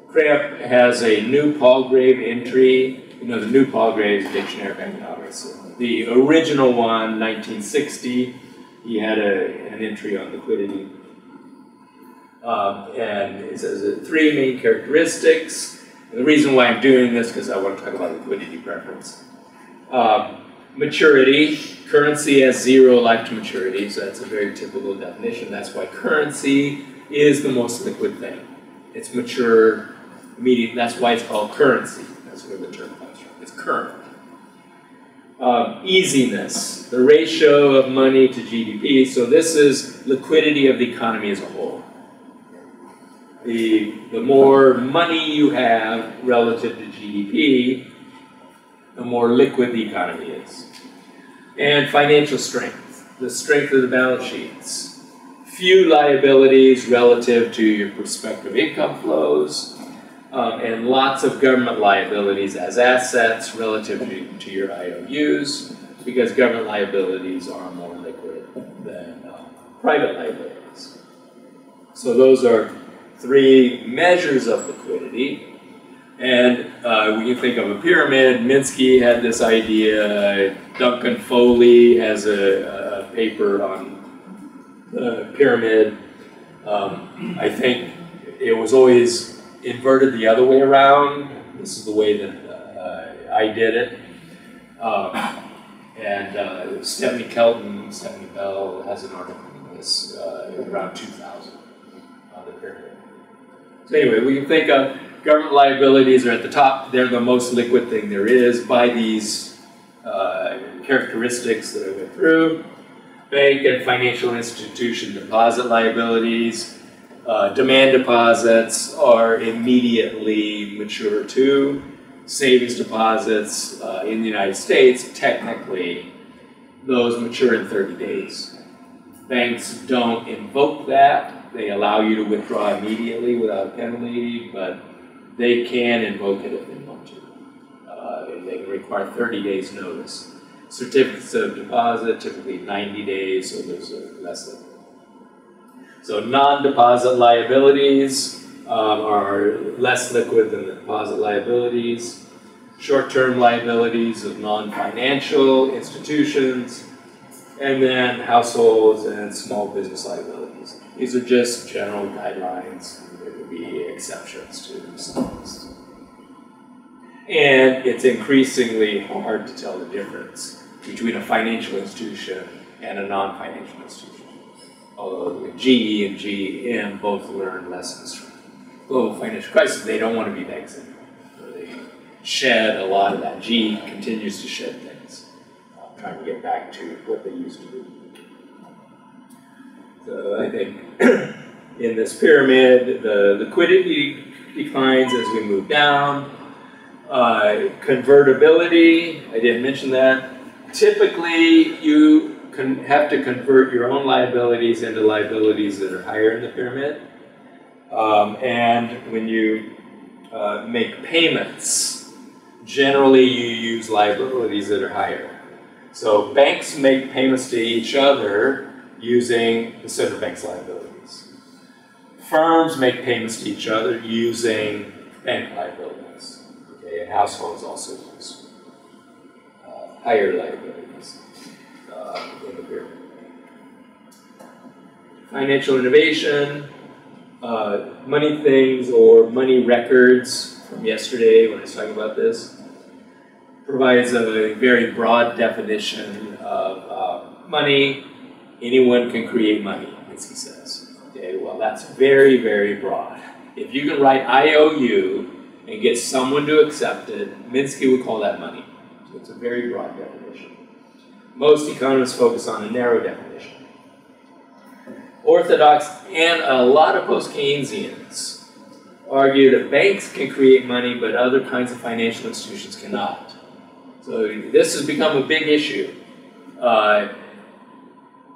Cramp has a new Palgrave entry. You know, the new Palgrave's Dictionary of Economics. The original one, 1960, he had a, an entry on liquidity. Um, and it says three main characteristics. And the reason why I'm doing this because I want to talk about liquidity preference. Um, maturity, currency has zero life to maturity, so that's a very typical definition. That's why currency is the most liquid thing. It's mature, immediate. That's why it's called currency. That's where the term comes from. It's current. Um, easiness, the ratio of money to GDP. So this is liquidity of the economy as a whole. The, the more money you have relative to GDP, the more liquid the economy is. And financial strength, the strength of the balance sheets. Few liabilities relative to your prospective income flows, um, and lots of government liabilities as assets relative to, to your IOUs, because government liabilities are more liquid than uh, private liabilities. So those are three measures of liquidity. And uh, we can think of a pyramid. Minsky had this idea. Duncan Foley has a, a paper on the pyramid. Um, I think it was always inverted the other way around. This is the way that uh, I did it. Um, and uh, Stephanie Kelton, Stephanie Bell has an article on this uh, around 2000 on the pyramid. So anyway, we can think of government liabilities are at the top. They're the most liquid thing there is by these uh, characteristics that I went through. Bank and financial institution deposit liabilities, uh, demand deposits are immediately mature too. Savings deposits uh, in the United States, technically, those mature in 30 days. Banks don't invoke that. They allow you to withdraw immediately without penalty, but they can invoke it if they want to. Uh, they can require 30 days notice. Certificates of deposit, typically 90 days, so those are less than. So non-deposit liabilities um, are less liquid than the deposit liabilities. Short-term liabilities of non-financial institutions, and then households and small business liabilities. These are just general guidelines. There could be exceptions to this. And it's increasingly hard to tell the difference between a financial institution and a non-financial institution. Although GE and GM both learned lessons from global financial crisis, they don't want to be banks anymore. They shed a lot of that. GE continues to shed things, uh, trying to get back to what they used to be. So I think in this pyramid, the liquidity declines as we move down. Uh, convertibility, I didn't mention that. Typically, you have to convert your own liabilities into liabilities that are higher in the pyramid. Um, and when you uh, make payments, generally you use liabilities that are higher. So banks make payments to each other using the central bank's liabilities. Firms make payments to each other using bank liabilities. Okay, and households also use uh, higher liabilities uh, in the pyramid. Financial innovation, uh, money things or money records from yesterday when I was talking about this provides a very broad definition of uh, money. Anyone can create money, Minsky says. Okay, well, that's very, very broad. If you can write IOU and get someone to accept it, Minsky would call that money. So it's a very broad definition. Most economists focus on a narrow definition. Orthodox and a lot of post Keynesians argue that banks can create money, but other kinds of financial institutions cannot. So this has become a big issue. Uh,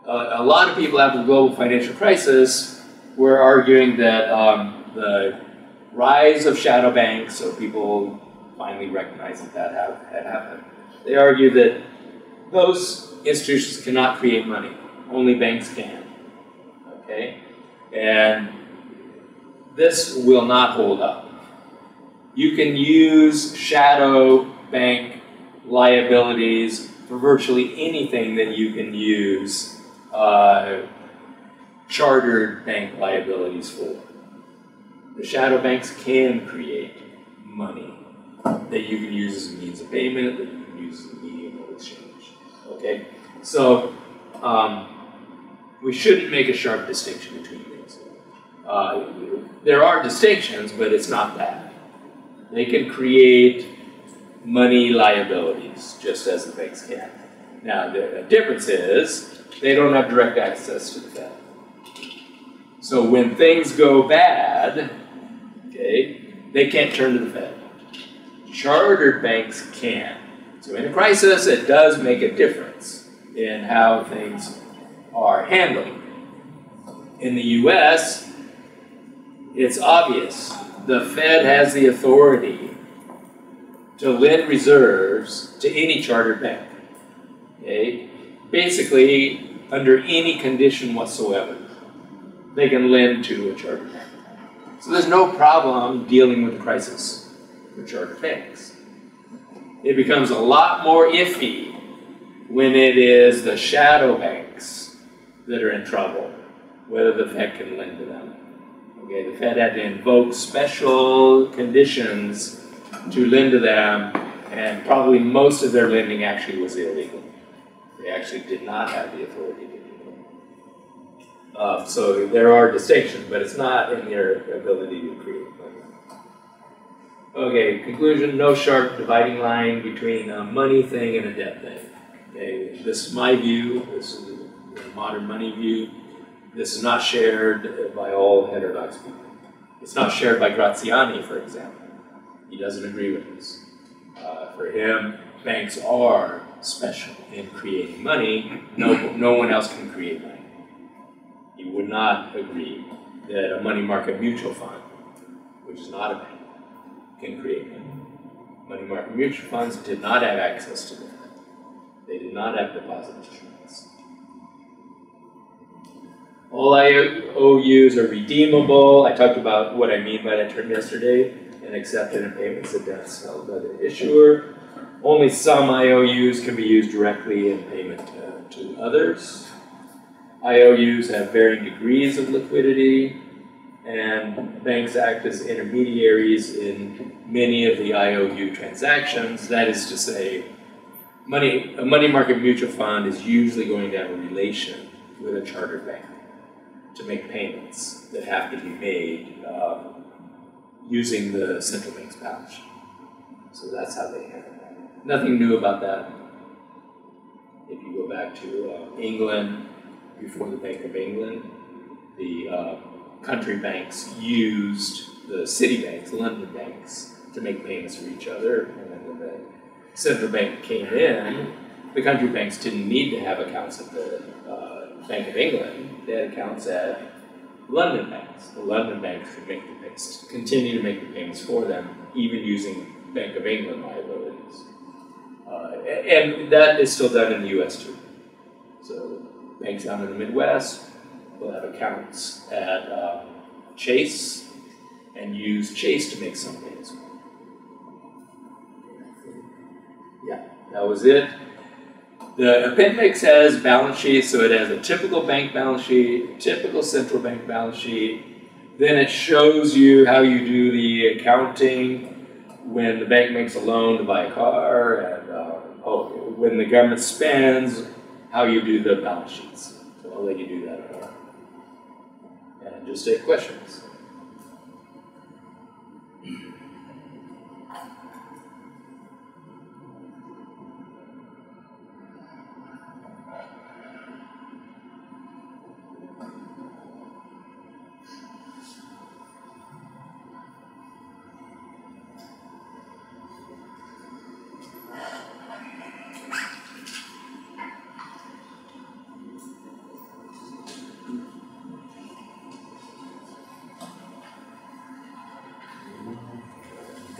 a, a, lot of people after the global financial crisis were arguing that um, the rise of shadow banks, so people finally recognized that that had happened. They argue that those institutions cannot create money. Only banks can. Okay? And this will not hold up. You can use shadow bank liabilities for virtually anything that you can use uh, chartered bank liabilities for. The shadow banks can create money that you can use as a means of payment, that you can use as a exchange. Okay? So, um, we shouldn't make a sharp distinction between these. Uh, there are distinctions, but it's not that. They can create money liabilities, just as the banks can. Now, the difference is they don't have direct access to the Fed. So when things go bad, okay, they can't turn to the Fed. Chartered banks can. So in a crisis, it does make a difference in how things are handled. In the US, it's obvious. The Fed has the authority to lend reserves to any chartered bank. Okay? Basically, under any condition whatsoever, they can lend to a chartered bank. So there's no problem dealing with the crisis for chartered banks. It becomes a lot more iffy when it is the shadow banks that are in trouble, whether the Fed can lend to them. Okay, the Fed had to invoke special conditions to lend to them, and probably most of their lending actually was illegal. They actually did not have the authority to do it. Uh, so there are distinctions, but it's not in their ability to create. Okay, conclusion, no sharp dividing line between a money thing and a debt thing. Okay, this is my view, this is the modern money view. This is not shared by all heterodox people. It's not shared by Graziani, for example. He doesn't agree with this. Uh, for him, banks are special in creating money. No, no one else can create money. He would not agree that a money market mutual fund, which is not a bank, can create money. Money market mutual funds did not have access to them. They did not have deposit instruments. All IOUs are redeemable. I talked about what I mean by that term yesterday, and accepted in payments of debts held by the issuer. Only some IOUs can be used directly in payment uh, to others. IOUs have varying degrees of liquidity, and banks act as intermediaries in many of the IOU transactions. That is to say, money, a money market mutual fund is usually going to have a relation with a chartered bank to make payments that have to be made um, using the central bank's sheet. So that's how they handle it. Nothing new about that. If you go back to uh, England, before the Bank of England, the uh, country banks used the city banks, London banks, to make payments for each other. And then when the central bank came in, the country banks didn't need to have accounts at the uh, Bank of England. They had accounts at London banks. The London banks could make the payments, continue to make the payments for them, even using Bank of England liabilities. Uh, and that is still done in the U.S. too. So banks down in the Midwest will have accounts at um, Chase and use Chase to make some payments. Yeah, that was it. The appendix has balance sheets, so it has a typical bank balance sheet, typical central bank balance sheet. Then it shows you how you do the accounting when the bank makes a loan to buy a car, and uh, oh, when the government spends, how you do the balance sheets. So I'll let you do that. And just take questions.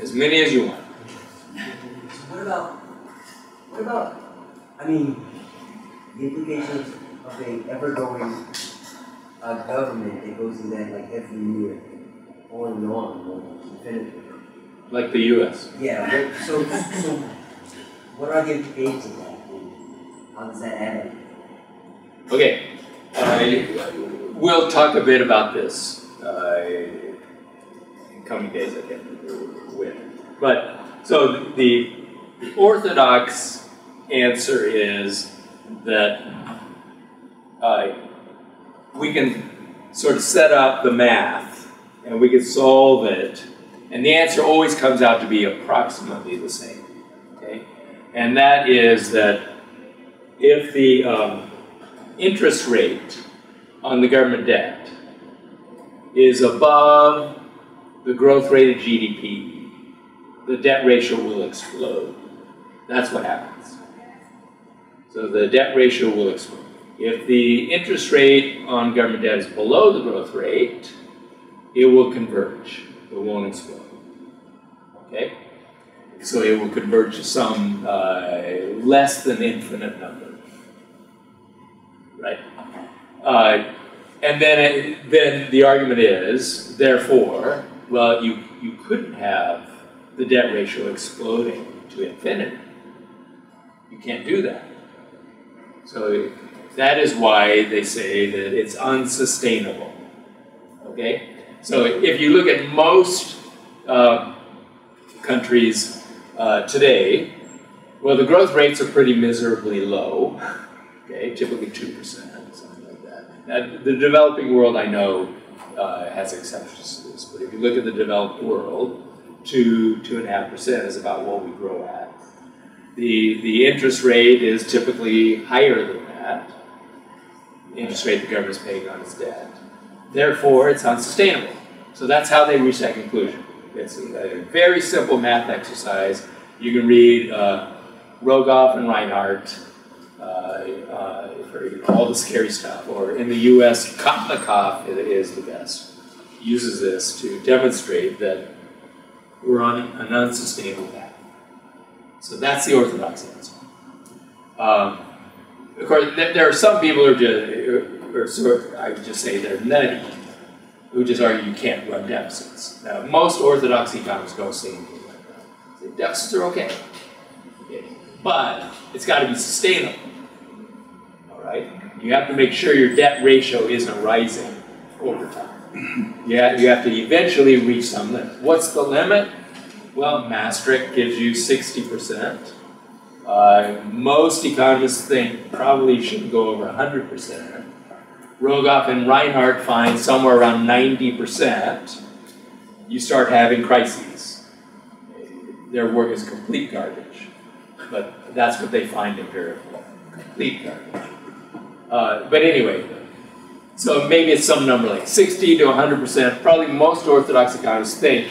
As many as you want. What about, what about I mean, the implications of a ever-going uh, government that goes in that like every year, on and on, infinitely. Like the US. Yeah, what- so, so what are the implications of that? How does that add up? Okay, uh, we'll talk a bit about this uh, in coming days, I can't But, so the orthodox answer is that uh, we can sort of set up the math and we can solve it, and the answer always comes out to be approximately the same. Okay? And that is that if the um, interest rate on the government debt is above the growth rate of GDP, the debt ratio will explode. That's what happens. So the debt ratio will explode. If the interest rate on government debt is below the growth rate, it will converge. It won't explode. Okay? So it will converge to some uh, less than infinite number right? Uh, and then, it, then the argument is, therefore, well, you, you couldn't have the debt ratio exploding to infinity. You can't do that. So that is why they say that it's unsustainable. Okay? So if you look at most uh, countries uh, today, well, the growth rates are pretty miserably low okay, typically 2%, something like that. Now, the developing world, I know, uh, has exceptions to this, but if you look at the developed world, 2, 2.5% is about what we grow at. The, the interest rate is typically higher than that, the interest rate the government is paying on its debt. Therefore, it's unsustainable. So that's how they reach that conclusion. It's a, a very simple math exercise. You can read uh, Rogoff and Reinhart, uh, uh, for all the scary stuff. Or in the U.S., Kotlikoff is the best. Uses this to demonstrate that we're on an unsustainable path. So that's the orthodox answer. Um, of course, there are some people who are just, or sort I would just say they're nutty, who just argue you can't run deficits. Now, most orthodox economists don't say anything like that. Say deficits are okay. okay. But it's got to be sustainable. All right? You have to make sure your debt ratio isn't rising over time. Have, you have to eventually reach some limit. What's the limit? Well, Maastricht gives you 60%. Uh, most economists think probably shouldn't go over 100%. Rogoff and Reinhart find somewhere around 90%. You start having crises. Their work is complete garbage, but that's what they find empirically. Complete garbage. Uh, but anyway, so maybe it's some number like 60 to 100%. Probably most Orthodox economists think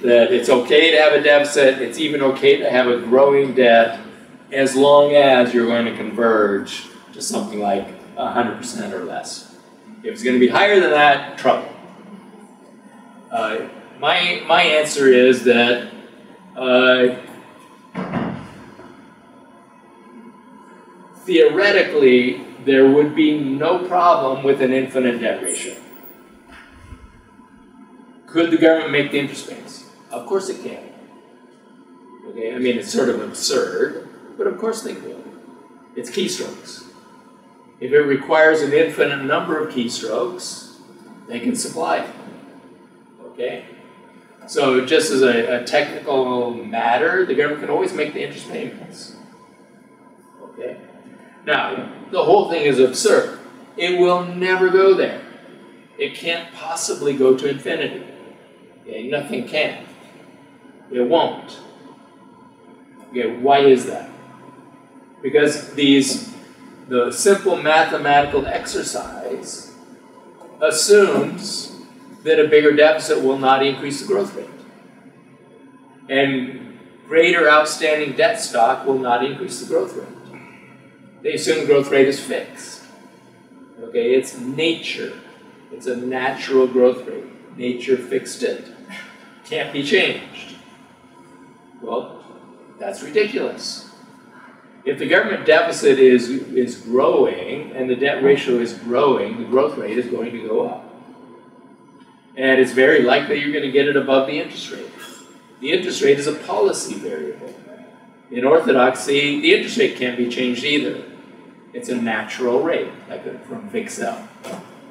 that it's okay to have a deficit, it's even okay to have a growing debt, as long as you're going to converge to something like 100% or less. If it's going to be higher than that, trouble. Uh, my, my answer is that uh, theoretically, there would be no problem with an infinite debt ratio. Could the government make the interest payments? Of course it can. Okay, I mean, it's sort of absurd, but of course they could. It's keystrokes. If it requires an infinite number of keystrokes, they can supply it. Okay? So, just as a, a technical matter, the government can always make the interest payments. Okay? Now, the whole thing is absurd. It will never go there. It can't possibly go to infinity. Okay? Nothing can. It won't. Okay, why is that? Because these, the simple mathematical exercise assumes that a bigger deficit will not increase the growth rate. And greater outstanding debt stock will not increase the growth rate. They assume the growth rate is fixed. Okay, it's nature. It's a natural growth rate. Nature fixed it. Can't be changed. Well, that's ridiculous. if the government deficit is, is growing and the debt ratio is growing, the growth rate is going to go up. And it's very likely you're going to get it above the interest rate. The interest rate is a policy variable. In orthodoxy, the interest rate can't be changed either. It's a natural rate, like from Wicksell.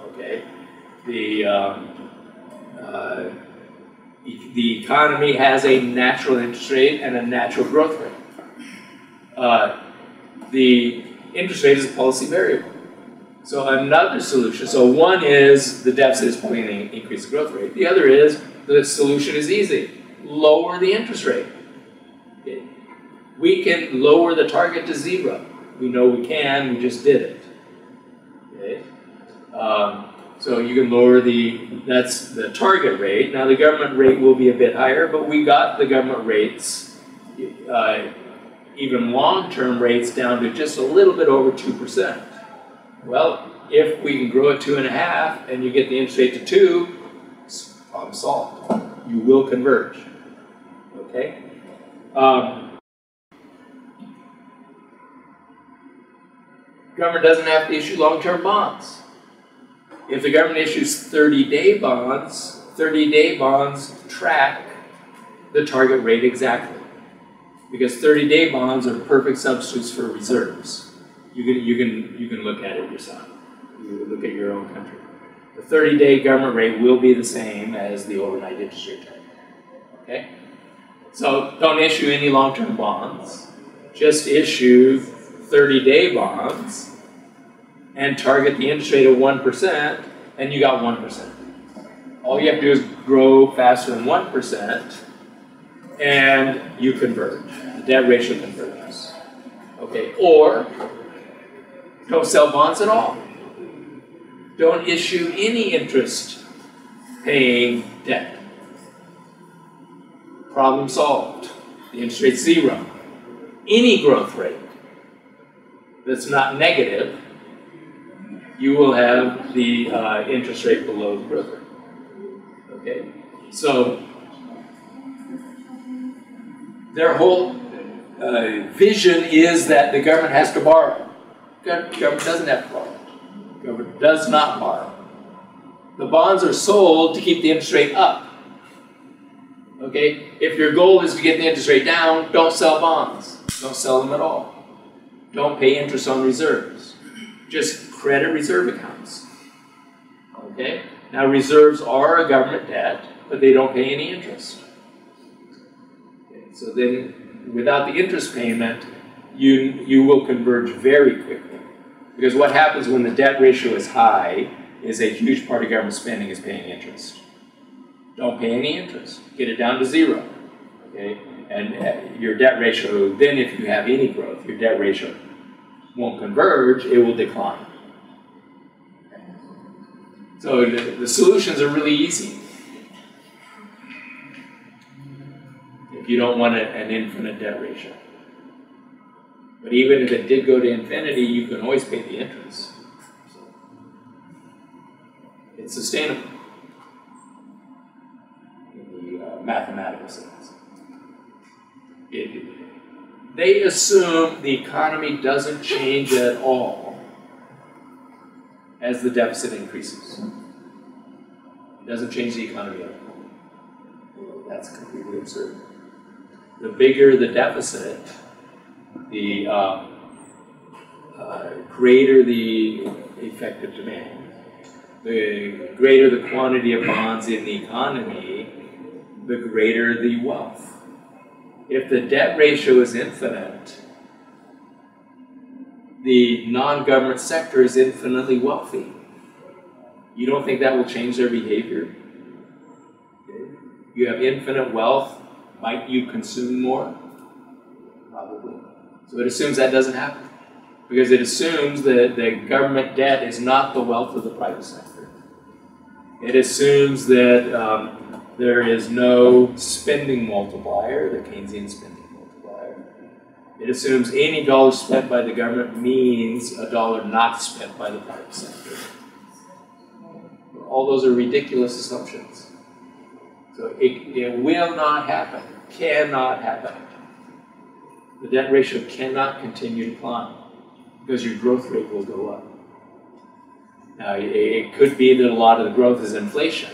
Okay, the um, uh, the economy has a natural interest rate and a natural growth rate. Uh, the interest rate is a policy variable. So another solution, so one is the deficit is probably going to increase the growth rate. The other is the solution is easy. Lower the interest rate. We can lower the target to zero. We know we can, we just did it. Okay? Um, so you can lower the, that's the target rate. Now the government rate will be a bit higher, but we got the government rates, uh, even long-term rates down to just a little bit over 2%. Well, if we can grow at two and a half and you get the interest rate to two, problem solved. You will converge. Okay? Um, government doesn't have to issue long-term bonds. If the government issues 30-day bonds, 30-day bonds track the target rate exactly. Because 30-day bonds are perfect substitutes for reserves. You can, you, can, you can look at it yourself. You look at your own country. The 30-day government rate will be the same as the overnight interest rate target. Okay? So don't issue any long-term bonds. Just issue 30-day bonds and target the interest rate of 1%, and you got 1%. All you have to do is grow faster than 1%, and you converge. The debt ratio converges. Okay, or don't sell bonds at all. Don't issue any interest paying debt. Problem solved. The interest rate zero. Any growth rate that's not negative you will have the uh, interest rate below the growth rate. Okay, so their whole uh, vision is that the government has to borrow. Government doesn't have to borrow. Government does not borrow. The bonds are sold to keep the interest rate up. Okay, if your goal is to get the interest rate down, don't sell bonds. Don't sell them at all. Don't pay interest on reserves. Just credit reserve accounts. Okay? Now reserves are a government debt, but they don't pay any interest. Okay, so then without the interest payment, you, you will converge very quickly. Because what happens when the debt ratio is high is a huge part of government spending is paying interest. Don't pay any interest. Get it down to zero. Okay? And uh, your debt ratio, then if you have any growth, your debt ratio won't converge, it will decline. So the, the solutions are really easy. If you don't want a, an infinite debt ratio. But even if it did go to infinity, you can always pay the interest. So it's sustainable in the uh, mathematical sense. It, they assume the economy doesn't change at all as the deficit increases. It doesn't change the economy at all. That's completely absurd. The bigger the deficit, the uh, uh, greater the effective demand. The greater the quantity of bonds in the economy, the greater the wealth. If the debt ratio is infinite, the non-government sector is infinitely wealthy. You don't think that will change their behavior? You have infinite wealth. Might you consume more? Probably. So it assumes that doesn't happen. Because it assumes that the government debt is not the wealth of the private sector. It assumes that um, there is no spending multiplier, the Keynesian spending multiplier. it assumes any dollar spent by the government means a dollar not spent by the private sector. All those are ridiculous assumptions. So it, it will not happen, cannot happen. the debt ratio cannot continue to climb because your growth rate will go up. Now, it, it could be that a lot of the growth is inflation,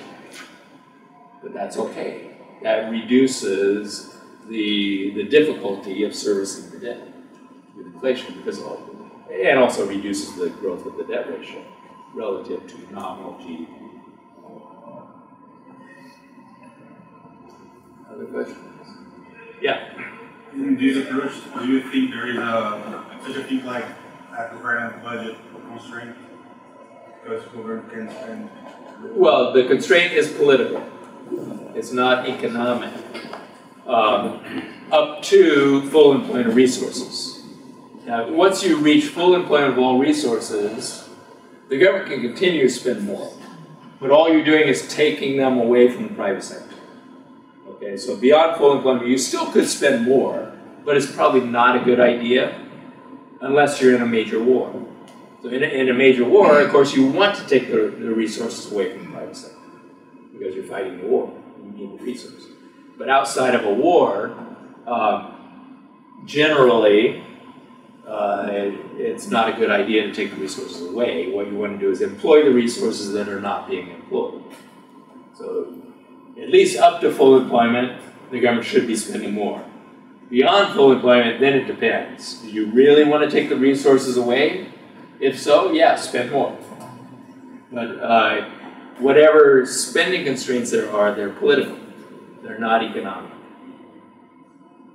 but that's okay. That reduces the, the difficulty of servicing the debt with inflation because of, and also reduces the growth of the debt ratio relative to nominal GDP. Other questions? Yeah. In this approach, do you think there is a, such a thing like a government budget constraint? Because government can spend. Well, the constraint is political. It's not economic. Um, up to full employment of resources. Now, once you reach full employment of all resources, the government can continue to spend more. But all you're doing is taking them away from the private sector. Okay, so beyond full employment, you still could spend more, but it's probably not a good idea unless you're in a major war. So in a, in a major war, of course, you want to take the, the resources away from because you're fighting the war. You need the resources. But outside of a war, um, generally, uh, it, it's not a good idea to take the resources away. What you want to do is employ the resources that are not being employed. So, at least up to full employment, the government should be spending more. Beyond full employment, then it depends. Do you really want to take the resources away? If so, yeah, spend more. But uh, whatever spending constraints there are, they're political. They're not economic.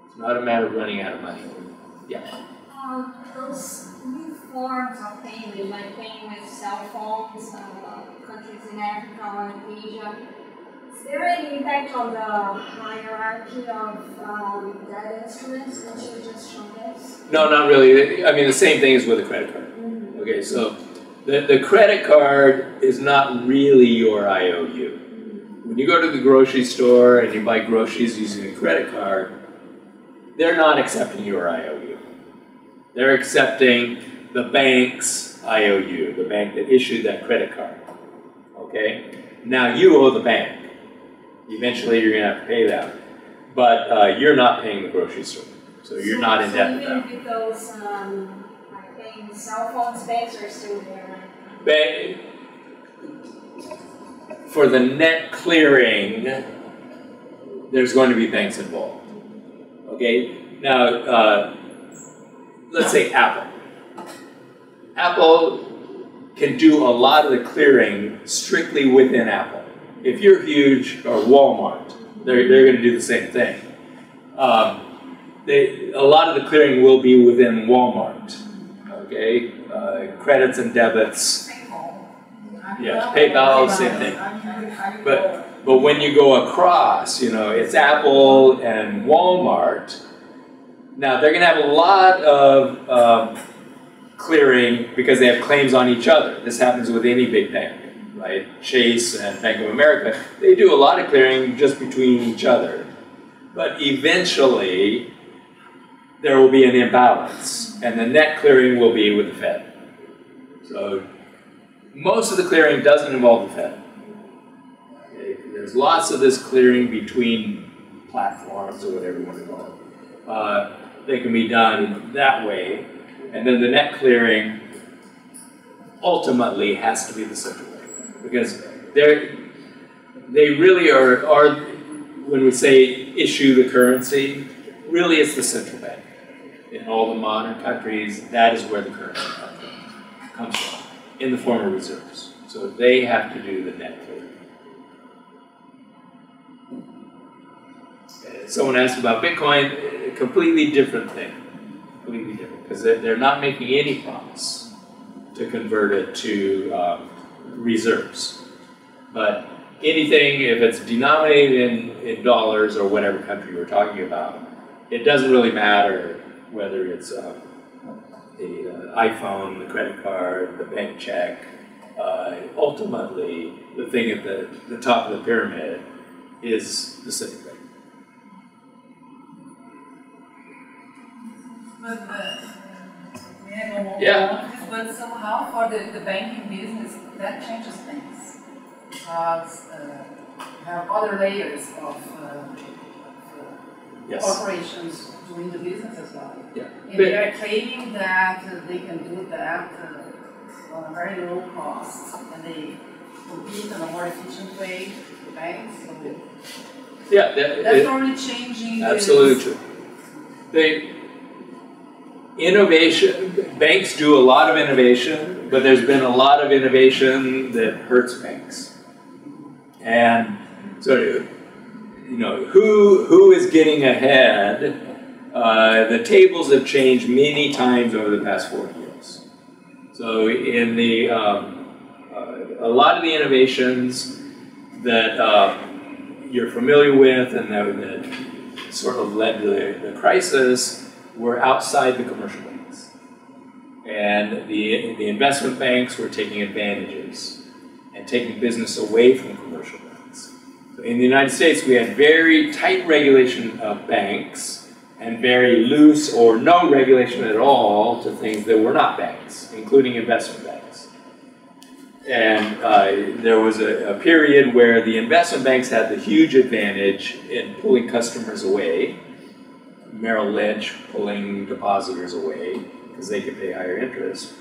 It's not a matter of running out of money. Yeah. Um, those new forms of payment, like paying with cell phones, uh, countries in Africa or Asia, is there any impact on the hierarchy of um, debt instruments that you just showed us? No, not really. I mean, the same thing is with a credit card. Mm-hmm. Okay, so the, the credit card is not really your IOU. When you go to the grocery store and you buy groceries using a credit card, they're not accepting your IOU. They're accepting the bank's IOU, the bank that issued that credit card. Okay? Now you owe the bank. Eventually you're gonna have to pay that. But uh, you're not paying the grocery store. So you're not in debt to them. Even with those, um, like paying cell phones, banks are still there. For the net clearing, there's going to be banks involved. Okay, now uh, let's say Apple. Apple can do a lot of the clearing strictly within Apple. If you're huge, or Walmart, they're, they're going to do the same thing. Um, they, a lot of the clearing will be within Walmart. Okay, uh, credits and debits. Yeah, PayPal, same thing. But but when you go across, you know, it's Apple and Walmart. Now they're gonna have a lot of um, clearing because they have claims on each other. This happens with any big bank, right? Chase and Bank of America, they do a lot of clearing just between each other. But eventually, there will be an imbalance, and the net clearing will be with the Fed. So most of the clearing doesn't involve the Fed. Okay, There's lots of this clearing between platforms or whatever you want to call it. Uh, they can be done that way, and then the net clearing ultimately has to be the central bank because they're they really are are when we say issue the currency, really it's the central bank. In all the modern countries, that is where the currency comes from in the form of reserves. So they have to do the net clearing. Someone asked about Bitcoin, a completely different thing. Completely different, because they're, not making any promise to convert it to um, reserves. But anything, if it's denominated in, in dollars or whatever country we're talking about, it doesn't really matter whether it's um, uh, iPhone, the credit card, the bank check. Uh, ultimately, the thing at the, the top of the pyramid is the civic bank. But, uh, go more Yeah. But somehow for the, the banking business, that changes things. Because uh, you have other layers of, uh, of uh, Yes. corporations doing the business as well. Yeah. And they are claiming that they can do that uh, on a very low cost, and they compete in a more efficient way with banks, so Yeah, that- that's it- only changing absolutely true. They, innovation, banks do a lot of innovation, but there's been a lot of innovation that hurts banks. And so, you know, who, who is getting ahead? Uh, the tables have changed many times over the past 40 years. So in the, um, uh, a lot of the innovations that um, you're familiar with and that, that sort of led to the, the crisis were outside the commercial banks. And the, the investment banks were taking advantages and taking business away from commercial banks. In the United States, we had very tight regulation of banks and very loose or no regulation at all to things that were not banks, including investment banks. And uh, there was a, a period where the investment banks had the huge advantage in pulling customers away. Merrill Lynch pulling depositors away because they could pay higher interest.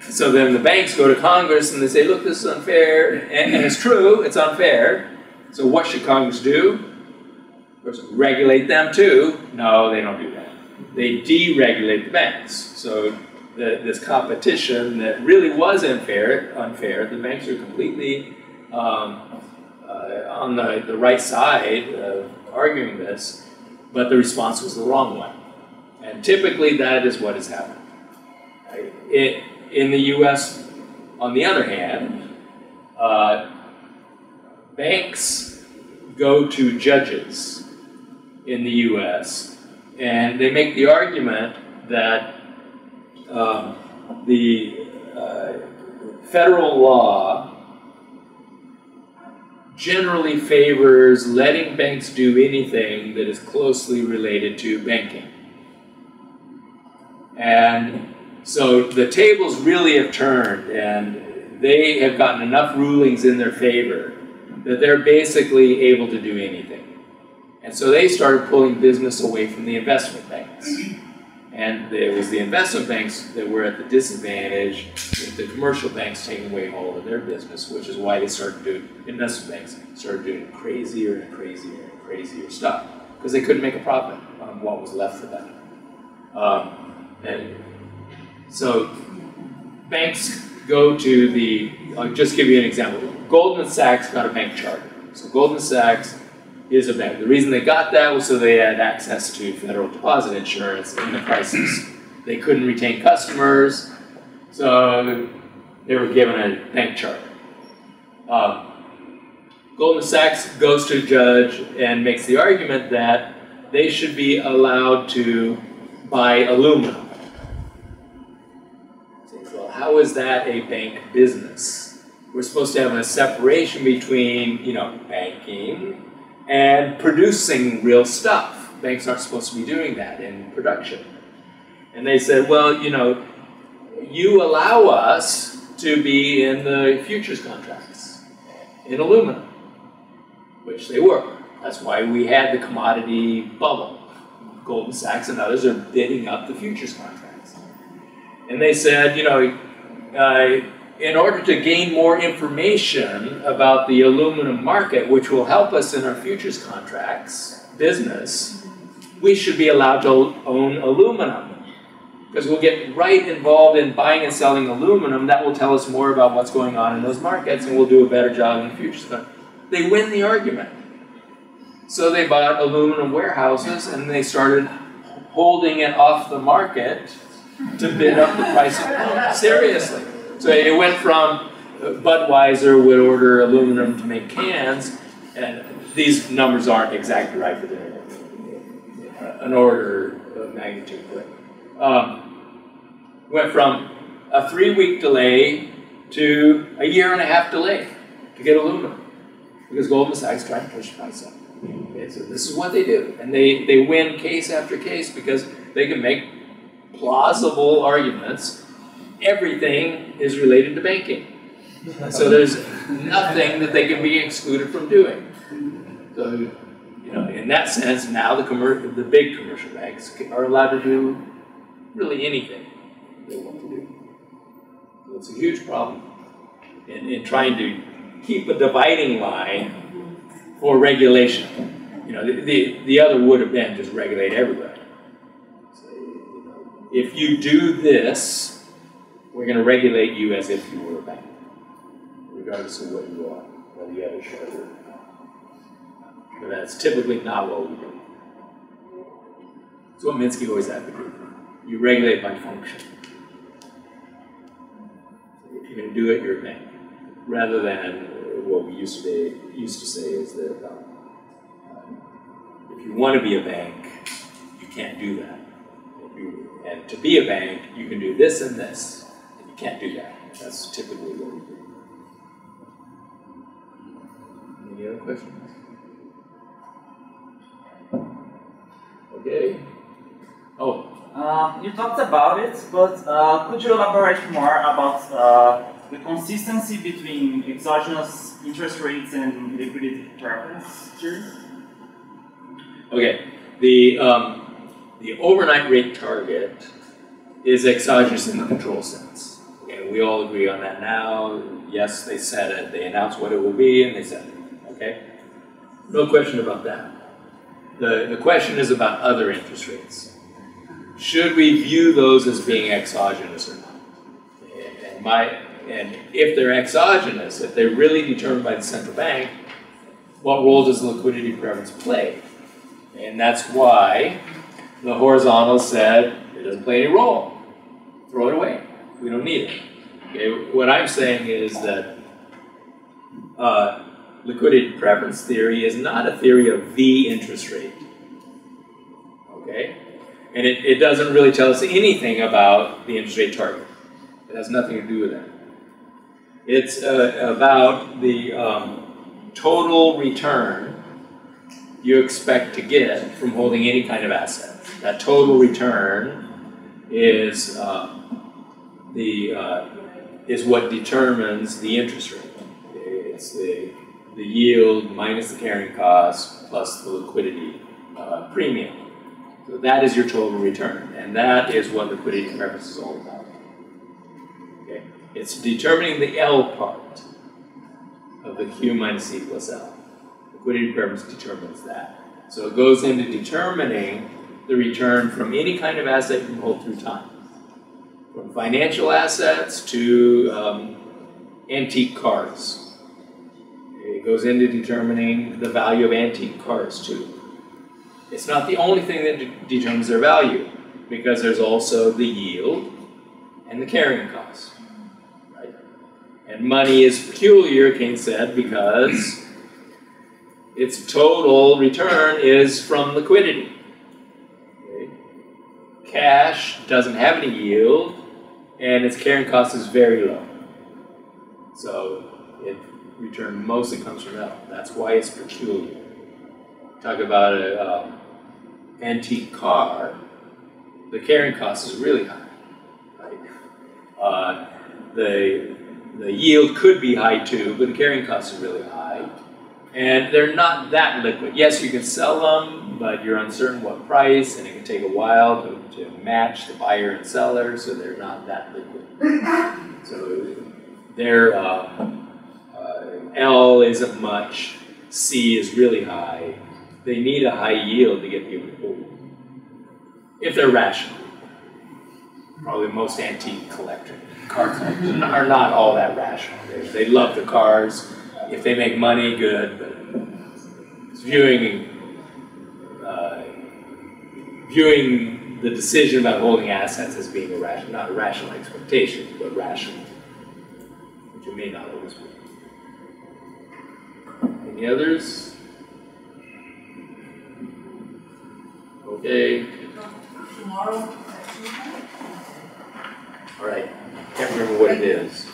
So then the banks go to Congress and they say, look, this is unfair. And, and it's true, it's unfair. So what should Congress do? Regulate them too. No, they don't do that. They deregulate the banks. So the, this competition that really was unfair, unfair, the banks are completely um, uh, on the, the right side of arguing this, but the response was the wrong one. And typically that is what has happened. It, in the US, on the other hand, uh, banks go to judges in the US and they make the argument that um, the uh, federal law generally favors letting banks do anything that is closely related to banking. And so the tables really have turned, and they have gotten enough rulings in their favor that they're basically able to do anything. And so they started pulling business away from the investment banks. And it was the investment banks that were at the disadvantage with the commercial banks taking away all of their business, which is why they started doing, investment banks started doing crazier and crazier and crazier stuff because they couldn't make a profit on what was left for them. Um, and so banks go to the, I'll just give you an example. Goldman Sachs got a bank charter. So Goldman Sachs is a bank. The reason they got that was so they had access to federal deposit insurance in the crisis. They couldn't retain customers, so they were given a bank charter. Uh, Goldman Sachs goes to a judge and makes the argument that they should be allowed to buy aluminum. How is that a bank business? We're supposed to have a separation between, you know, banking and producing real stuff. Banks aren't supposed to be doing that in production. And they said, well, you know, you allow us to be in the futures contracts in aluminum, which they were. That's why we had the commodity bubble. Goldman Sachs and others are bidding up the futures contracts. And they said, you know, uh, in order to gain more information about the aluminum market, which will help us in our futures contracts business, we should be allowed to own aluminum. Because we'll get right involved in buying and selling aluminum, that will tell us more about what's going on in those markets, and we'll do a better job in the futures. They win the argument. So they bought aluminum warehouses and they started holding it off the market to bid up the price. Seriously. So it went from uh, Budweiser would order aluminum to make cans, and these numbers aren't exactly right, but they're uh, an order of magnitude. But, um, went from a three-week delay to a year and a half delay to get aluminum because Goldman Sachs tried to push price up. Okay, so this is what they do, and they they win case after case because they can make plausible arguments everything is related to banking. So there's nothing that they can be excluded from doing. So You know, in that sense, now the commer- the big commercial banks are allowed to do really anything they want to do. So it's a huge problem in, in trying to keep a dividing line for regulation. You know, the, the, the other would have been just regulate everywhere. If you do this, we're going to regulate you as if you were a bank, regardless of what you are, whether you have a charter or not. But that's typically not what we do. It's what Minsky always advocated. You regulate by function. If you're going to do it, you're a bank, rather than what we used to used to say is that um, um, if you want to be a bank, you can't do that. And to be a bank, you can do this and this, and you can't do that. That's typically what we do. Any other questions? Okay. Oh, Uh, you talked about it, but uh, could you elaborate more about uh, the consistency between exogenous interest rates and liquidity preference here? Okay, the, um, the overnight rate target is exogenous in the control sense. Okay, we all agree on that now. Yes, they said it, they announced what it will be, and they said it, okay? No question about that. The, the question is about other interest rates. Should we view those as being exogenous or not? And- my, and if they're exogenous, if they're really determined by the central bank, what role does liquidity preference play? And that's why the horizontal said it doesn't play any role. Throw it away. We don't need it. Okay, what I'm saying is that uh, liquidity preference theory is not a theory of the interest rate. Okay? And it, it doesn't really tell us anything about the interest rate target. It has nothing to do with that. It's uh, about the um, total return you expect to get from holding any kind of asset. That total return is uh, the uh, is what determines the interest rate. It's the the yield minus the carrying cost plus the liquidity uh, premium. So that is your total return, and that is what liquidity preference is all about. Okay, it's determining the L part of the Q minus C plus L liquidity preference determines that. So it goes into determining the return from any kind of asset you hold through time. From financial assets to um, antique cars. It goes into determining the value of antique cars too. It's not the only thing that de- determines their value, because there's also the yield and the carrying cost. Right? And money is peculiar, Keynes said, because its total return is from liquidity. Okay. Cash doesn't have any yield, and its carrying cost is very low. So it return mostly comes from that. That's why it's peculiar. Talk about an um, antique car, the carrying cost is really high. Right? Uh, the the yield could be high too, but the carrying cost is really high and they're not that liquid. Yes, you can sell them, but you're uncertain what price, and it can take a while to, to match the buyer and seller, so they're not that liquid. So their uh, uh, L isn't much, C is really high. They need a high yield to get people to if they're rational. Probably most antique collector car collectors are not all that rational. They, they love the cars if they make money, good, but viewing uh, viewing the decision about holding assets as being a rational, not a rational expectation, but rational, which it may not always be. Any others? Okay, Tomorrow, all right. Can't remember what it is.